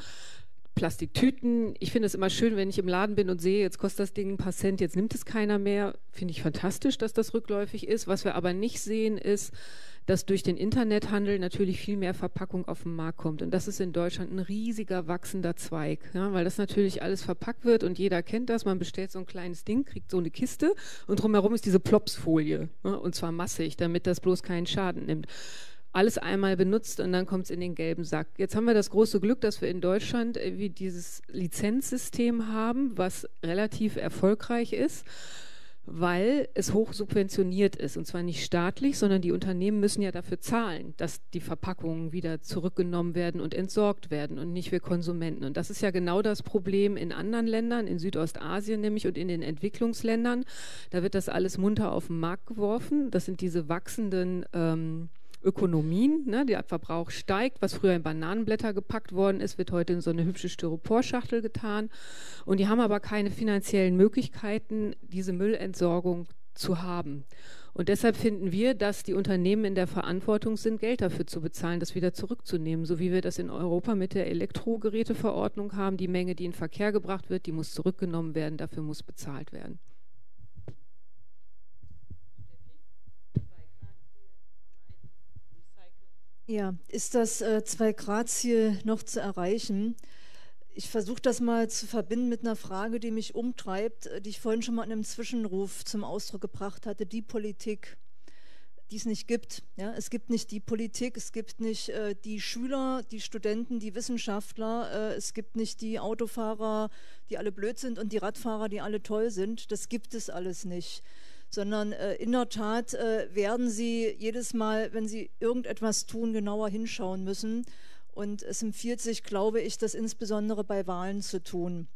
Speaker 4: Plastiktüten. Ich finde es immer schön, wenn ich im Laden bin und sehe, jetzt kostet das Ding ein paar Cent, jetzt nimmt es keiner mehr. Finde ich fantastisch, dass das rückläufig ist. Was wir aber nicht sehen, ist, dass durch den Internethandel natürlich viel mehr Verpackung auf den Markt kommt. Und das ist in Deutschland ein riesiger wachsender Zweig, ja, weil das natürlich alles verpackt wird und jeder kennt das. Man bestellt so ein kleines Ding, kriegt so eine Kiste und drumherum ist diese Plopsfolie ja, und zwar massig, damit das bloß keinen Schaden nimmt alles einmal benutzt und dann kommt es in den gelben Sack. Jetzt haben wir das große Glück, dass wir in Deutschland äh, dieses Lizenzsystem haben, was relativ erfolgreich ist weil es hoch subventioniert ist. Und zwar nicht staatlich, sondern die Unternehmen müssen ja dafür zahlen, dass die Verpackungen wieder zurückgenommen werden und entsorgt werden und nicht wir Konsumenten. Und das ist ja genau das Problem in anderen Ländern, in Südostasien nämlich und in den Entwicklungsländern. Da wird das alles munter auf den Markt geworfen. Das sind diese wachsenden ähm, Ökonomien. Ne? Der Verbrauch steigt. Was früher in Bananenblätter gepackt worden ist, wird heute in so eine hübsche Styroporschachtel getan. Und die haben aber keine finanziellen Möglichkeiten, diese Müllentsorgung zu haben. Und deshalb finden wir, dass die Unternehmen in der Verantwortung sind, Geld dafür zu bezahlen, das wieder zurückzunehmen. So wie wir das in Europa mit der Elektrogeräteverordnung haben. Die Menge, die in Verkehr gebracht wird, die muss zurückgenommen werden, dafür muss bezahlt werden.
Speaker 3: Ja, ist das äh, Zwei-Grad-Ziel noch zu erreichen? Ich versuche das mal zu verbinden mit einer Frage, die mich umtreibt, äh, die ich vorhin schon mal in einem Zwischenruf zum Ausdruck gebracht hatte, die Politik, die es nicht gibt. Ja, es gibt nicht die Politik, es gibt nicht äh, die Schüler, die Studenten, die Wissenschaftler, äh, es gibt nicht die Autofahrer, die alle blöd sind und die Radfahrer, die alle toll sind. Das gibt es alles nicht sondern äh, in der Tat äh, werden sie jedes Mal, wenn sie irgendetwas tun, genauer hinschauen müssen. Und es empfiehlt sich, glaube ich, das insbesondere bei Wahlen zu tun.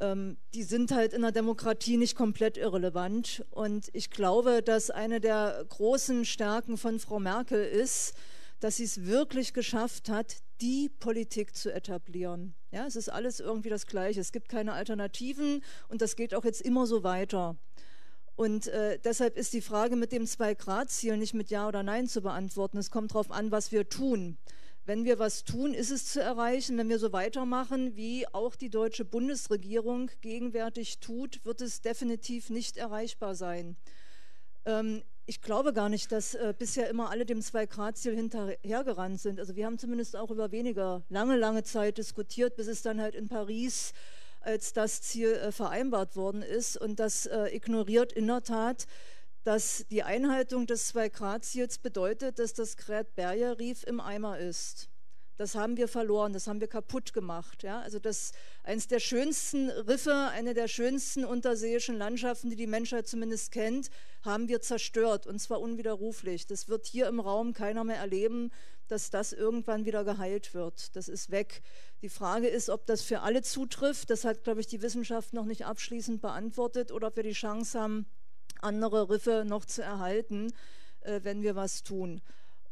Speaker 3: Ähm, die sind halt in der Demokratie nicht komplett irrelevant. Und ich glaube, dass eine der großen Stärken von Frau Merkel ist, dass sie es wirklich geschafft hat, die Politik zu etablieren. Ja, es ist alles irgendwie das Gleiche. Es gibt keine Alternativen und das geht auch jetzt immer so weiter. Und äh, deshalb ist die Frage mit dem Zwei-Grad-Ziel nicht mit Ja oder Nein zu beantworten. Es kommt darauf an, was wir tun. Wenn wir was tun, ist es zu erreichen. Wenn wir so weitermachen, wie auch die deutsche Bundesregierung gegenwärtig tut, wird es definitiv nicht erreichbar sein. Ähm, ich glaube gar nicht, dass äh, bisher immer alle dem Zwei-Grad-Ziel hinterhergerannt sind. Also wir haben zumindest auch über weniger lange, lange Zeit diskutiert, bis es dann halt in Paris als das Ziel äh, vereinbart worden ist. Und das äh, ignoriert in der Tat, dass die Einhaltung des Zwei-Grad-Ziels bedeutet, dass das Gret-Berger-Rief im Eimer ist. Das haben wir verloren, das haben wir kaputt gemacht. Ja? Also das eines der schönsten Riffe, eine der schönsten unterseeischen Landschaften, die die Menschheit zumindest kennt, haben wir zerstört und zwar unwiderruflich. Das wird hier im Raum keiner mehr erleben, dass das irgendwann wieder geheilt wird. Das ist weg. Die Frage ist, ob das für alle zutrifft. Das hat, glaube ich, die Wissenschaft noch nicht abschließend beantwortet oder ob wir die Chance haben, andere Riffe noch zu erhalten, äh, wenn wir was tun.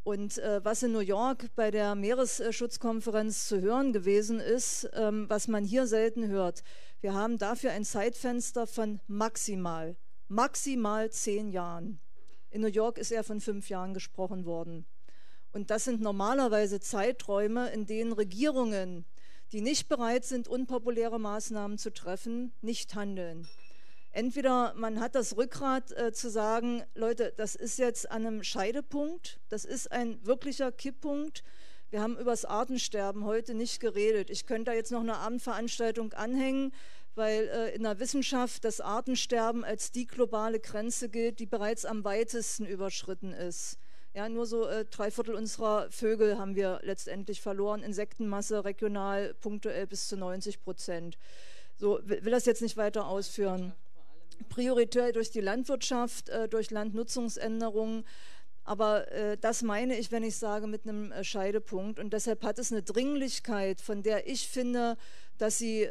Speaker 3: Und äh, was in New York bei der Meeresschutzkonferenz zu hören gewesen ist, ähm, was man hier selten hört, wir haben dafür ein Zeitfenster von maximal, maximal zehn Jahren. In New York ist eher von fünf Jahren gesprochen worden. Und das sind normalerweise Zeiträume, in denen Regierungen, die nicht bereit sind, unpopuläre Maßnahmen zu treffen, nicht handeln. Entweder man hat das Rückgrat äh, zu sagen, Leute, das ist jetzt an einem Scheidepunkt, das ist ein wirklicher Kipppunkt. Wir haben über das Artensterben heute nicht geredet. Ich könnte da jetzt noch eine Abendveranstaltung anhängen, weil äh, in der Wissenschaft das Artensterben als die globale Grenze gilt, die bereits am weitesten überschritten ist. Ja, nur so äh, drei Viertel unserer Vögel haben wir letztendlich verloren. Insektenmasse regional punktuell bis zu 90 Prozent. So will, will das jetzt nicht weiter ausführen. Prioritär durch die Landwirtschaft, äh, durch Landnutzungsänderungen. Aber äh, das meine ich, wenn ich sage, mit einem äh, Scheidepunkt. Und deshalb hat es eine Dringlichkeit, von der ich finde, dass sie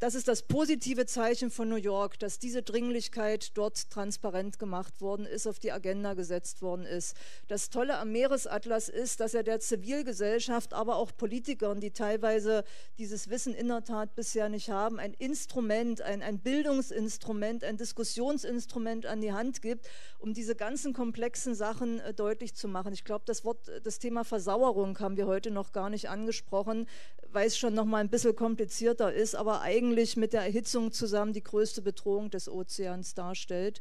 Speaker 3: das ist das positive Zeichen von New York, dass diese Dringlichkeit dort transparent gemacht worden ist, auf die Agenda gesetzt worden ist. Das Tolle am Meeresatlas ist, dass er der Zivilgesellschaft, aber auch Politikern, die teilweise dieses Wissen in der Tat bisher nicht haben, ein Instrument, ein, ein Bildungsinstrument, ein Diskussionsinstrument an die Hand gibt, um diese ganzen komplexen Sachen äh, deutlich zu machen. Ich glaube, das Wort, das Thema Versauerung haben wir heute noch gar nicht angesprochen weil es schon noch mal ein bisschen komplizierter ist, aber eigentlich mit der Erhitzung zusammen die größte Bedrohung des Ozeans darstellt.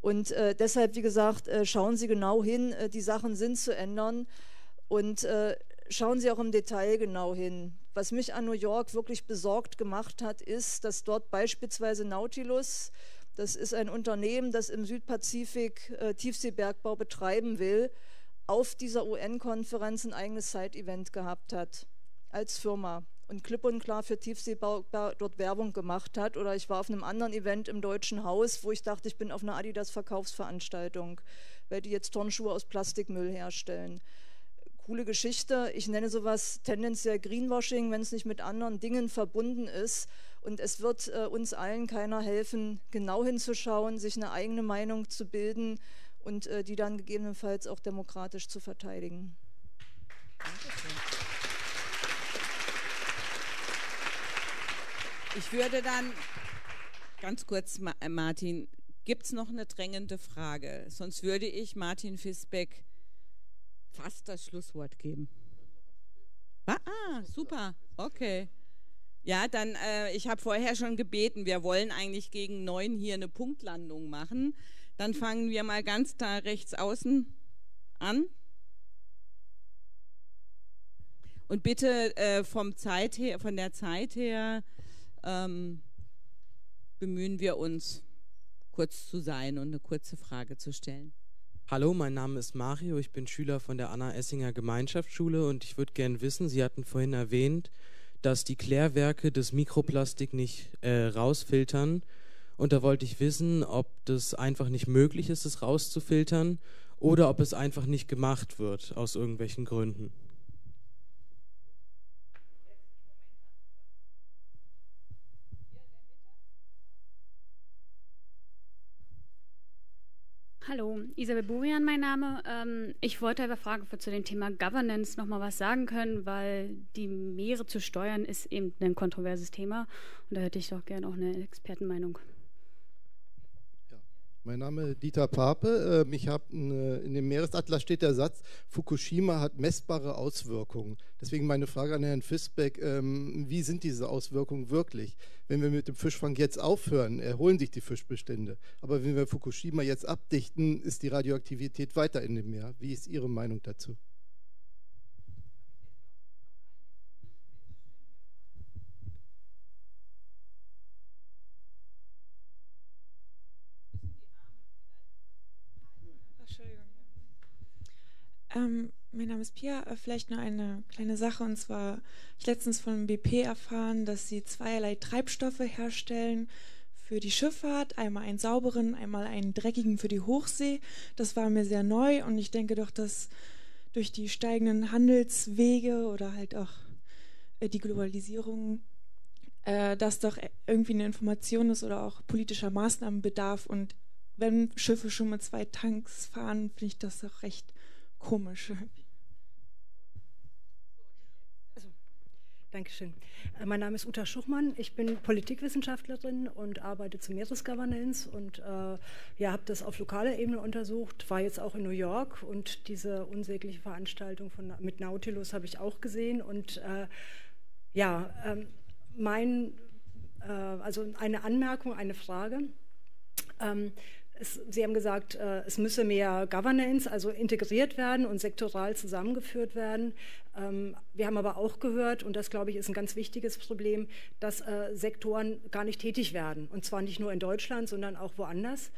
Speaker 3: Und äh, deshalb, wie gesagt, äh, schauen Sie genau hin, äh, die Sachen sind zu ändern und äh, schauen Sie auch im Detail genau hin. Was mich an New York wirklich besorgt gemacht hat, ist, dass dort beispielsweise Nautilus, das ist ein Unternehmen, das im Südpazifik äh, Tiefseebergbau betreiben will, auf dieser UN-Konferenz ein eigenes Side-Event gehabt hat als Firma und klipp und klar für Tiefseebau dort Werbung gemacht hat. Oder ich war auf einem anderen Event im Deutschen Haus, wo ich dachte, ich bin auf einer Adidas-Verkaufsveranstaltung, weil die jetzt Turnschuhe aus Plastikmüll herstellen. Coole Geschichte. Ich nenne sowas tendenziell Greenwashing, wenn es nicht mit anderen Dingen verbunden ist. Und es wird äh, uns allen keiner helfen, genau hinzuschauen, sich eine eigene Meinung zu bilden und äh, die dann gegebenenfalls auch demokratisch zu verteidigen. Dankeschön.
Speaker 1: Ich würde dann ganz kurz, äh, Martin, gibt es noch eine drängende Frage? Sonst würde ich Martin Fisbeck fast das Schlusswort geben. Ah, super, okay. Ja, dann, äh, ich habe vorher schon gebeten, wir wollen eigentlich gegen neun hier eine Punktlandung machen. Dann fangen wir mal ganz da rechts außen an. Und bitte äh, vom Zeit her, von der Zeit her ähm, bemühen wir uns, kurz zu sein und eine kurze Frage zu stellen.
Speaker 9: Hallo, mein Name ist Mario, ich bin Schüler von der Anna Essinger Gemeinschaftsschule und ich würde gerne wissen, Sie hatten vorhin erwähnt, dass die Klärwerke das Mikroplastik nicht äh, rausfiltern. Und da wollte ich wissen, ob das einfach nicht möglich ist, es rauszufiltern oder ob es einfach nicht gemacht wird aus irgendwelchen Gründen.
Speaker 10: Hallo, Isabel Burian mein Name. Ähm, ich wollte aber fragen, ob wir zu dem Thema Governance nochmal was sagen können, weil die Meere zu steuern ist eben ein kontroverses Thema und da hätte ich doch gerne auch eine Expertenmeinung.
Speaker 11: Mein Name ist Dieter Pape. Ähm, ich habe in dem Meeresatlas steht der Satz, Fukushima hat messbare Auswirkungen. Deswegen meine Frage an Herrn Fisbeck, ähm, wie sind diese Auswirkungen wirklich? Wenn wir mit dem Fischfang jetzt aufhören, erholen sich die Fischbestände. Aber wenn wir Fukushima jetzt abdichten, ist die Radioaktivität weiter in dem Meer. Wie ist Ihre Meinung dazu?
Speaker 12: Ähm, mein Name ist Pia. Äh, vielleicht nur eine kleine Sache. Und zwar ich letztens von BP erfahren, dass sie zweierlei Treibstoffe herstellen für die Schifffahrt. Einmal einen sauberen, einmal einen dreckigen für die Hochsee. Das war mir sehr neu und ich denke doch, dass durch die steigenden Handelswege oder halt auch äh, die Globalisierung äh, das doch irgendwie eine Information ist oder auch politischer Maßnahmen bedarf. Und wenn Schiffe schon mit zwei Tanks fahren, finde ich das doch recht komisch.
Speaker 13: Also, Dankeschön. Äh, mein Name ist Uta Schuchmann. Ich bin Politikwissenschaftlerin und arbeite zur Meeresgovernance und äh, ja, habe das auf lokaler Ebene untersucht, war jetzt auch in New York und diese unsägliche Veranstaltung von, mit Nautilus habe ich auch gesehen. Und äh, ja, ähm, mein, äh, also eine Anmerkung, eine Frage. Ähm, es, Sie haben gesagt, äh, es müsse mehr Governance, also integriert werden und sektoral zusammengeführt werden. Ähm, wir haben aber auch gehört, und das glaube ich ist ein ganz wichtiges Problem, dass äh, Sektoren gar nicht tätig werden. Und zwar nicht nur in Deutschland, sondern auch woanders.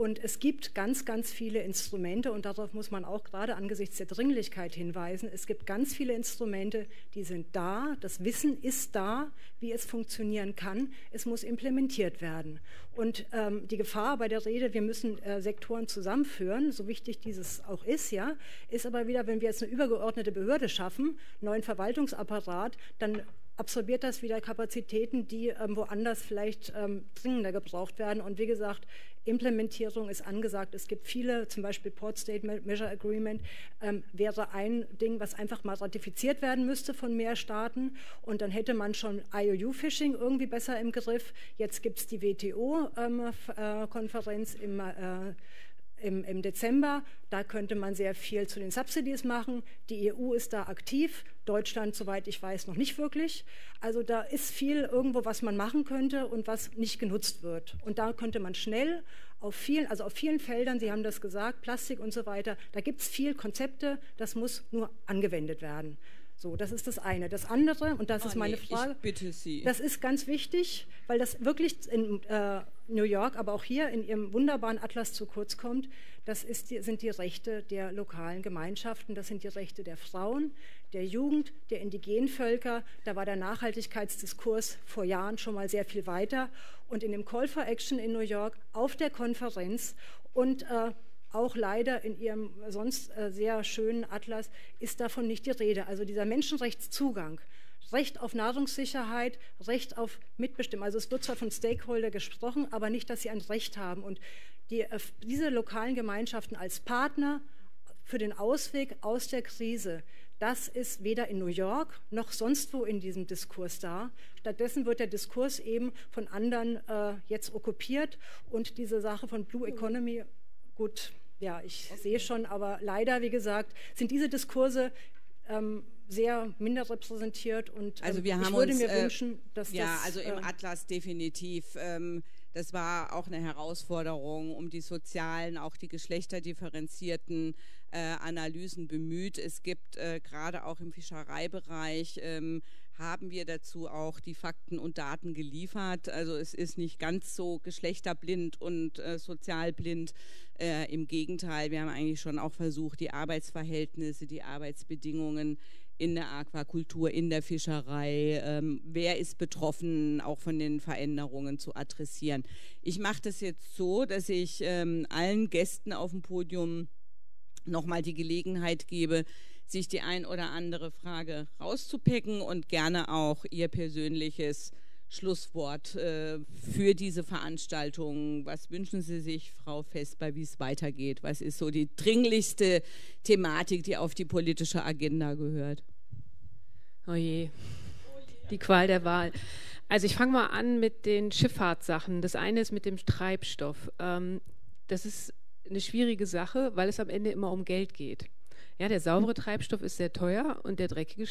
Speaker 13: Und es gibt ganz, ganz viele Instrumente und darauf muss man auch gerade angesichts der Dringlichkeit hinweisen. Es gibt ganz viele Instrumente, die sind da. Das Wissen ist da, wie es funktionieren kann. Es muss implementiert werden. Und ähm, die Gefahr bei der Rede, wir müssen äh, Sektoren zusammenführen, so wichtig dieses auch ist, ja, ist aber wieder, wenn wir jetzt eine übergeordnete Behörde schaffen, neuen Verwaltungsapparat, dann absorbiert das wieder Kapazitäten, die ähm, woanders vielleicht ähm, dringender gebraucht werden. Und wie gesagt, Implementierung ist angesagt. Es gibt viele, zum Beispiel Port State Measure Agreement ähm, wäre ein Ding, was einfach mal ratifiziert werden müsste von mehr Staaten. Und dann hätte man schon IOU-Fishing irgendwie besser im Griff. Jetzt gibt es die WTO-Konferenz ähm, im äh, im, im, Dezember. Da könnte man sehr viel zu den Subsidies machen. Die EU ist da aktiv, Deutschland, soweit ich weiß, noch nicht wirklich. Also da ist viel irgendwo, was man machen könnte und was nicht genutzt wird. Und da könnte man schnell auf vielen, also auf vielen Feldern, Sie haben das gesagt, Plastik und so weiter, da gibt es viel Konzepte, das muss nur angewendet werden. So, das ist das eine. Das andere, und das oh, ist meine nee, Frage.
Speaker 1: bitte Sie.
Speaker 13: Das ist ganz wichtig, weil das wirklich in äh, New York, aber auch hier in Ihrem wunderbaren Atlas zu kurz kommt. Das die, sind die Rechte der lokalen Gemeinschaften, das sind die Rechte der Frauen, der Jugend, der indigenen Völker. Da war der Nachhaltigkeitsdiskurs vor Jahren schon mal sehr viel weiter. Und in dem Call for Action in New York auf der Konferenz und äh, auch leider in Ihrem sonst äh, sehr schönen Atlas ist davon nicht die Rede. Also dieser Menschenrechtszugang, Recht auf Nahrungssicherheit, Recht auf Mitbestimmung. Also es wird zwar von Stakeholder gesprochen, aber nicht, dass sie ein Recht haben. Und die, äh, diese lokalen Gemeinschaften als Partner für den Ausweg aus der Krise, das ist weder in New York noch sonst wo in diesem Diskurs da. Stattdessen wird der Diskurs eben von anderen äh, jetzt okkupiert und diese Sache von Blue Economy, gut, ja, ich okay. sehe schon, aber leider, wie gesagt, sind diese Diskurse ähm, sehr minder repräsentiert und
Speaker 1: also ähm, wir ich würde uns, mir äh, wünschen, dass ja, das, also im äh, Atlas definitiv. Ähm, das war auch eine Herausforderung, um die sozialen, auch die geschlechterdifferenzierten äh, Analysen bemüht. Es gibt äh, gerade auch im Fischereibereich ähm, haben wir dazu auch die Fakten und Daten geliefert. Also es ist nicht ganz so geschlechterblind und äh, sozialblind. Äh, Im Gegenteil, wir haben eigentlich schon auch versucht, die Arbeitsverhältnisse, die Arbeitsbedingungen in der Aquakultur, in der Fischerei, ähm, wer ist betroffen, auch von den Veränderungen zu adressieren. Ich mache das jetzt so, dass ich ähm, allen Gästen auf dem Podium nochmal die Gelegenheit gebe, sich die ein oder andere Frage rauszupicken und gerne auch ihr persönliches Schlusswort äh, für diese Veranstaltung. Was wünschen Sie sich, Frau Vesper, wie es weitergeht? Was ist so die dringlichste Thematik, die auf die politische Agenda gehört?
Speaker 4: Oh je, die Qual der Wahl. Also ich fange mal an mit den Schifffahrtssachen. Das eine ist mit dem Treibstoff. Ähm, das ist eine schwierige Sache, weil es am Ende immer um Geld geht. Ja, der saubere Treibstoff ist sehr teuer und der dreckige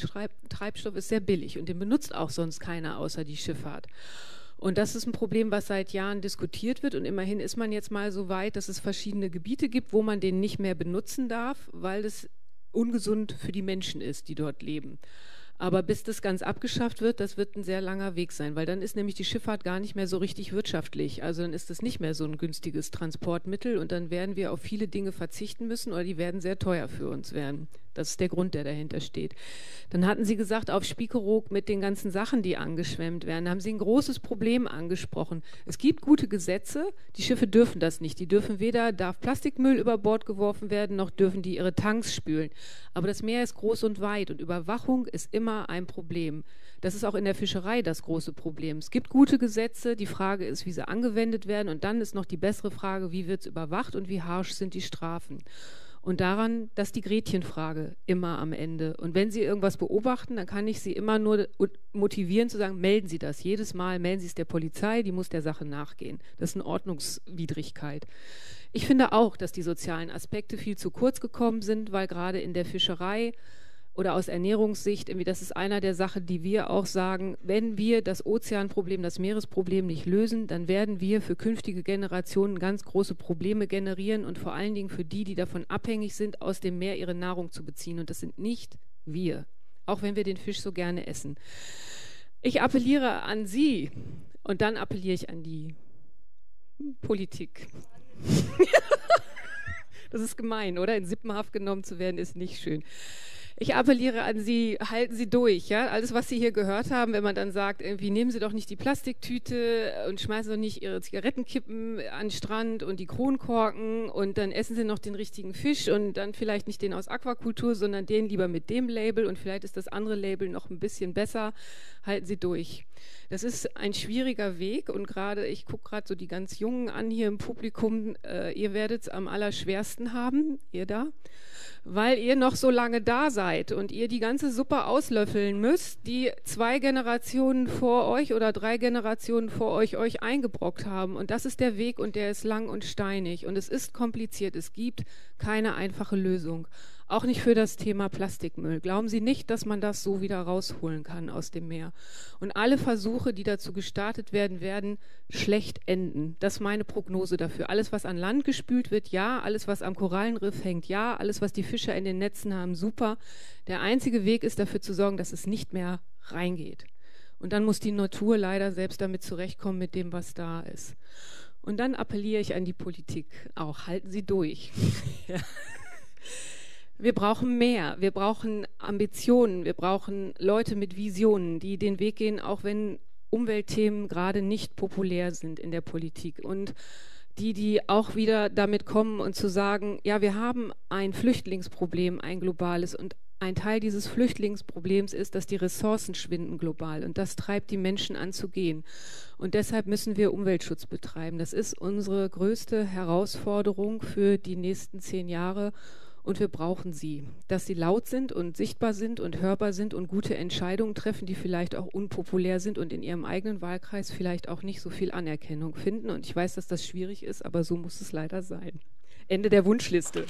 Speaker 4: Treibstoff ist sehr billig und den benutzt auch sonst keiner außer die Schifffahrt. Und das ist ein Problem, was seit Jahren diskutiert wird. Und immerhin ist man jetzt mal so weit, dass es verschiedene Gebiete gibt, wo man den nicht mehr benutzen darf, weil es ungesund für die Menschen ist, die dort leben. Aber bis das ganz abgeschafft wird, das wird ein sehr langer Weg sein, weil dann ist nämlich die Schifffahrt gar nicht mehr so richtig wirtschaftlich. Also dann ist es nicht mehr so ein günstiges Transportmittel und dann werden wir auf viele Dinge verzichten müssen oder die werden sehr teuer für uns werden. Das ist der Grund, der dahinter steht. Dann hatten Sie gesagt, auf Spiekeroog mit den ganzen Sachen, die angeschwemmt werden, haben Sie ein großes Problem angesprochen. Es gibt gute Gesetze, die Schiffe dürfen das nicht. Die dürfen weder, darf Plastikmüll über Bord geworfen werden, noch dürfen die ihre Tanks spülen. Aber das Meer ist groß und weit und Überwachung ist immer ein Problem. Das ist auch in der Fischerei das große Problem. Es gibt gute Gesetze, die Frage ist, wie sie angewendet werden und dann ist noch die bessere Frage, wie wird es überwacht und wie harsch sind die Strafen. Und daran, dass die Gretchenfrage immer am Ende. Und wenn Sie irgendwas beobachten, dann kann ich Sie immer nur motivieren zu sagen, melden Sie das. Jedes Mal melden Sie es der Polizei, die muss der Sache nachgehen. Das ist eine Ordnungswidrigkeit. Ich finde auch, dass die sozialen Aspekte viel zu kurz gekommen sind, weil gerade in der Fischerei oder aus Ernährungssicht, irgendwie, das ist einer der Sachen, die wir auch sagen, wenn wir das Ozeanproblem, das Meeresproblem nicht lösen, dann werden wir für künftige Generationen ganz große Probleme generieren und vor allen Dingen für die, die davon abhängig sind, aus dem Meer ihre Nahrung zu beziehen. Und das sind nicht wir, auch wenn wir den Fisch so gerne essen. Ich appelliere an Sie und dann appelliere ich an die Politik. das ist gemein, oder? In Sippenhaft genommen zu werden, ist nicht schön. Ich appelliere an Sie, halten Sie durch. Ja? Alles, was Sie hier gehört haben, wenn man dann sagt, irgendwie nehmen Sie doch nicht die Plastiktüte und schmeißen doch nicht Ihre Zigarettenkippen an den Strand und die Kronkorken und dann essen Sie noch den richtigen Fisch und dann vielleicht nicht den aus Aquakultur, sondern den lieber mit dem Label und vielleicht ist das andere Label noch ein bisschen besser. Halten Sie durch. Das ist ein schwieriger Weg und gerade, ich gucke gerade so die ganz Jungen an hier im Publikum, äh, ihr werdet es am allerschwersten haben, ihr da, weil ihr noch so lange da seid und ihr die ganze Suppe auslöffeln müsst, die zwei Generationen vor euch oder drei Generationen vor euch euch eingebrockt haben. Und das ist der Weg und der ist lang und steinig und es ist kompliziert. Es gibt keine einfache Lösung. Auch nicht für das Thema Plastikmüll. Glauben Sie nicht, dass man das so wieder rausholen kann aus dem Meer. Und alle Versuche, die dazu gestartet werden, werden schlecht enden. Das ist meine Prognose dafür. Alles, was an Land gespült wird, ja. Alles, was am Korallenriff hängt, ja. Alles, was die Fischer in den Netzen haben, super. Der einzige Weg ist dafür zu sorgen, dass es nicht mehr reingeht. Und dann muss die Natur leider selbst damit zurechtkommen mit dem, was da ist. Und dann appelliere ich an die Politik auch, halten Sie durch. ja. Wir brauchen mehr. Wir brauchen Ambitionen. Wir brauchen Leute mit Visionen, die den Weg gehen, auch wenn Umweltthemen gerade nicht populär sind in der Politik. Und die, die auch wieder damit kommen und zu sagen, ja, wir haben ein Flüchtlingsproblem, ein globales und ein Teil dieses Flüchtlingsproblems ist, dass die Ressourcen schwinden global und das treibt die Menschen an zu gehen. Und deshalb müssen wir Umweltschutz betreiben. Das ist unsere größte Herausforderung für die nächsten zehn Jahre und wir brauchen sie, dass sie laut sind und sichtbar sind und hörbar sind und gute Entscheidungen treffen, die vielleicht auch unpopulär sind und in ihrem eigenen Wahlkreis vielleicht auch nicht so viel Anerkennung finden. Und ich weiß, dass das schwierig ist, aber so muss es leider sein. Ende der Wunschliste.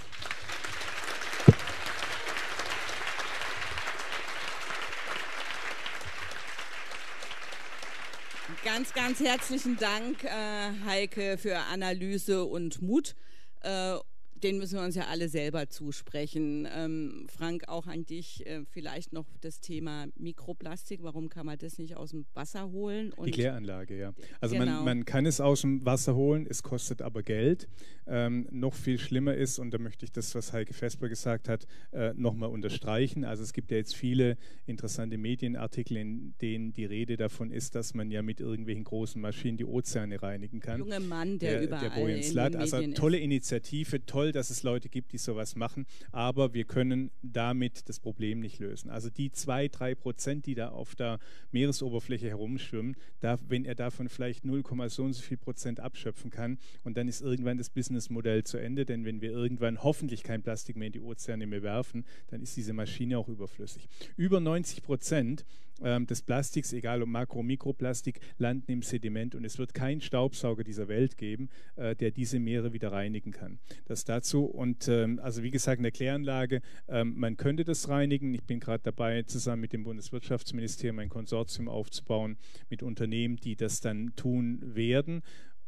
Speaker 1: Ganz, ganz herzlichen Dank, äh, Heike, für Analyse und Mut. Äh, den müssen wir uns ja alle selber zusprechen. Ähm, Frank, auch an dich äh, vielleicht noch das Thema Mikroplastik. Warum kann man das nicht aus dem Wasser holen?
Speaker 5: Und Die Kläranlage, ja. Also genau. man, man, kann es aus dem Wasser holen, es kostet aber Geld. Ähm, noch viel schlimmer ist, und da möchte ich das, was Heike Vesper gesagt hat, äh, nochmal unterstreichen. Also es gibt ja jetzt viele interessante Medienartikel, in denen die Rede davon ist, dass man ja mit irgendwelchen großen Maschinen die Ozeane reinigen kann.
Speaker 1: Junge Mann, der, der überall
Speaker 5: der in den Also tolle. Initiative, toll toll, dass es Leute gibt, die sowas machen, aber wir können damit das Problem nicht lösen. Also die zwei, drei Prozent, die da auf der Meeresoberfläche herumschwimmen, da, wenn er davon vielleicht 0, so und so viel Prozent abschöpfen kann und dann ist irgendwann das Businessmodell zu Ende, denn wenn wir irgendwann hoffentlich kein Plastik mehr in die Ozeane mehr werfen, dann ist diese Maschine auch überflüssig. Über 90 Prozent ähm, des Plastiks, egal ob Makro- Mikroplastik, landen im Sediment und es wird keinen Staubsauger dieser Welt geben, äh, der diese Meere wieder reinigen kann. Das dazu und ähm, also wie gesagt in der Kläranlage, ähm, man könnte das reinigen. Ich bin gerade dabei, zusammen mit dem Bundeswirtschaftsministerium ein Konsortium aufzubauen mit Unternehmen, die das dann tun werden.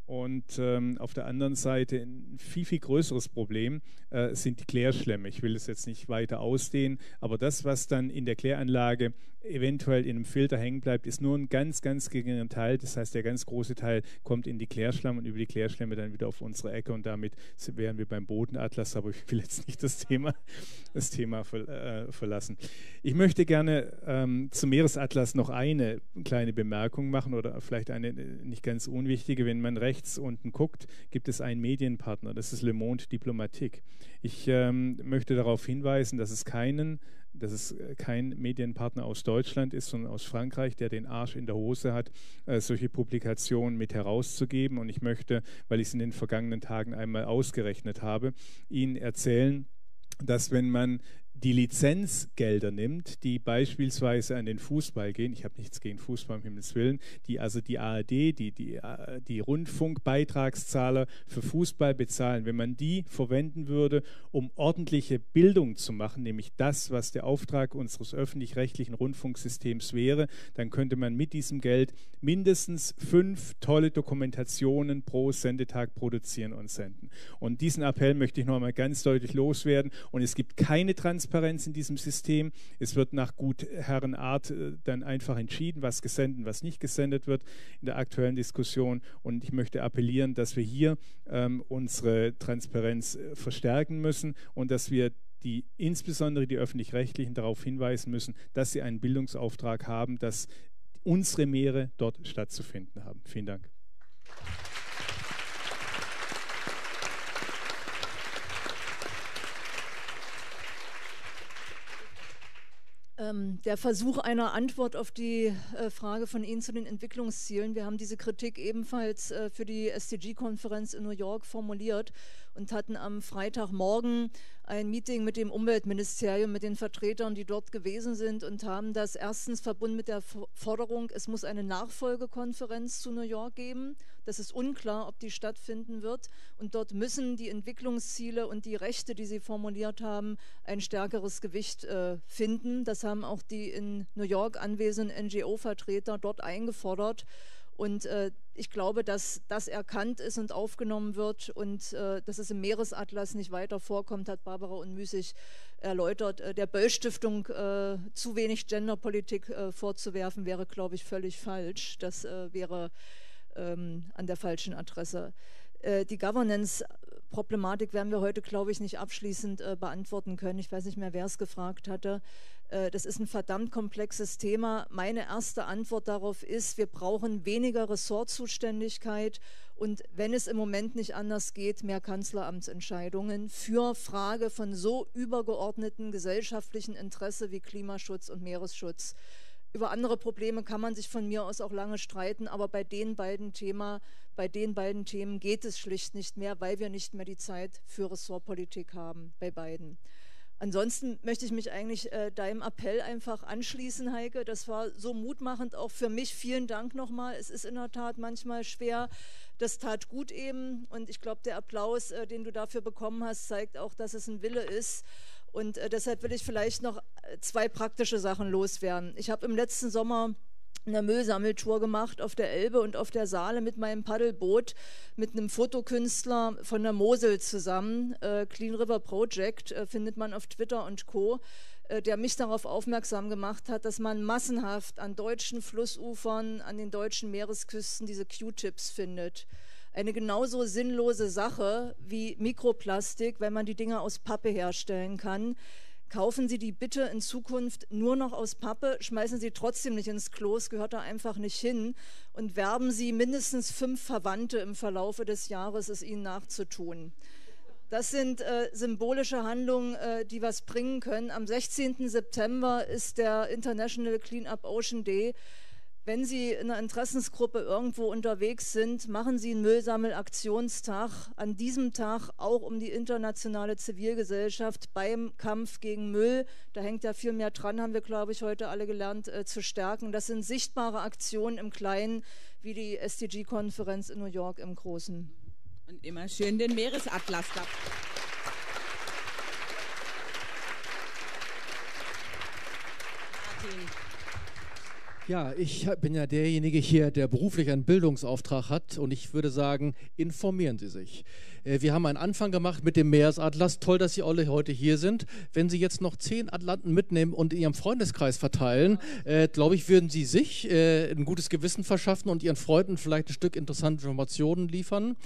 Speaker 5: Und ähm, auf der anderen Seite ein viel, viel größeres Problem äh, sind die Klärschlämme. Ich will es jetzt nicht weiter ausdehnen, aber das, was dann in der Kläranlage eventuell in einem Filter hängen bleibt, ist nur ein ganz, ganz geringer Teil. Das heißt, der ganz große Teil kommt in die Klärschlamm und über die Klärschlämme dann wieder auf unsere Ecke und damit wären wir beim Bodenatlas, aber ich will jetzt nicht das Thema, das Thema ver, äh, verlassen. Ich möchte gerne ähm, zum Meeresatlas noch eine kleine Bemerkung machen oder vielleicht eine äh, nicht ganz unwichtige. Wenn man rechts unten guckt, gibt es einen Medienpartner, das ist Le Monde Diplomatique. Ich ähm, möchte darauf hinweisen, dass es keinen dass es äh, kein Medienpartner aus Deutschland ist, sondern aus Frankreich, der den Arsch in der Hose hat, äh, solche Publikationen mit herauszugeben. Und ich möchte, weil ich es in den vergangenen Tagen einmal ausgerechnet habe, Ihnen erzählen, dass wenn man die Lizenzgelder nimmt, die beispielsweise an den Fußball gehen, ich habe nichts gegen Fußball um Himmels Willen, die also die ARD, die, die, äh, die Rundfunkbeitragszahler für Fußball bezahlen, wenn man die verwenden würde, um ordentliche Bildung zu machen, nämlich das, was der Auftrag unseres öffentlich-rechtlichen Rundfunksystems wäre, dann könnte man mit diesem Geld mindestens fünf tolle Dokumentationen pro Sendetag produzieren und senden. Und diesen Appell möchte ich noch einmal ganz deutlich loswerden. Und es gibt keine Transparenz Transparenz in diesem System. Es wird nach Gutherrenart äh, dann einfach entschieden, was gesendet was nicht gesendet wird in der aktuellen Diskussion. Und ich möchte appellieren, dass wir hier ähm, unsere Transparenz äh, verstärken müssen und dass wir die insbesondere die öffentlich-rechtlichen darauf hinweisen müssen, dass sie einen Bildungsauftrag haben, dass unsere Meere dort stattzufinden haben. Vielen Dank.
Speaker 3: Ähm, der Versuch einer Antwort auf die äh, Frage von Ihnen zu den Entwicklungszielen. Wir haben diese Kritik ebenfalls äh, für die SDG-Konferenz in New York formuliert und hatten am Freitagmorgen ein Meeting mit dem Umweltministerium, mit den Vertretern, die dort gewesen sind und haben das erstens verbunden mit der Forderung, es muss eine Nachfolgekonferenz zu New York geben. Das ist unklar, ob die stattfinden wird. Und dort müssen die Entwicklungsziele und die Rechte, die Sie formuliert haben, ein stärkeres Gewicht äh, finden. Das haben auch die in New York anwesenden NGO-Vertreter dort eingefordert. Und äh, ich glaube, dass das erkannt ist und aufgenommen wird und äh, dass es im Meeresatlas nicht weiter vorkommt, hat Barbara Unmüßig erläutert. Äh, der Böll-Stiftung äh, zu wenig Genderpolitik äh, vorzuwerfen, wäre, glaube ich, völlig falsch. Das äh, wäre ähm, an der falschen Adresse. die Governance Problematik werden wir heute, glaube ich, nicht abschließend beantworten können. Ich weiß nicht mehr, wer es gefragt hatte. Äh, das ist ein verdammt komplexes Thema. Meine erste Antwort darauf ist, wir brauchen weniger Ressortzuständigkeit und wenn es im Moment nicht anders geht, mehr Kanzleramtsentscheidungen für Frage von so übergeordneten gesellschaftlichen Interesse wie Klimaschutz und Meeresschutz. Über andere Probleme kann man sich von mir aus auch lange streiten, aber bei den beiden Thema, bei den beiden Themen geht es schlicht nicht mehr, weil wir nicht mehr die Zeit für Ressortpolitik haben bei beiden. Ansonsten möchte ich mich eigentlich äh, deinem Appell einfach anschließen, Heike. Das war so mutmachend auch für mich. Vielen Dank nochmal. Es ist in der Tat manchmal schwer. Das tat gut eben. Und ich glaube, der Applaus, äh, den du dafür bekommen hast, zeigt auch, dass es ein Wille ist. Und äh, deshalb will ich vielleicht noch äh, zwei praktische Sachen loswerden. Ich habe im letzten Sommer eine Müllsammeltour gemacht auf der Elbe und auf der Saale mit meinem Paddelboot mit einem Fotokünstler von der Mosel zusammen. Äh, Clean River Project äh, findet man auf Twitter und Co., äh, der mich darauf aufmerksam gemacht hat, dass man massenhaft an deutschen Flussufern, an den deutschen Meeresküsten diese Q-Tips findet. Eine genauso sinnlose Sache wie Mikroplastik, wenn man die Dinge aus Pappe herstellen kann Kaufen Sie die bitte in Zukunft nur noch aus Pappe, schmeißen Sie trotzdem nicht ins Klo, es gehört da einfach nicht hin und werben Sie mindestens fünf Verwandte im Verlaufe des Jahres, es ihnen nachzutun. Das sind äh, symbolische Handlungen, äh, die was bringen können. Am 16. September ist der International Clean Up Ocean Day. Wenn Sie in einer Interessensgruppe irgendwo unterwegs sind, machen Sie einen Müllsammelaktionstag. An diesem Tag auch um die internationale Zivilgesellschaft beim Kampf gegen Müll, da hängt ja viel mehr dran, haben wir, glaube ich, heute alle gelernt, äh, zu stärken. Das sind sichtbare Aktionen im Kleinen, wie die SDG-Konferenz in New York im Großen.
Speaker 1: Und immer schön den Meeresatlas da.
Speaker 2: Martin. Ja, ich bin ja derjenige hier, der beruflich einen Bildungsauftrag hat und ich würde sagen, informieren Sie sich. Äh, wir haben einen Anfang gemacht mit dem Meeresatlas. Toll, dass Sie alle heute hier sind. Wenn Sie jetzt noch zehn Atlanten mitnehmen und in Ihrem Freundeskreis verteilen, äh, glaube ich, würden Sie sich äh, ein gutes Gewissen verschaffen und Ihren Freunden vielleicht ein Stück interessante Informationen liefern.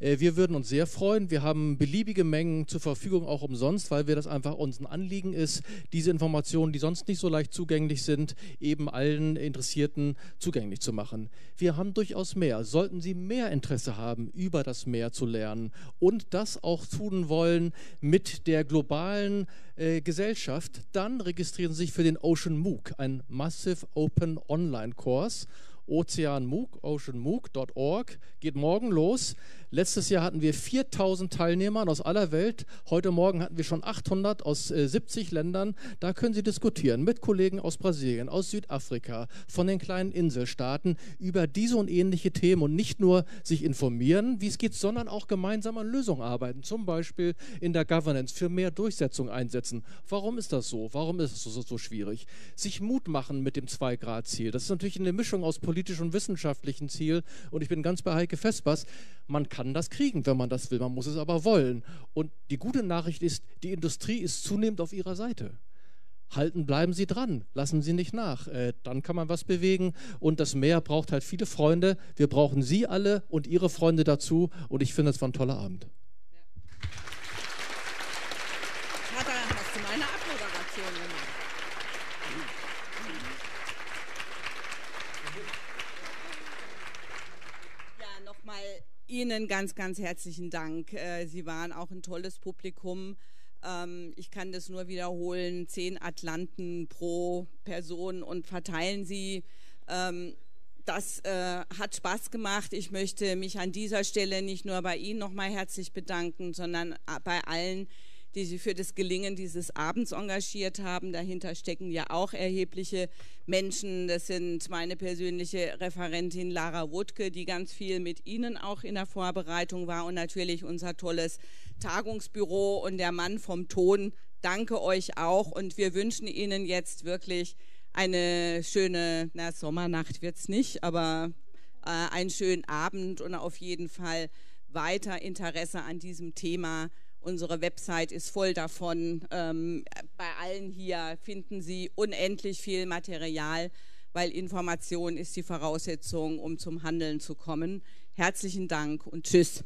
Speaker 2: Äh, wir würden uns sehr freuen. Wir haben beliebige Mengen zur Verfügung, auch umsonst, weil wir das einfach uns ein Anliegen ist, diese Informationen, die sonst nicht so leicht zugänglich sind, eben allen Interessierten zugänglich zu machen. Wir haben durchaus mehr. Sollten Sie mehr Interesse haben, über das Meer zu lernen und das auch tun wollen mit der globalen äh, Gesellschaft, dann registrieren Sie sich für den Ocean MOOC, ein Massive Open Online Kurs. OceanMOOC, oceanmooc.org, geht morgen los. Letztes Jahr hatten wir 4000 Teilnehmer aus aller Welt. Heute Morgen hatten wir schon 800 aus äh, 70 Ländern. Da können Sie diskutieren mit Kollegen aus Brasilien, aus Südafrika, von den kleinen Inselstaaten über diese und ähnliche Themen und nicht nur sich informieren, wie es geht, sondern auch gemeinsam an Lösungen arbeiten. Zum Beispiel in der Governance für mehr Durchsetzung einsetzen. Warum ist das so? Warum ist es so, so schwierig? Sich Mut machen mit dem Zwei-Grad-Ziel. Das ist natürlich eine Mischung aus politischem und wissenschaftlichen Ziel. Und ich bin ganz bei Heike Vespers. Man kann das kriegen, wenn man das will. Man muss es aber wollen. Und die gute Nachricht ist, die Industrie ist zunehmend auf ihrer Seite. Halten, bleiben Sie dran, lassen Sie nicht nach. Äh, dann kann man was bewegen. Und das Meer braucht halt viele Freunde. Wir brauchen Sie alle und Ihre Freunde dazu. Und ich finde, es war ein toller Abend. Ja.
Speaker 1: Nochmal Ihnen ganz, ganz herzlichen Dank. Äh, Sie waren auch ein tolles Publikum. Ähm, ich kann das nur wiederholen. Zehn Atlanten pro Person und verteilen Sie. Ähm, das äh, hat Spaß gemacht. Ich möchte mich an dieser Stelle nicht nur bei Ihnen nochmal herzlich bedanken, sondern äh, bei allen, die sich für das Gelingen dieses Abends engagiert haben. Dahinter stecken ja auch erhebliche Menschen. Das sind meine persönliche Referentin Lara Wutke, die ganz viel mit Ihnen auch in der Vorbereitung war und natürlich unser tolles Tagungsbüro und der Mann vom Ton. Danke euch auch und wir wünschen Ihnen jetzt wirklich eine schöne, na, Sommernacht wird es nicht, aber äh, einen schönen Abend und auf jeden Fall weiter Interesse an diesem Thema. Unsere Website ist voll davon. Ähm, bei allen hier finden Sie unendlich viel Material, weil Information ist die Voraussetzung, um zum Handeln zu kommen. Herzlichen Dank und Tschüss.